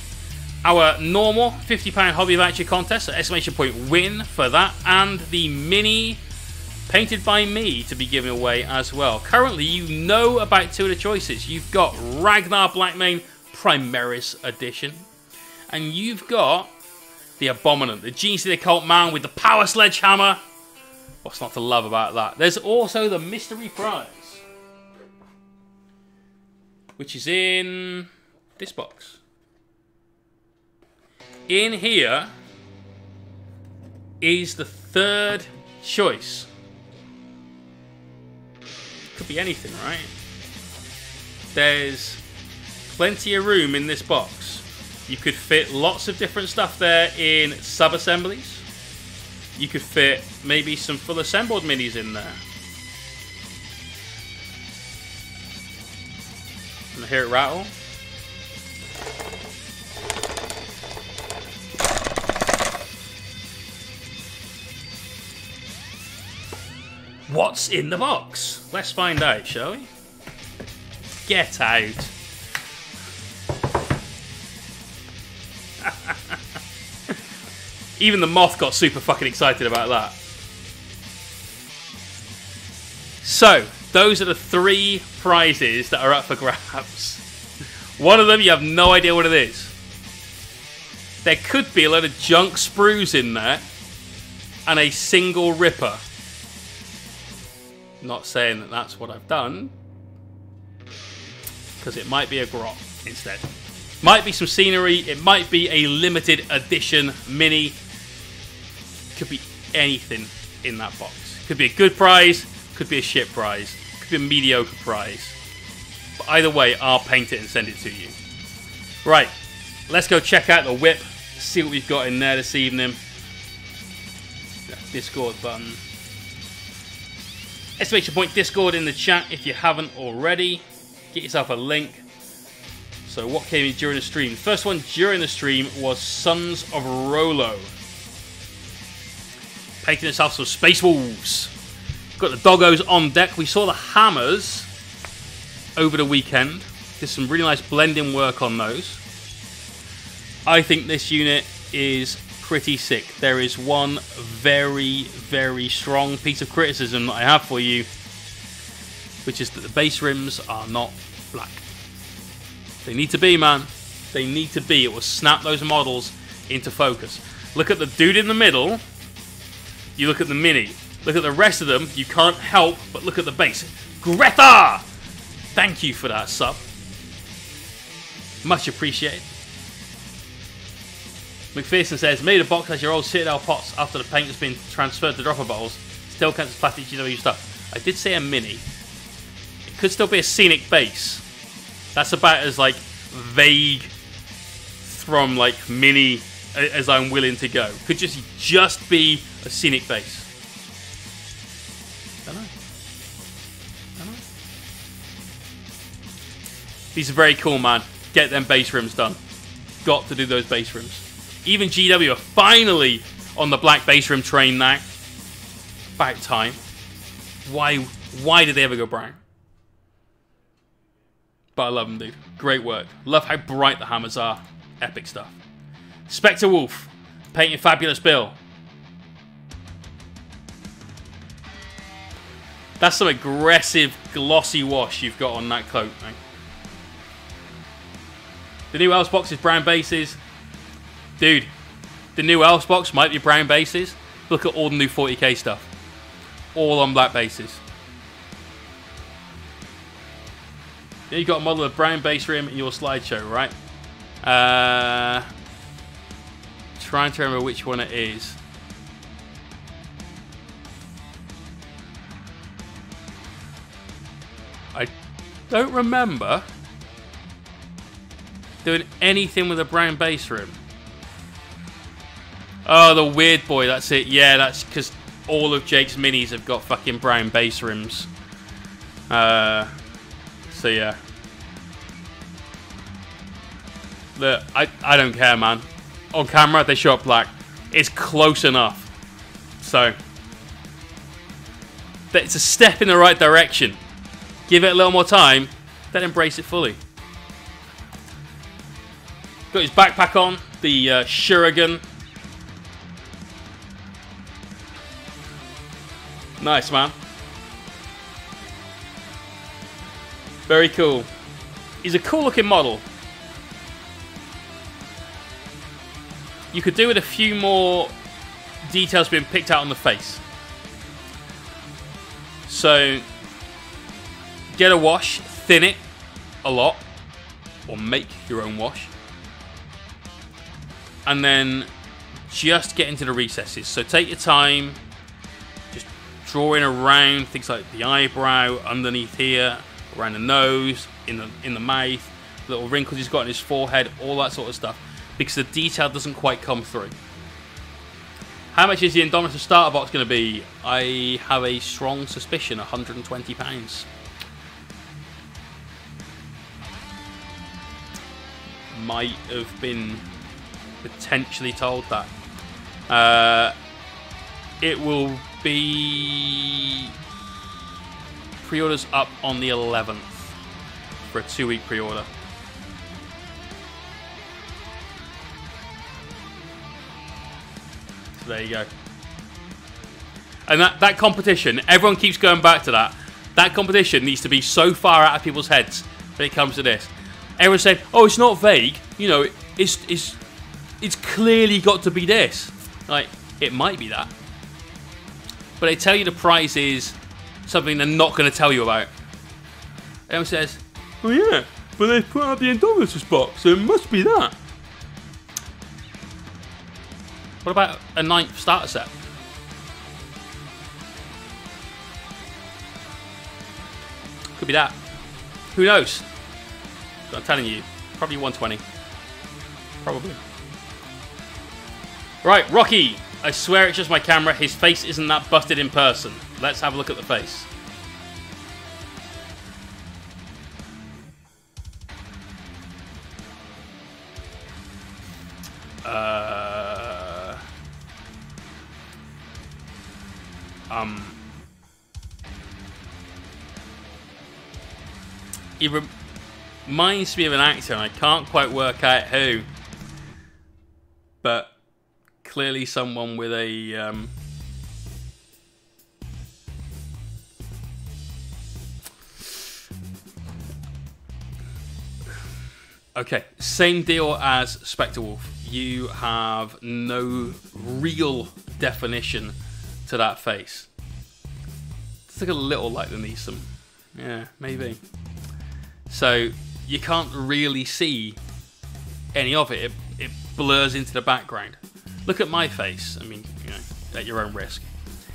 our normal £50 hobby voucher contest, so exclamation point win for that, and the mini painted by me to be given away as well. Currently, you know about two of the choices. You've got Ragnar Blackmane Primaris Edition, and you've got the Abominant, the Genius of the Occult Man with the Power Sledgehammer. What's not to love about that? There's also the Mystery Prize which is in this box. In here is the third choice. Could be anything, right? There's plenty of room in this box. You could fit lots of different stuff there in sub-assemblies. You could fit maybe some full assembled minis in there. And hear it rattle. What's in the box? Let's find out, shall we? Get out. Even the moth got super fucking excited about that. So, those are the three prizes that are up for grabs. One of them, you have no idea what it is. There could be a lot of junk sprues in there and a single ripper. Not saying that that's what I've done, because it might be a grot instead. Might be some scenery, it might be a limited edition mini. Could be anything in that box. Could be a good prize, could be a shit prize. Could be a mediocre prize. But either way, I'll paint it and send it to you. Right. Let's go check out the WIP. See what we've got in there this evening. Discord button. Exclamation point Discord in the chat if you haven't already. Get yourself a link. So what came in during the stream? First one during the stream was Sons of Rolo. Painting itself some Space Wolves. Got the doggos on deck. We saw the hammers over the weekend. Did some really nice blending work on those. I think this unit is pretty sick. There is one very, very strong piece of criticism that I have for you, which is that the base rims are not black. They need to be, man. They need to be. It will snap those models into focus. Look at the dude in the middle. You look at the mini. Look at the rest of them. You can't help but look at the base. Greta! Thank you for that sub. Much appreciated. McPherson says, made a box as your old Citadel pots after the paint has been transferred to dropper bottles. Still counts as plastic GW stuff. I did say a mini. It could still be a scenic base. That's about as like vague from like mini as I'm willing to go. Could just just be a scenic base. Don't know. Don't know. These are very cool, man. Get them base rims done. Got to do those base rims. Even GW are finally on the black base rim train now. About time. Why? Why did they ever go brown? But I love them, dude. Great work. Love how bright the hammers are. Epic stuff. Spectre Wolf, painting Fabulous Bill. That's some aggressive, glossy wash you've got on that coat, man. The new Elves box is brown bases. Dude, the new Elves box might be brown bases. Look at all the new 40k stuff. All on black bases. Then you've got a model of brown base rim in your slideshow, right? Uh, trying to remember which one it is. I don't remember doing anything with a brown base rim. Oh, the weird boy. That's it. Yeah, that's because all of Jake's minis have got fucking brown base rims. Uh, so yeah. Look, I, I don't care, man. On camera, they show up black. It's close enough. So, it's a step in the right direction. Give it a little more time, then embrace it fully. Got his backpack on, the uh, Shurigan. Nice, man. Very cool. He's a cool looking model. You could do with a few more details being picked out on the face. So, get a wash, thin it a lot, or make your own wash. And then just get into the recesses. So take your time, just drawing around things like the eyebrow, underneath here, around the nose, in the in the mouth, little wrinkles he's got in his forehead, all that sort of stuff because the detail doesn't quite come through. How much is the Indomitus starter box going to be? I have a strong suspicion, £120. Might have been potentially told that. Uh, it will be pre-orders up on the 11th for a two-week pre-order. There you go. And that, that competition, everyone keeps going back to that. That competition needs to be so far out of people's heads when it comes to this. Everyone saying, oh, it's not vague. You know, it's, it's, it's clearly got to be this. Like, it might be that. But they tell you the prize is something they're not going to tell you about. Everyone says, oh yeah, but they put out the Indomitus box, so it must be that. What about a ninth starter set? Could be that. Who knows? I'm telling you, probably 120. Probably. Right, Rocky. I swear it's just my camera. His face isn't that busted in person. Let's have a look at the face. Reminds me of an actor, and I can't quite work out who, but clearly someone with a um, Okay, same deal as Spectre Wolf. You have no real definition to that face. It's like a little like the Neeson. Yeah, maybe. So you can't really see any of it. it. It blurs into the background. Look at my face. I mean, you know, at your own risk.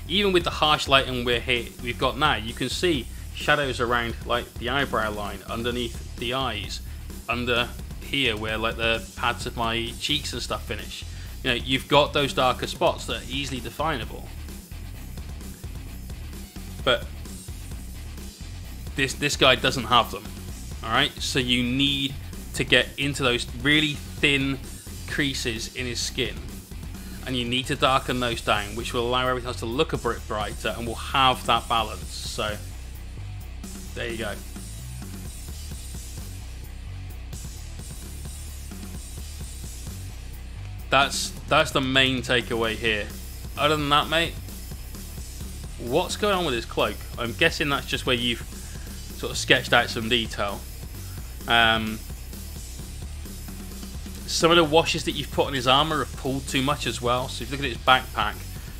Even with the harsh lighting we're here, we've got now, you can see shadows around like the eyebrow line, underneath the eyes, under here where like the pads of my cheeks and stuff finish. You know, you've got those darker spots that are easily definable. But this this guy doesn't have them. All right, so you need to get into those really thin creases in his skin, and you need to darken those down, which will allow everything else to look a bit brighter and will have that balance. So there you go. That's that's the main takeaway here. Other than that, mate, what's going on with his cloak? I'm guessing that's just where you've sort of sketched out some detail. Um, some of the washes that you've put on his armor have pulled too much as well. So if you look at his backpack,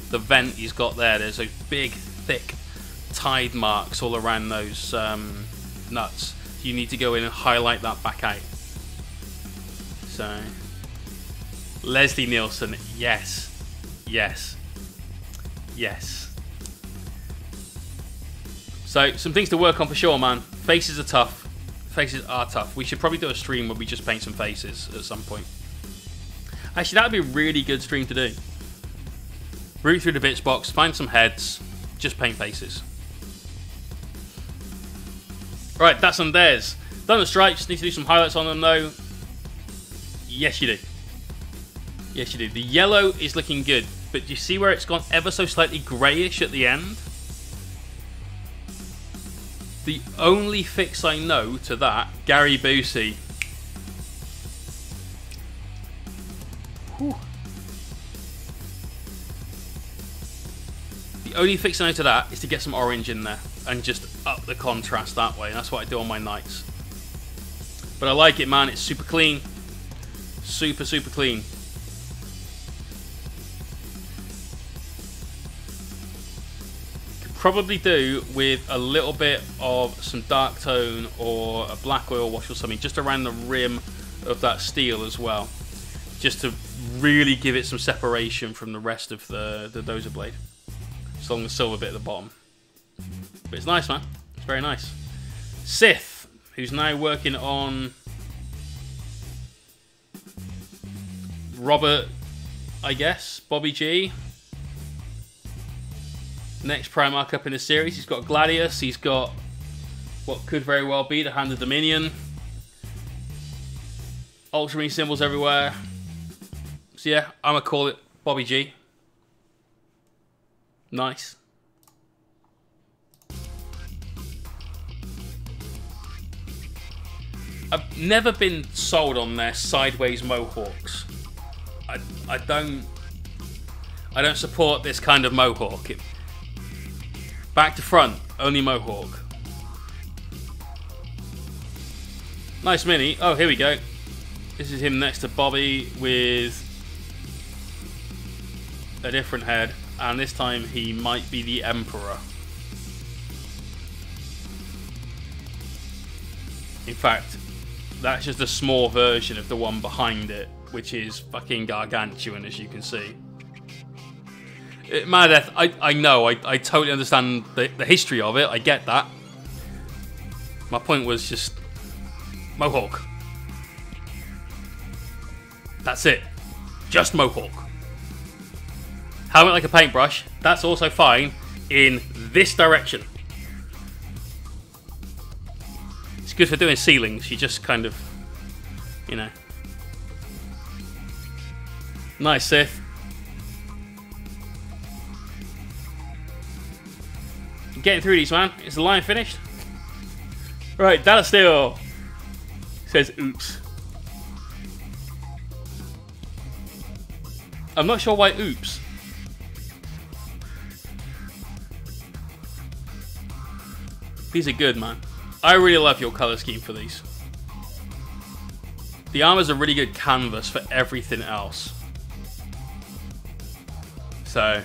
the vent he's got there, there's those big, thick tide marks all around those um, nuts. You need to go in and highlight that back out. So, Leslie Nielsen, yes, yes, yes. So, some things to work on for sure, man. Faces are tough. Faces are tough. We should probably do a stream where we just paint some faces at some point. Actually, that would be a really good stream to do. Root through the bitch box, find some heads, just paint faces. Right, that's on theirs. Done the stripes, need to do some highlights on them though. Yes, you do. Yes, you do. The yellow is looking good, but do you see where it's gone ever so slightly greyish at the end? The only fix I know to that, Gary Busey. The only fix I know to that is to get some orange in there and just up the contrast that way. That's what I do on my nights. But I like it, man. It's super clean. Super, super clean. Probably do with a little bit of some dark tone or a black oil wash or something just around the rim of that steel as well. Just to really give it some separation from the rest of the, the dozer blade. Just along the silver bit at the bottom. But it's nice, man. It's very nice. Sith, who's now working on Robert, I guess, Bobby G. Next Primarch up in the series, he's got Gladius, he's got what could very well be the Hand of Dominion. Ultramarine symbols everywhere. So yeah, I'm gonna call it Bobby G. Nice. I've never been sold on their sideways mohawks. I, I don't I don't support this kind of mohawk. It, back to front, only mohawk. Nice mini. Oh, here we go. This is him next to Bobby with a different head, and this time he might be the Emperor. In fact, that's just a small version of the one behind it, which is fucking gargantuan, as you can see. Uh, it, Death, I, I know, I, I totally understand the, the history of it, I get that. My point was just Mohawk. That's it. Just Mohawk. Helmet like a paintbrush, that's also fine in this direction. It's good for doing ceilings. You just kind of, you know. Nice, Sith. Getting through these, man. Is the line finished? Right, Dallas Steel says oops. I'm not sure why oops. These are good, man. I really love your color scheme for these. The armor's a really good canvas for everything else. So...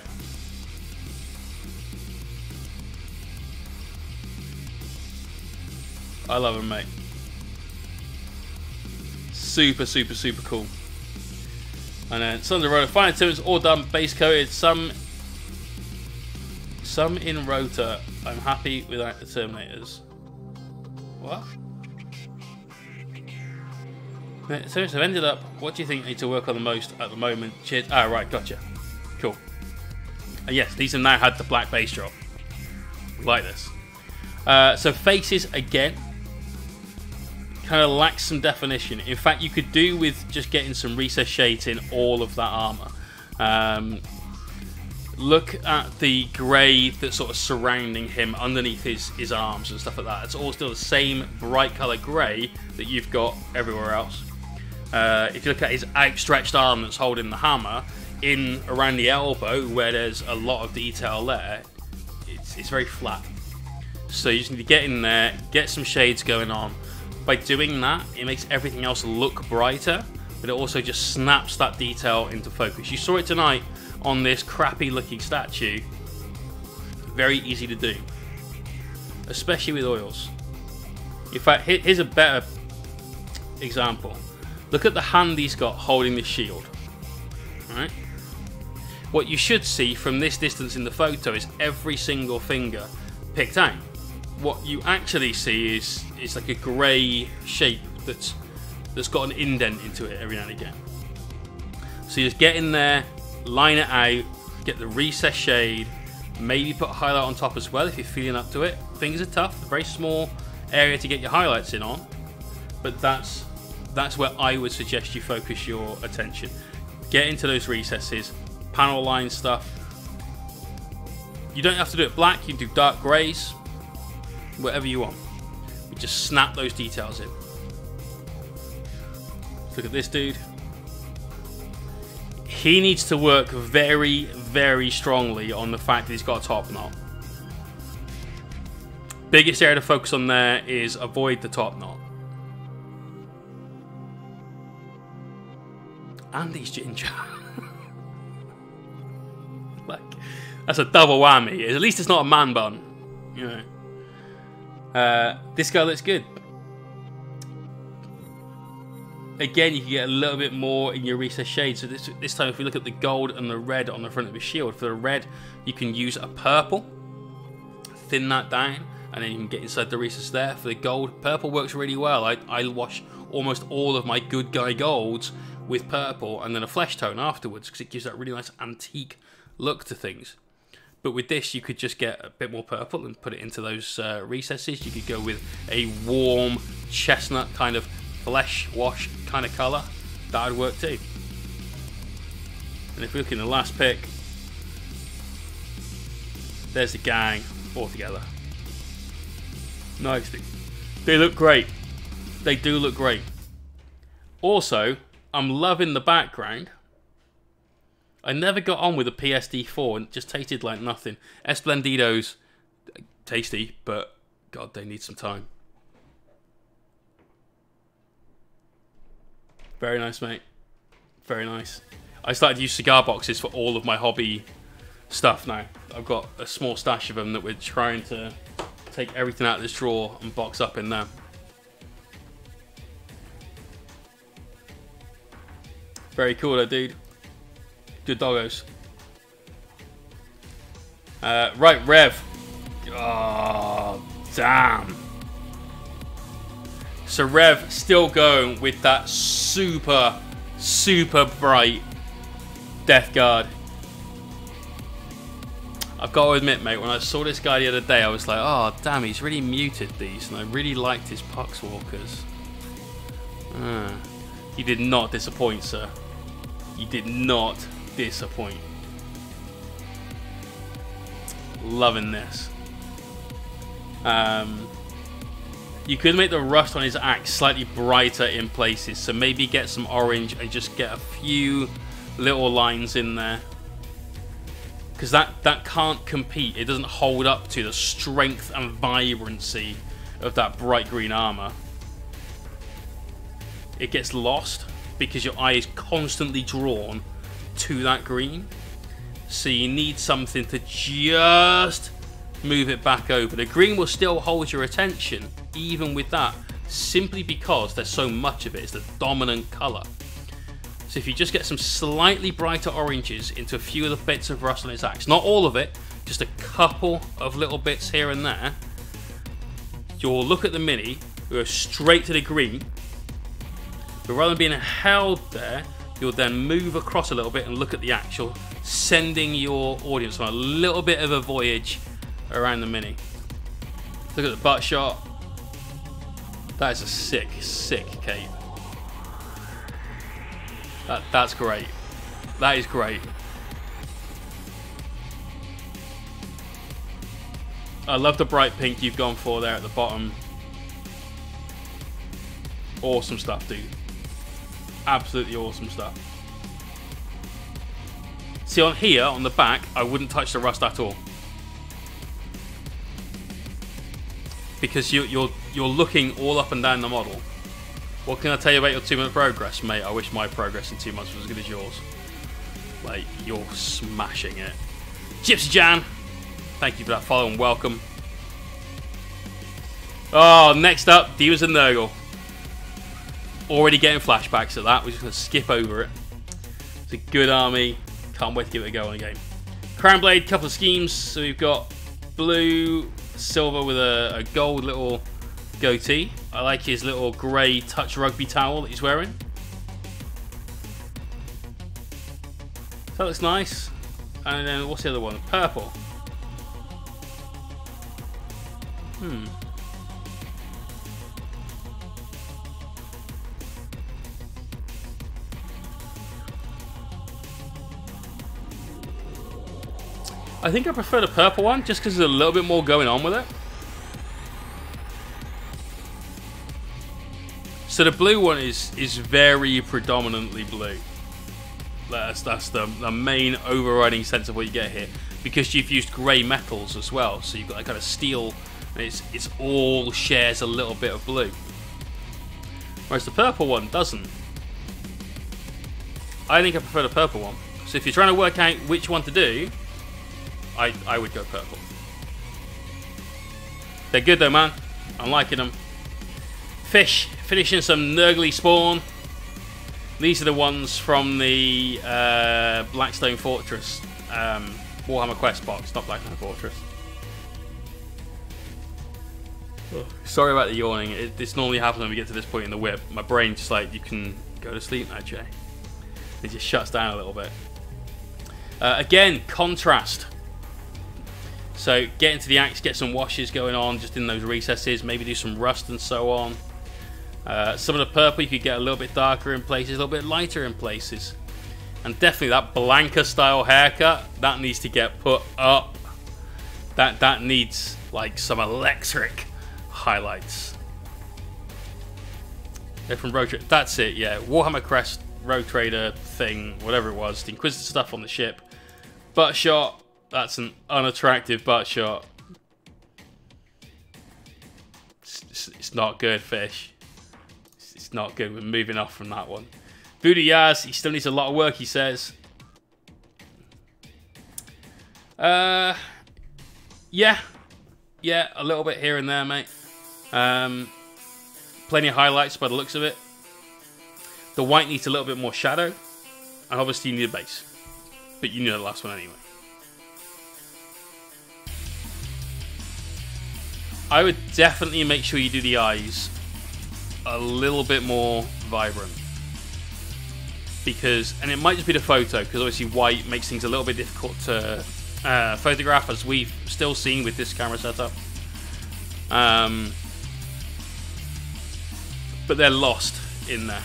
I love them, mate. Super, super, super cool. And then Sons of Rota, fine tunes, all done, base coated, some some in Rota I'm happy without the Terminators. What? So, so ended up, what do you think you need to work on the most at the moment? Cheers. Ah, right, gotcha. Cool. And yes, these have now had the black base drop. Like this. Uh, so faces, again, kind of lacks some definition. In fact, you could do with just getting some recess shades in all of that armor. Um, look at the grey that's sort of surrounding him underneath his, his arms and stuff like that. It's all still the same bright colour grey that you've got everywhere else. Uh, if you look at his outstretched arm that's holding the hammer, in around the elbow where there's a lot of detail there, it's, it's very flat. So you just need to get in there, get some shades going on. By doing that, it makes everything else look brighter, but it also just snaps that detail into focus. You saw it tonight on this crappy looking statue. Very easy to do, especially with oils. In fact, here's a better example. Look at the hand he's got holding the shield. Right? What you should see from this distance in the photo is every single finger picked out. What you actually see is it's like a grey shape that's that's got an indent into it every now and again. So you just get in there, line it out, get the recess shade, maybe put a highlight on top as well if you're feeling up to it. Fingers are tough, very small area to get your highlights in on, but that's that's where I would suggest you focus your attention. Get into those recesses, panel line stuff. You don't have to do it black, you can do dark greys, whatever you want. We just snap those details in. Look at this dude. He needs to work very, very strongly on the fact that he's got a top knot. Biggest area to focus on there is avoid the top knot. And he's ginger. like, that's a double whammy. At least it's not a man bun. You know. Uh, this guy looks good. Again, you can get a little bit more in your recess shade. So this, this time, if we look at the gold and the red on the front of his shield, for the red, you can use a purple, thin that down, and then you can get inside the recess there. For the gold, purple works really well. I, I wash almost all of my good guy golds with purple and then a flesh tone afterwards because it gives that really nice antique look to things. But with this, you could just get a bit more purple and put it into those uh, recesses. You could go with a warm chestnut kind of flesh wash kind of colour. That would work too. And if we look in the last pick, there's the gang all together. Nice. They look great. They do look great. Also, I'm loving the background. I never got on with a PSD4 and just tasted like nothing. Esplendidos, tasty, but God, they need some time. Very nice, mate. Very nice. I started to use cigar boxes for all of my hobby stuff now. I've got a small stash of them that we're trying to take everything out of this drawer and box up in there. Very cool, though, dude. Good doggos. Uh, right, Rev. Oh, damn. So Rev still going with that super, super bright Death Guard. I've got to admit, mate, when I saw this guy the other day, I was like, oh, damn, he's really muted these, and I really liked his Poxwalkers. Ah, he did not disappoint, sir. You did not disappoint. Loving this. Um, you could make the rust on his axe slightly brighter in places, so maybe get some orange and just get a few little lines in there. Because that, that can't compete. It doesn't hold up to the strength and vibrancy of that bright green armor. It gets lost because your eye is constantly drawn to that green. So you need something to just move it back over. The green will still hold your attention, even with that, simply because there's so much of it. It's the dominant colour. So if you just get some slightly brighter oranges into a few of the bits of rust on its axe, not all of it, just a couple of little bits here and there, you'll look at the mini, go straight to the green, but rather than being held there, you'll then move across a little bit and look at the actual, sending your audience on a little bit of a voyage around the mini. Look at the butt shot. That is a sick, sick cape. That, that's great. That is great. I love the bright pink you've gone for there at the bottom. Awesome stuff, dude. Absolutely awesome stuff. See on here, on the back, I wouldn't touch the rust at all. Because you, you're, you're looking all up and down the model. What can I tell you about your two month progress, mate? I wish my progress in two months was as good as yours. Like, you're smashing it. Gypsy Jan, thank you for that follow and welcome. Oh, next up, Divas and Nurgle. Already getting flashbacks at that. We're just going to skip over it. It's a good army. Can't wait to give it a go on the game. Crownblade, couple of schemes. So we've got blue, silver with a, a gold little goatee. I like his little grey touch rugby towel that he's wearing. That looks nice. And then what's the other one? Purple. Hmm. I think I prefer the purple one just because there's a little bit more going on with it. So the blue one is is very predominantly blue. That's that's the, the main overriding sense of what you get here because you've used grey metals as well. So you've got a kind of steel, and it's it's all shares a little bit of blue. Whereas the purple one doesn't. I think I prefer the purple one. So if you're trying to work out which one to do, I, I would go purple. They're good though, man. I'm liking them. Fish, finishing some Nurgly spawn. These are the ones from the uh, Blackstone Fortress um, Warhammer Quest box, not Blackstone Fortress. Sorry about the yawning. It, this normally happens when we get to this point in the WIP. My brain just like, you can go to sleep now, Jay. It just shuts down a little bit. Uh, again, contrast. So get into the axe, get some washes going on just in those recesses, maybe do some rust and so on. Uh, some of the purple you could get a little bit darker in places, a little bit lighter in places. And definitely that Blanka style haircut, that needs to get put up. That that needs like some electric highlights. They're from Road. That's it, yeah. Warhammer Quest, Rogue Trader thing, whatever it was. The Inquisitor stuff on the ship. Butt shot, that's an unattractive butt shot. It's, it's, not good, fish. It's, it's, not good. We're moving off from that one. Voodoo Yaz, he still needs a lot of work, he says. Uh, yeah. Yeah, a little bit here and there, mate. Um, plenty of highlights by the looks of it. The white needs a little bit more shadow. And obviously you need a base. But you need the last one anyway. I would definitely make sure you do the eyes a little bit more vibrant. Because, and it might just be the photo, because obviously white makes things a little bit difficult to uh, photograph, as we've still seen with this camera setup. Um, but they're lost in there.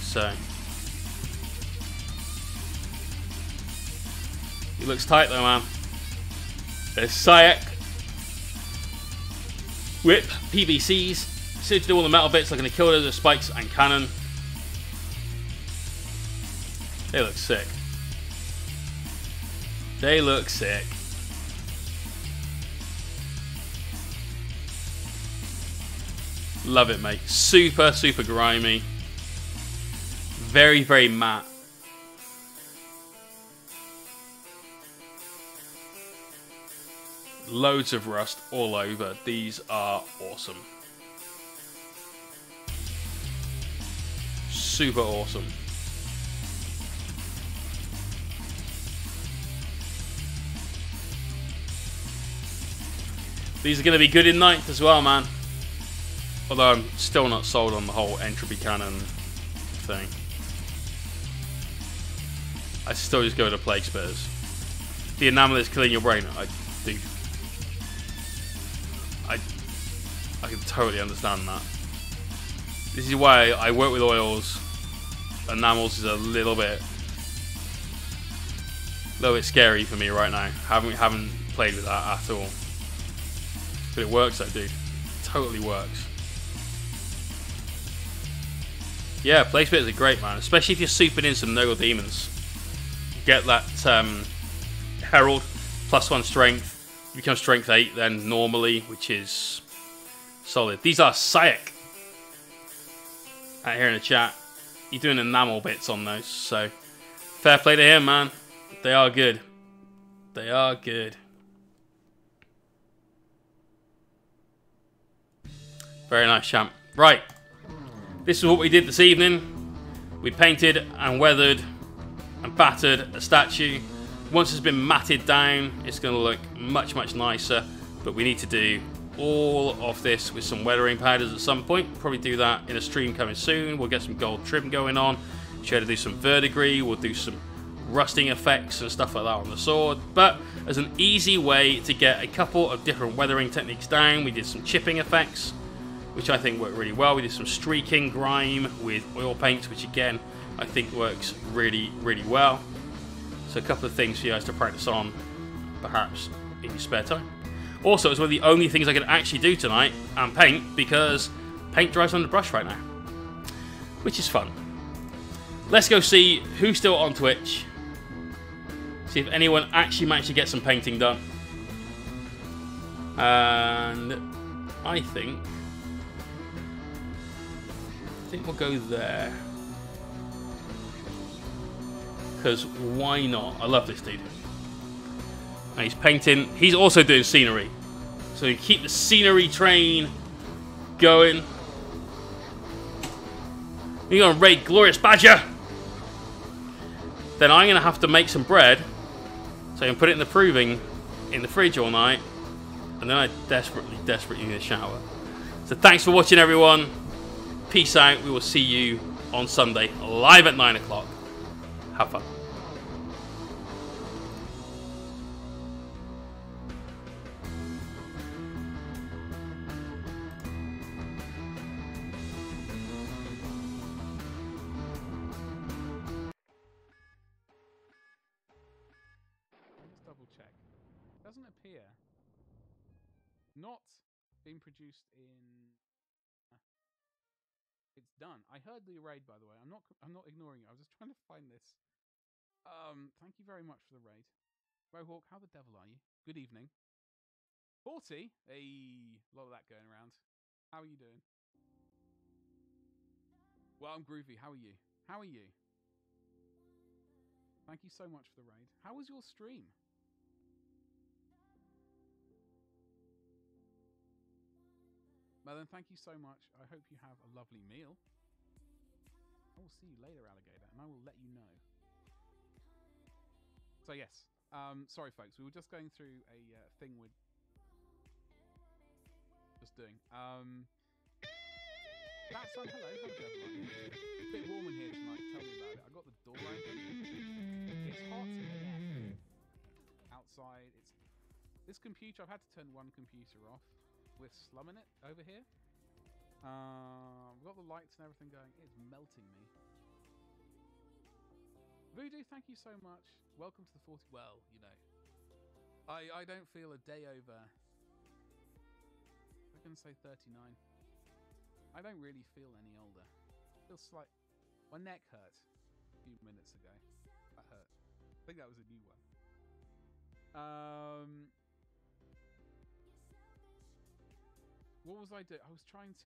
So. He looks tight though, man. There's Sayek WIP, PVCs, suited to do all the metal bits like an Achilles, the spikes and cannon. They look sick. They look sick. Love it, mate. Super, super grimy. Very, very matte. loads of rust all over. These are awesome. Super awesome. These are going to be good in ninth as well, man. Although I'm still not sold on the whole entropy cannon thing. I still just go to plague spares. The anomalous killing your brain. I do I can totally understand that. This is why I work with oils. Enamels is a little bit, a little bit scary for me right now. Haven't haven't played with that at all. But it works, that dude. Totally works. Yeah, Plague Spitters are great, man. Especially if you're souping in some Nurgle Demons. Get that um, Herald, plus one strength. Become strength 8 then normally, which is solid. These are Sayak. Out here in the chat. You're doing enamel bits on those, so fair play to him, man. They are good. They are good. Very nice, champ. Right. This is what we did this evening. We painted and weathered and battered a statue. Once it's been matted down, it's going to look much, much nicer. But we need to do all of this with some weathering powders at some point. Probably do that in a stream coming soon. We'll get some gold trim going on. Show to do some verdigris. We'll do some rusting effects and stuff like that on the sword. But as an easy way to get a couple of different weathering techniques down, we did some chipping effects which I think worked really well. We did some streaking grime with oil paints, which again I think works really, really well. So a couple of things for you guys to practice on, perhaps in your spare time. Also, it's one of the only things I can actually do tonight and paint because paint dries on the brush right now, which is fun. Let's go see who's still on Twitch. See if anyone actually managed to get some painting done. And I think I think we'll go there. Because why not? I love this dude. And he's painting. He's also doing scenery. So you keep the scenery train going. You're going to raid Glorious Badger. Then I'm going to have to make some bread. So I can put it in the proving in the fridge all night. And then I desperately, desperately need a shower. So thanks for watching, everyone. Peace out. We will see you on Sunday, live at 9 o'clock. Have fun. The raid, by the way. I'm not. I'm not ignoring you. I was just trying to find this. Um. Thank you very much for the raid, Mohawk. How the devil are you? Good evening. Forty. Hey, a lot of that going around. How are you doing? Well, I'm groovy. How are you? How are you? Thank you so much for the raid. How was your stream? Melon, thank you so much. I hope you have a lovely meal. I will see you later, alligator, and I will let you know. So yes, um, sorry folks, we were just going through a uh, thing with just doing. Um, that's on. Hello. It's a bit warm in here tonight. Tell me about it. I got the door open. It's hot AF. outside. It's this computer. I've had to turn one computer off. We're slumming it over here. Uh, we've got the lights and everything going. It's melting me. Voodoo, thank you so much. Welcome to the 40. Well, you know, I I don't feel a day over. I can say 39. I don't really feel any older. Feels like my neck hurt a few minutes ago. That hurt. I think that was a new one. Um, what was I doing? I was trying to.